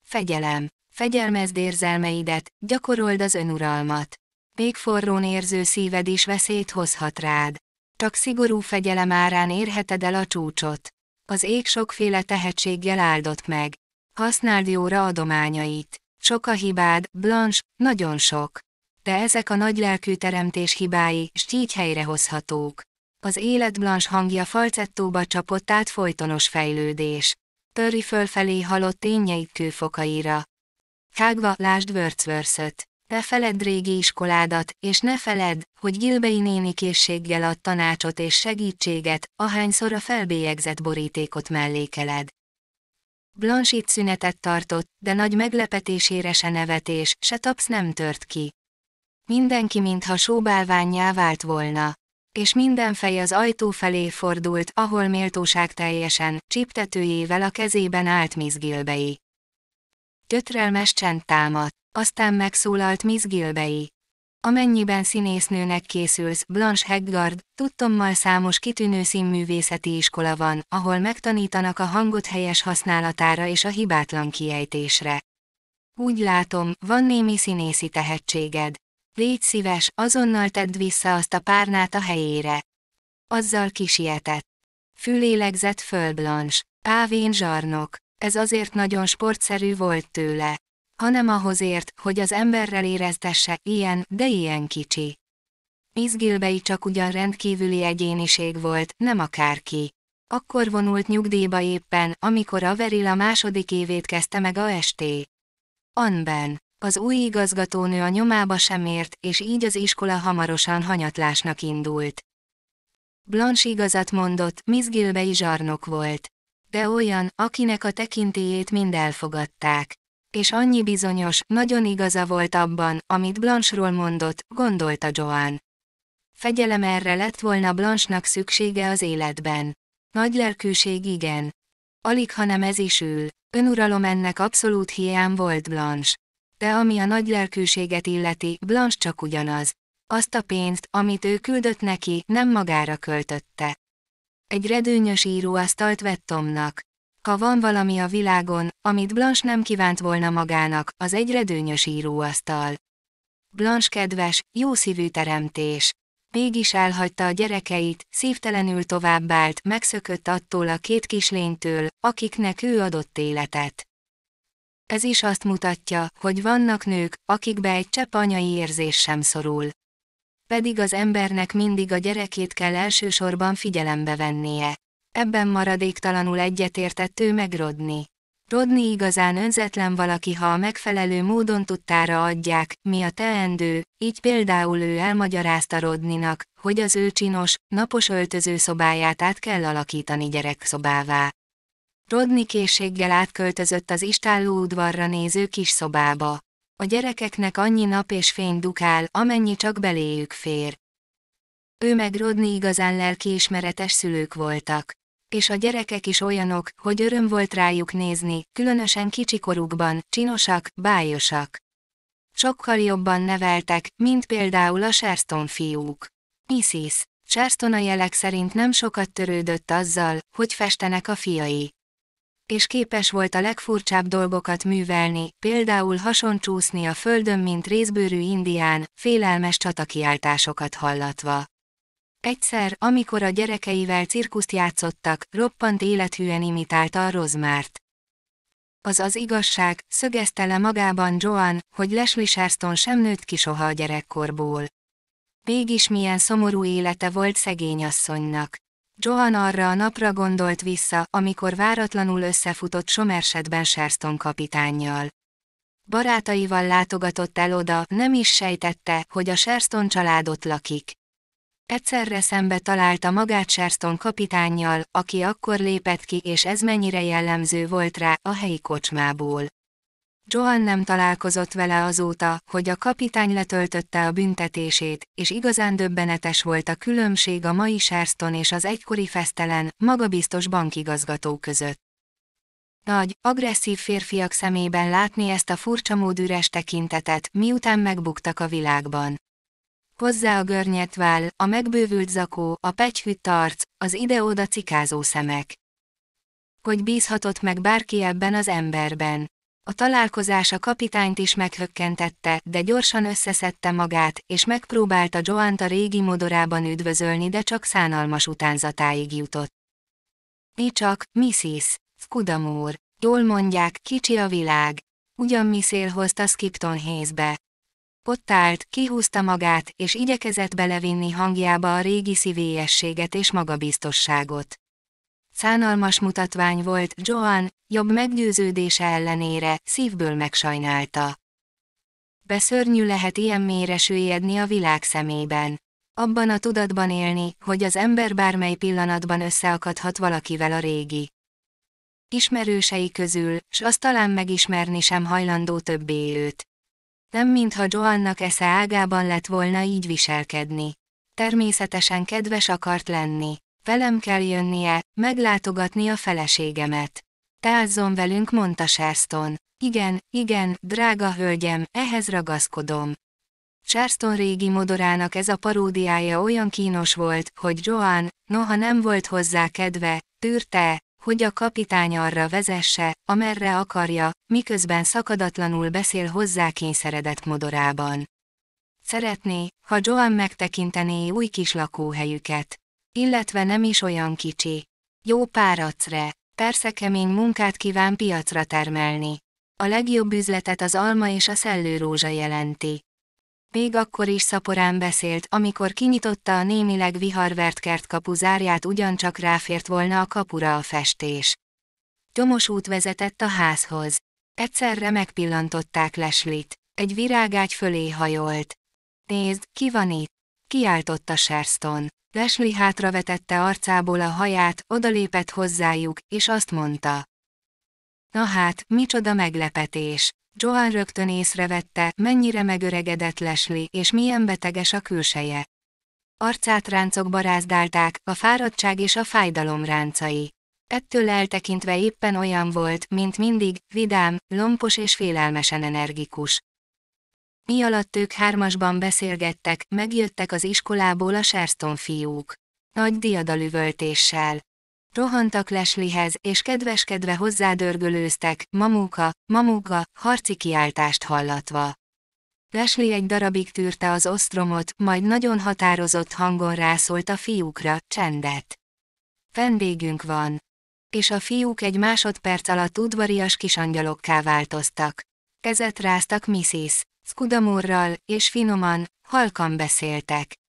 Fegyelem. Fegyelmezd érzelmeidet, gyakorold az önuralmat. Még forrón érző szíved is veszélyt hozhat rád. Csak szigorú fegyelem árán érheted el a csúcsot. Az ég sokféle tehetséggel áldott meg. Használd jóra adományait. Sok a hibád, Blanche, nagyon sok. De ezek a nagy lelkű teremtés hibái, s így helyrehozhatók. Az élet Blanche hangja falcettóba csapott át folytonos fejlődés. Törri fölfelé halott tényeit kőfokaira. Hágva, lásd Wordsworth-öt. Ne feledd régi iskoládat, és ne feledd, hogy Gilbei néni készséggel ad tanácsot és segítséget, ahányszor a felbélyegzett borítékot mellékeled. Blanche itt szünetet tartott, de nagy meglepetésére se nevetés, se tapsz nem tört ki. Mindenki mintha sóbálványjá vált volna. És minden fej az ajtó felé fordult, ahol méltóság teljesen, csiptetőjével a kezében állt Miss Gilbei. Gyötrelmes csend támadt, aztán megszólalt Miss Gilbei. Amennyiben színésznőnek készülsz, Blanche Heggard, tudtommal számos kitűnő színművészeti iskola van, ahol megtanítanak a hangot helyes használatára és a hibátlan kiejtésre. Úgy látom, van némi színészi tehetséged. Légy szíves, azonnal tedd vissza azt a párnát a helyére. Azzal kisietett. Fülélegzett föl Blanche. Ávén zsarnok. Ez azért nagyon sportszerű volt tőle. Hanem ahhoz ért, hogy az emberrel éreztesse, ilyen, de ilyen kicsi. Miss Gilbey csak ugyan rendkívüli egyéniség volt, nem akárki. Akkor vonult nyugdíjba éppen, amikor Averil a második évét kezdte meg a esté. Anben. Az új igazgatónő a nyomába sem ért, és így az iskola hamarosan hanyatlásnak indult. Blanche igazat mondott, Miss Gilbey zsarnok volt. De olyan, akinek a tekintélyét mind elfogadták. És annyi bizonyos, nagyon igaza volt abban, amit Blanche-ról mondott, gondolta Joan. Fegyelem erre lett volna Blanche-nak szüksége az életben. Nagy lelkűség igen. Alig, hanem ez is ül. Önuralom ennek abszolút hiány volt Blanche de ami a nagy lelkűséget illeti, Blanche csak ugyanaz. Azt a pénzt, amit ő küldött neki, nem magára költötte. Egy redőnyös íróasztalt vett Tomnak. Ha van valami a világon, amit Blanche nem kívánt volna magának, az egy redőnyös íróasztal. Blanche kedves, jó szívű teremtés. Mégis elhagyta a gyerekeit, szívtelenül továbbált, megszökött attól a két kislénytől, akiknek ő adott életet. Ez is azt mutatja, hogy vannak nők, akikbe egy csepp anyai érzés sem szorul. Pedig az embernek mindig a gyerekét kell elsősorban figyelembe vennie. Ebben maradéktalanul egyetértett ő meg Rodni. Rodni igazán önzetlen valaki, ha a megfelelő módon tudtára adják, mi a teendő, így például ő elmagyarázta Rodninak, hogy az ő csinos, napos öltöző szobáját át kell alakítani gyerekszobává. Rodney készséggel átköltözött az istálló udvarra néző kis szobába. A gyerekeknek annyi nap és fény dukál, amennyi csak beléjük fér. Ő meg Rodney igazán lelkiismeretes szülők voltak. És a gyerekek is olyanok, hogy öröm volt rájuk nézni, különösen kicsikorukban, csinosak, bájosak. Sokkal jobban neveltek, mint például a Sherston fiúk. Mrs. Sherston a jelek szerint nem sokat törődött azzal, hogy festenek a fiai és képes volt a legfurcsább dolgokat művelni, például hasoncsúszni a földön, mint részbőrű indián, félelmes csatakiáltásokat hallatva. Egyszer, amikor a gyerekeivel cirkuszt játszottak, roppant élethűen imitálta a rozmárt. Az az igazság, szögezte le magában Joan, hogy Leslie Sharston sem nőtt ki soha a gyerekkorból. Mégis milyen szomorú élete volt szegény asszonynak. Johan arra a napra gondolt vissza, amikor váratlanul összefutott Somersetben Sherston kapitánnyal. Barátaival látogatott el oda, nem is sejtette, hogy a Sherston családot lakik. Egyszerre szembe találta magát Sherston kapitánnyal, aki akkor lépett ki és ez mennyire jellemző volt rá a helyi kocsmából. Joan nem találkozott vele azóta, hogy a kapitány letöltötte a büntetését, és igazán döbbenetes volt a különbség a mai Sherston és az egykori fesztelen, magabiztos bankigazgató között. Nagy, agresszív férfiak szemében látni ezt a furcsa mód üres tekintetet, miután megbuktak a világban. Hozzá a görnyet váll, a megbővült zakó, a pegyhütt arc, az ide-oda cikázó szemek. Hogy bízhatott meg bárki ebben az emberben. A találkozás a kapitányt is meghökkentette, de gyorsan összeszedte magát, és megpróbálta Joant a régi modorában üdvözölni, de csak szánalmas utánzatáig jutott. Mi csak, Mrs. Scudamore. Jól mondják, kicsi a világ. Ugyan mi szél hozta Skipton Hayesbe. Ott állt, kihúzta magát, és igyekezett belevinni hangjába a régi szívélyességet és magabiztosságot. Szánalmas mutatvány volt, Joan, jobb meggyőződése ellenére, szívből megsajnálta. Beszörnyű lehet ilyen mélyre a világ szemében. Abban a tudatban élni, hogy az ember bármely pillanatban összeakadhat valakivel a régi ismerősei közül, s azt talán megismerni sem hajlandó többé őt. Nem mintha Joannak esze ágában lett volna így viselkedni. Természetesen kedves akart lenni. Velem kell jönnie, meglátogatni a feleségemet. Teázzon velünk, mondta Sherston. Igen, igen, drága hölgyem, ehhez ragaszkodom. Sherston régi modorának ez a paródiája olyan kínos volt, hogy Joan, noha nem volt hozzá kedve, tűrte, hogy a kapitány arra vezesse, amerre akarja, miközben szakadatlanul beszél hozzá kényszeredett modorában. Szeretné, ha Joan megtekintené új kis lakóhelyüket. Illetve nem is olyan kicsi. Jó páracre, persze kemény munkát kíván piacra termelni. A legjobb üzletet az alma és a szellőrózsa jelenti. Még akkor is szaporán beszélt, amikor kinyitotta a némileg viharvert kertkapu zárját ugyancsak ráfért volna a kapura a festés. Gyomos út vezetett a házhoz. Egyszerre megpillantották Leslit. Egy virágágy fölé hajolt. Nézd, ki van itt? Kiáltotta Sherston. Leslie hátravetette arcából a haját, odalépett hozzájuk, és azt mondta. Na hát, micsoda meglepetés. Joan rögtön észrevette, mennyire megöregedett Leslie, és milyen beteges a külseje. Arcát ráncok barázdálták, a fáradtság és a fájdalom ráncai. Ettől eltekintve éppen olyan volt, mint mindig, vidám, lompos és félelmesen energikus. Mi alatt ők hármasban beszélgettek, megjöttek az iskolából a Sherston fiúk. Nagy diadalüvöltéssel. Rohantak Lesliehez, és kedveskedve hozzádörgölőztek, mamuka, mamuka, harci kiáltást hallatva. Leslie egy darabig tűrte az osztromot, majd nagyon határozott hangon rászólt a fiúkra, csendet. Vendégünk van. És a fiúk egy másodperc alatt udvarias kisangyalokká változtak. Kezet ráztak Mrs. Scudamurral, és finoman, halkan beszéltek.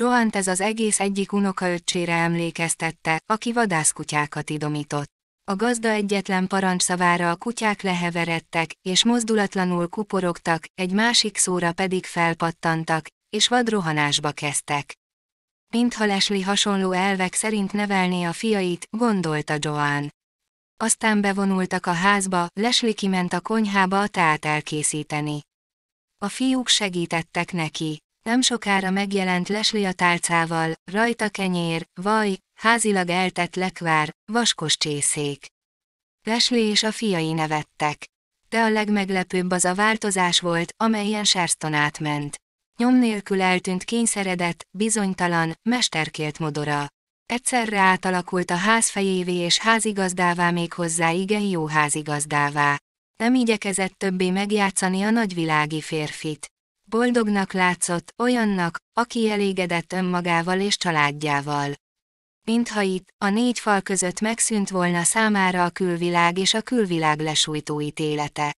Joant ez az egész egyik unokaöccsére emlékeztette, aki vadászkutyákat idomított. A gazda egyetlen parancsszavára a kutyák leheveredtek, és mozdulatlanul kuporogtak, egy másik szóra pedig felpattantak, és vadrohanásba kezdtek. Mintha Leslie hasonló elvek szerint nevelné a fiait, gondolta Joan. Aztán bevonultak a házba, Leslie kiment a konyhába a teát elkészíteni. A fiúk segítettek neki. Nem sokára megjelent Leslie a tálcával, rajta kenyér, vaj, házilag eltett lekvár, vaskos csészék. Leslie és a fiai nevettek. De a legmeglepőbb az a változás volt, amelyen Sherston átment. Nyom nélkül eltűnt kényszeredett, bizonytalan, mesterkélt modora. Egyszerre átalakult a ház fejévé és házigazdává még hozzá igen jó házigazdává. Nem igyekezett többé megjátszani a nagyvilági férfit. Boldognak látszott, olyannak, aki elégedett önmagával és családjával. Mintha itt, a négy fal között megszűnt volna számára a külvilág és a külvilág lesújtó ítélete.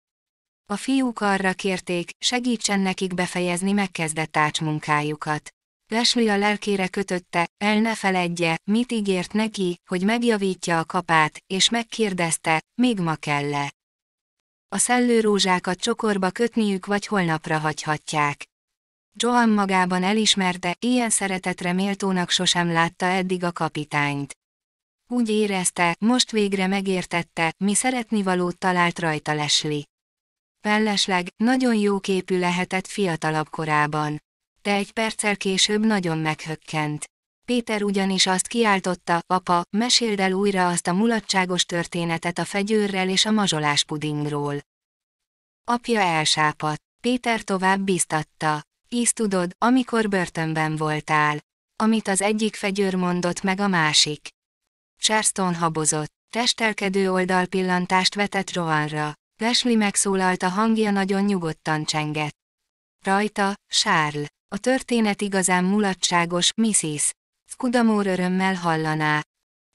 A fiúk arra kérték, segítsen nekik befejezni megkezdett ácsmunkájukat. Leslie a lelkére kötötte, el ne feledje, mit ígért neki, hogy megjavítja a kapát, és megkérdezte, még ma kell-e. A szellőrózsákat csokorba kötniük vagy holnapra hagyhatják. Joan magában elismerte, ilyen szeretetre méltónak sosem látta eddig a kapitányt. Úgy érezte, most végre megértette, mi szeretnivalót talált rajta Leslie. Mellesleg, nagyon jó képű lehetett fiatalabb korában. De egy perccel később nagyon meghökkent. Péter ugyanis azt kiáltotta, apa, meséld el újra azt a mulatságos történetet a fegyőrrel és a mazsolás pudingról. Apja elsápadt. Péter tovább biztatta. Íz tudod, amikor börtönben voltál. Amit az egyik fegyőr mondott meg a másik. Sherston habozott. Testelkedő oldalpillantást vetett Rohanra. Leslie megszólalt a hangja nagyon nyugodtan csengett. Rajta, Charles. A történet igazán mulatságos, Mrs. Scudamore örömmel hallaná.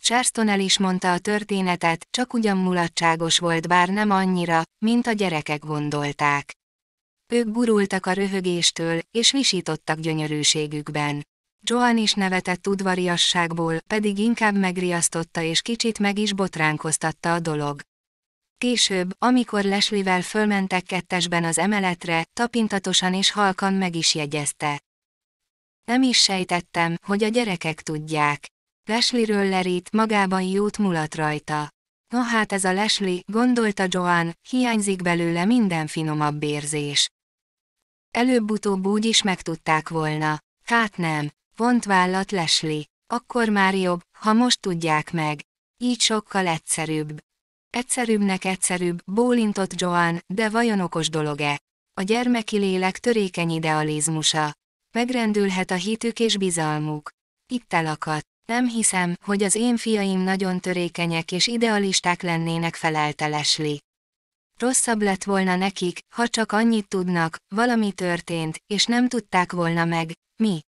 Sherston el is mondta a történetet, csak ugyan mulatságos volt bár nem annyira, mint a gyerekek gondolták. Ők burultak a röhögéstől, és visítottak gyönyörűségükben. Joan is nevetett udvariasságból, pedig inkább megriasztotta és kicsit meg is botránkoztatta a dolog. Később, amikor Leslie-vel fölmentek kettesben az emeletre, tapintatosan és halkan meg is jegyezte. Nem is sejtettem, hogy a gyerekek tudják. Leslie-ről lerít magában jót mulat rajta. No hát ez a Leslie, gondolta Joan, hiányzik belőle minden finomabb érzés. Előbb-utóbb úgy is megtudták volna. Hát nem, vont vállat Leslie. Akkor már jobb, ha most tudják meg. Így sokkal egyszerűbb. Egyszerűbbnek egyszerűbb, bólintott Joan, de vajon okos dolog-e? A gyermeki lélek törékeny idealizmusa. Megrendülhet a hitük és bizalmuk. Itt elakadt. Nem hiszem, hogy az én fiaim nagyon törékenyek és idealisták lennének felelte Leslie. Rosszabb lett volna nekik, ha csak annyit tudnak, valami történt, és nem tudták volna meg, mi.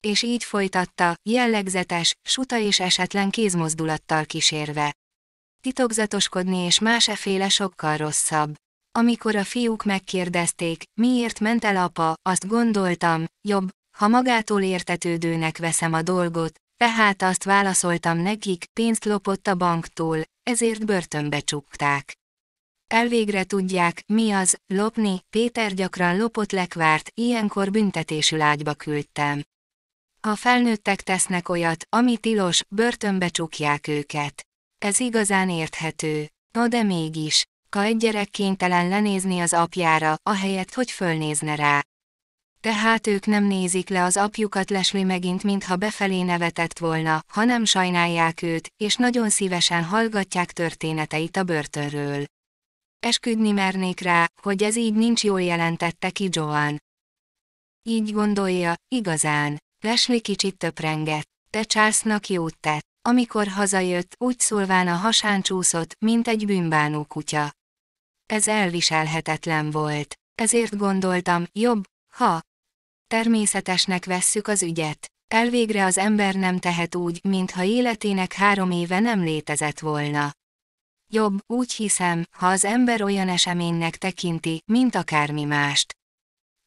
És így folytatta, jellegzetes, suta és esetlen kézmozdulattal kísérve. Titokzatoskodni és más eféle sokkal rosszabb. Amikor a fiúk megkérdezték, miért ment el apa, azt gondoltam, jobb, ha magától értetődőnek veszem a dolgot, tehát azt válaszoltam nekik, pénzt lopott a banktól, ezért börtönbe csukták. Elvégre tudják, mi az, lopni, Péter gyakran lopott lekvárt, ilyenkor büntetésül ágyba küldtem. Ha felnőttek tesznek olyat, ami tilos, börtönbe csukják őket. Ez igazán érthető. No de mégis, ha egy gyerek kénytelen lenézni az apjára, ahelyett, hogy fölnézne rá. Tehát ők nem nézik le az apjukat lesli megint, mintha befelé nevetett volna, hanem sajnálják őt, és nagyon szívesen hallgatják történeteit a börtönről. Esküdni mernék rá, hogy ez így nincs jól jelentette ki Joan. Így gondolja, igazán. Leslie kicsit töprengett, de Charlesnak jót tett. Amikor hazajött, úgy szólván a hasán csúszott, mint egy bűnbánó kutya. Ez elviselhetetlen volt. Ezért gondoltam, jobb, ha természetesnek vesszük az ügyet. Elvégre az ember nem tehet úgy, mintha életének három éve nem létezett volna. Jobb, úgy hiszem, ha az ember olyan eseménynek tekinti, mint akármi mást.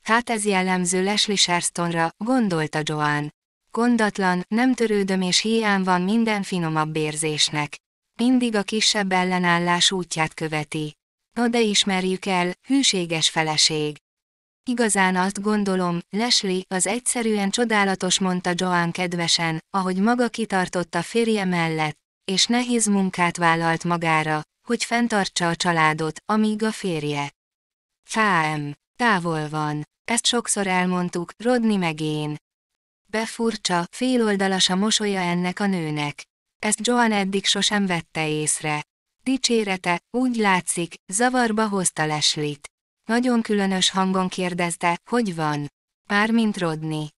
Hát ez jellemző Leslie Sherstonra, gondolta Joan. Gondatlan, nem törődöm és hiány van minden finomabb érzésnek. Mindig a kisebb ellenállás útját követi. No de ismerjük el, hűséges feleség. Igazán azt gondolom, Leslie, az egyszerűen csodálatos mondta Joan kedvesen, ahogy maga kitartott a férje mellett, és nehéz munkát vállalt magára, hogy fenntartsa a családot, amíg a férje. Fám, távol van, ezt sokszor elmondtuk, Rodni meg én. Befurcsa, féloldalas a mosolya ennek a nőnek. Ezt Joan eddig sosem vette észre. Dicsérete, úgy látszik, zavarba hozta Leslit. Nagyon különös hangon kérdezte, hogy van. Mármint Rodni.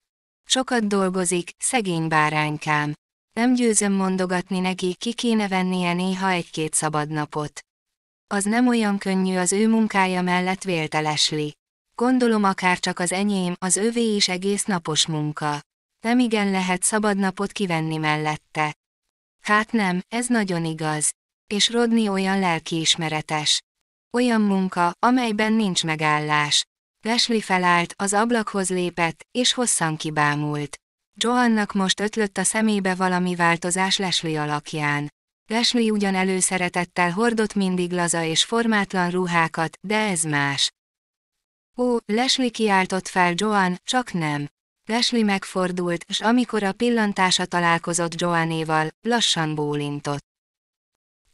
Sokat dolgozik, szegény báránykám. Nem győzöm mondogatni neki, ki kéne vennie néha egy-két szabad napot. Az nem olyan könnyű az ő munkája mellett vélte Leslie. Gondolom akár csak az enyém, az övé is egész napos munka. Nem igen lehet szabad napot kivenni mellette. Hát nem, ez nagyon igaz. És Rodni olyan lelkiismeretes. Olyan munka, amelyben nincs megállás. Leslie felállt, az ablakhoz lépett, és hosszan kibámult. Joannak most ötlött a szemébe valami változás Leslie alakján. Leslie ugyan előszeretettel hordott mindig laza és formátlan ruhákat, de ez más. Ó, Leslie kiáltott fel Joan, csak nem. Leslie megfordult, s amikor a pillantása találkozott Joanéval, lassan bólintott.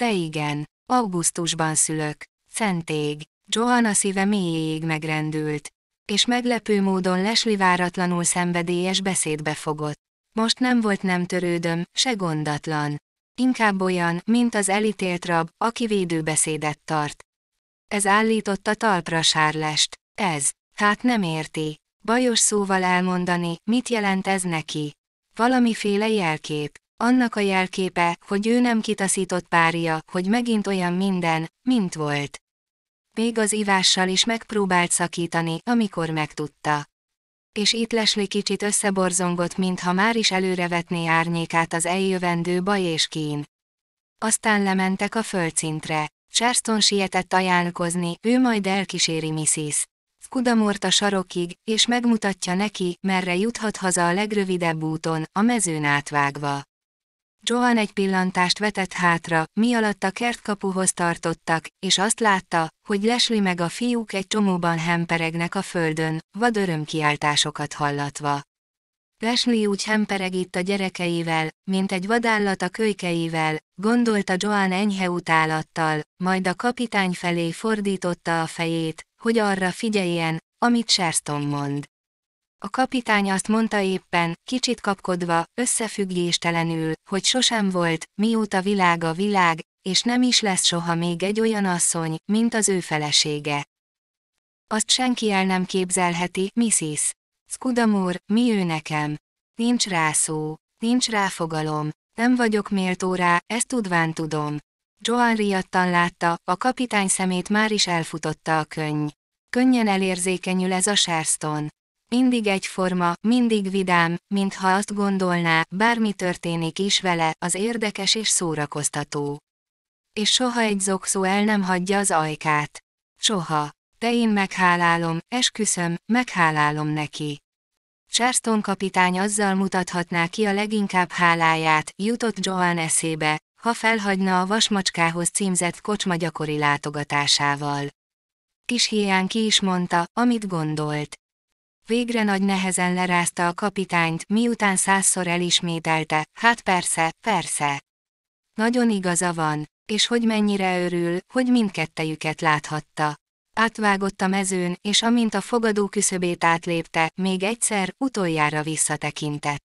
De igen, augusztusban szülök. Szentég. Joanna szíve mélyéig megrendült. És meglepő módon Leslie váratlanul szenvedélyes beszédbe fogott. Most nem volt nem törődöm, se gondatlan. Inkább olyan, mint az elítélt rab, aki védőbeszédet tart. Ez állította talpra sárlest. Ez, hát nem érti. Bajos szóval elmondani, mit jelent ez neki. Valamiféle jelkép. Annak a jelképe, hogy ő nem kitaszított párja, hogy megint olyan minden, mint volt. Még az ivással is megpróbált szakítani, amikor megtudta. És itt Leslie kicsit összeborzongott, mintha már is előrevetné árnyékát az eljövendő baj és kín. Aztán lementek a földszintre. Sherston sietett ajánlkozni, ő majd elkíséri Mrs. Skudamort a sarokig, és megmutatja neki, merre juthat haza a legrövidebb úton, a mezőn átvágva. Joan egy pillantást vetett hátra, mi alatt a kertkapuhoz tartottak, és azt látta, hogy Leslie meg a fiúk egy csomóban hemperegnek a földön, vad örömkiáltásokat hallatva. Leslie úgy hempereg itt a gyerekeivel, mint egy vadállat a kölykeivel, gondolta Joan enyhe utálattal, majd a kapitány felé fordította a fejét, hogy arra figyeljen, amit Sherston mond. A kapitány azt mondta éppen, kicsit kapkodva, összefüggéstelenül, hogy sosem volt, mióta világ a világ, és nem is lesz soha még egy olyan asszony, mint az ő felesége. Azt senki el nem képzelheti, Mrs. Scudamore, mi ő nekem? Nincs rá szó, nincs rá fogalom, nem vagyok méltó rá, ezt tudván tudom. Joan riadtan látta, a kapitány szemét már is elfutotta a könny. Könnyen elérzékenyül ez a Sherston. Mindig egyforma, mindig vidám, mintha azt gondolná, bármi történik is vele, az érdekes és szórakoztató. És soha egy zokszó el nem hagyja az ajkát. Soha. De én meghálálom, esküszöm, meghálálom neki. Charleston kapitány azzal mutathatná ki a leginkább háláját, jutott Joan eszébe, ha felhagyna a vasmacskához címzett kocsma gyakori látogatásával. Kis hián ki is mondta, amit gondolt. Végre nagy nehezen lerázta a kapitányt, miután százszor elismételte, hát persze, persze. Nagyon igaza van, és hogy mennyire örül, hogy mindkettejüket láthatta. Átvágott a mezőn, és amint a fogadó küszöbét átlépte, még egyszer, utoljára visszatekintett.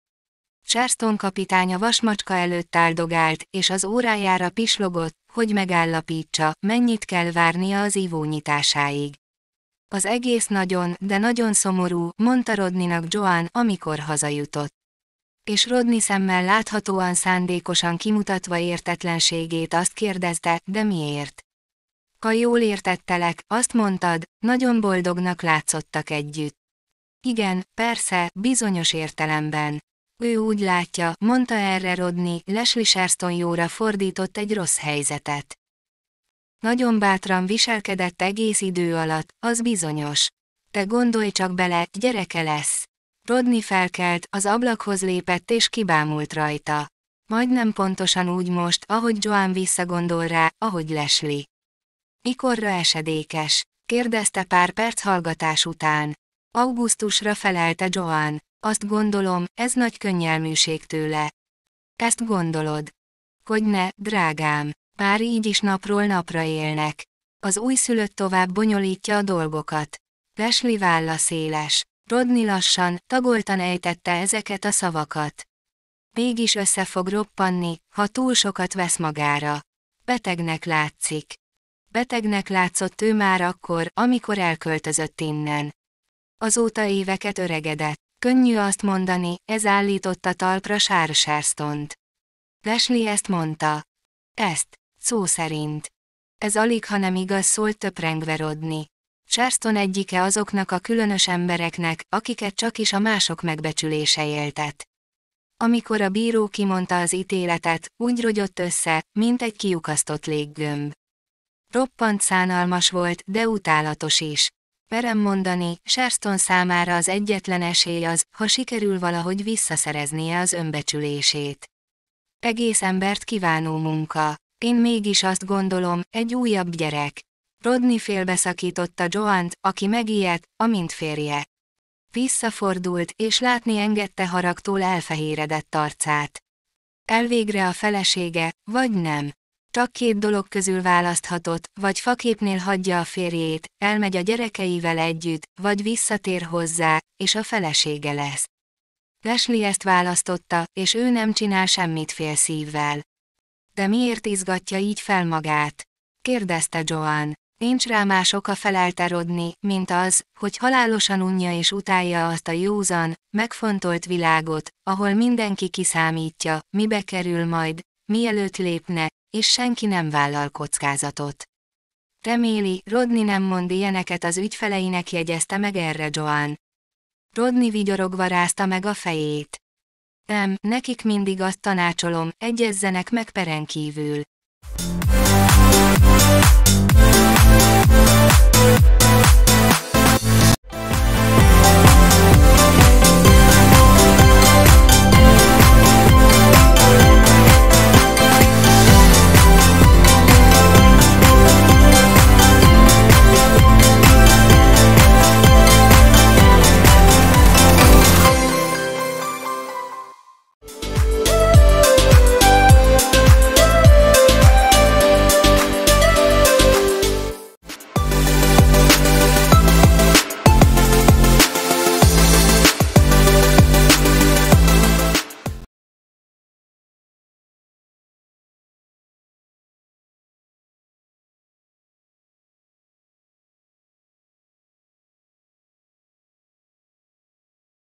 Charleston kapitánya vasmacska előtt áldogált, és az órájára pislogott, hogy megállapítsa, mennyit kell várnia az ivónyitásáig. Az egész nagyon, de nagyon szomorú, mondta Rodninak Joan, amikor hazajutott. És Rodni szemmel láthatóan szándékosan kimutatva értetlenségét azt kérdezte, de miért? Ha jól értettelek, azt mondtad, nagyon boldognak látszottak együtt. Igen, persze, bizonyos értelemben. Ő úgy látja, mondta erre Rodni, Leslie Sherston jóra fordított egy rossz helyzetet. Nagyon bátran viselkedett egész idő alatt, az bizonyos. Te gondolj csak bele, gyereke lesz. Rodni felkelt, az ablakhoz lépett és kibámult rajta. Majdnem pontosan úgy most, ahogy Joan visszagondol rá, ahogy Leslie. Mikorra esedékes? kérdezte pár perc hallgatás után. Augusztusra felelte Joan. Azt gondolom, ez nagy könnyelműség tőle. Ezt gondolod. Hogy ne, drágám. Már így is napról napra élnek. Az újszülött tovább bonyolítja a dolgokat. Leslie válla széles. Rodni lassan, tagoltan ejtette ezeket a szavakat. Mégis össze fog roppanni, ha túl sokat vesz magára. Betegnek látszik. Betegnek látszott ő már akkor, amikor elköltözött innen. Azóta éveket öregedett. Könnyű azt mondani, ez állította talpra Sársárstont. Leslie ezt mondta. Ezt. Szó szerint. Ez alig, ha nem igaz, szólt töprengve Rodni. Charleston egyike azoknak a különös embereknek, akiket csak is a mások megbecsülése éltet. Amikor a bíró kimondta az ítéletet, úgy rogyott össze, mint egy kiukasztott léggömb. Roppant szánalmas volt, de utálatos is. Perem mondani, Sherston számára az egyetlen esély az, ha sikerül valahogy visszaszereznie az önbecsülését. Egész embert kívánó munka. Én mégis azt gondolom, egy újabb gyerek. Rodney félbeszakította Joant, aki megijedt, amint férje. Visszafordult, és látni engedte haragtól elfehéredett arcát. Elvégre a felesége, vagy nem. Csak két dolog közül választhatott, vagy faképnél hagyja a férjét, elmegy a gyerekeivel együtt, vagy visszatér hozzá, és a felesége lesz. Leslie ezt választotta, és ő nem csinál semmit fél szívvel. De miért izgatja így fel magát? kérdezte Joan. Nincs rá más oka felelte Rodni, mint az, hogy halálosan unja és utálja azt a józan, megfontolt világot, ahol mindenki kiszámítja, mibe kerül majd, mielőtt lépne, és senki nem vállal kockázatot. Reméli, Rodni nem mond ilyeneket az ügyfeleinek jegyezte meg erre Joan. Rodni vigyorogva rázta meg a fejét. Em, nekik mindig azt tanácsolom, egyezzenek meg peren kívül. Thank you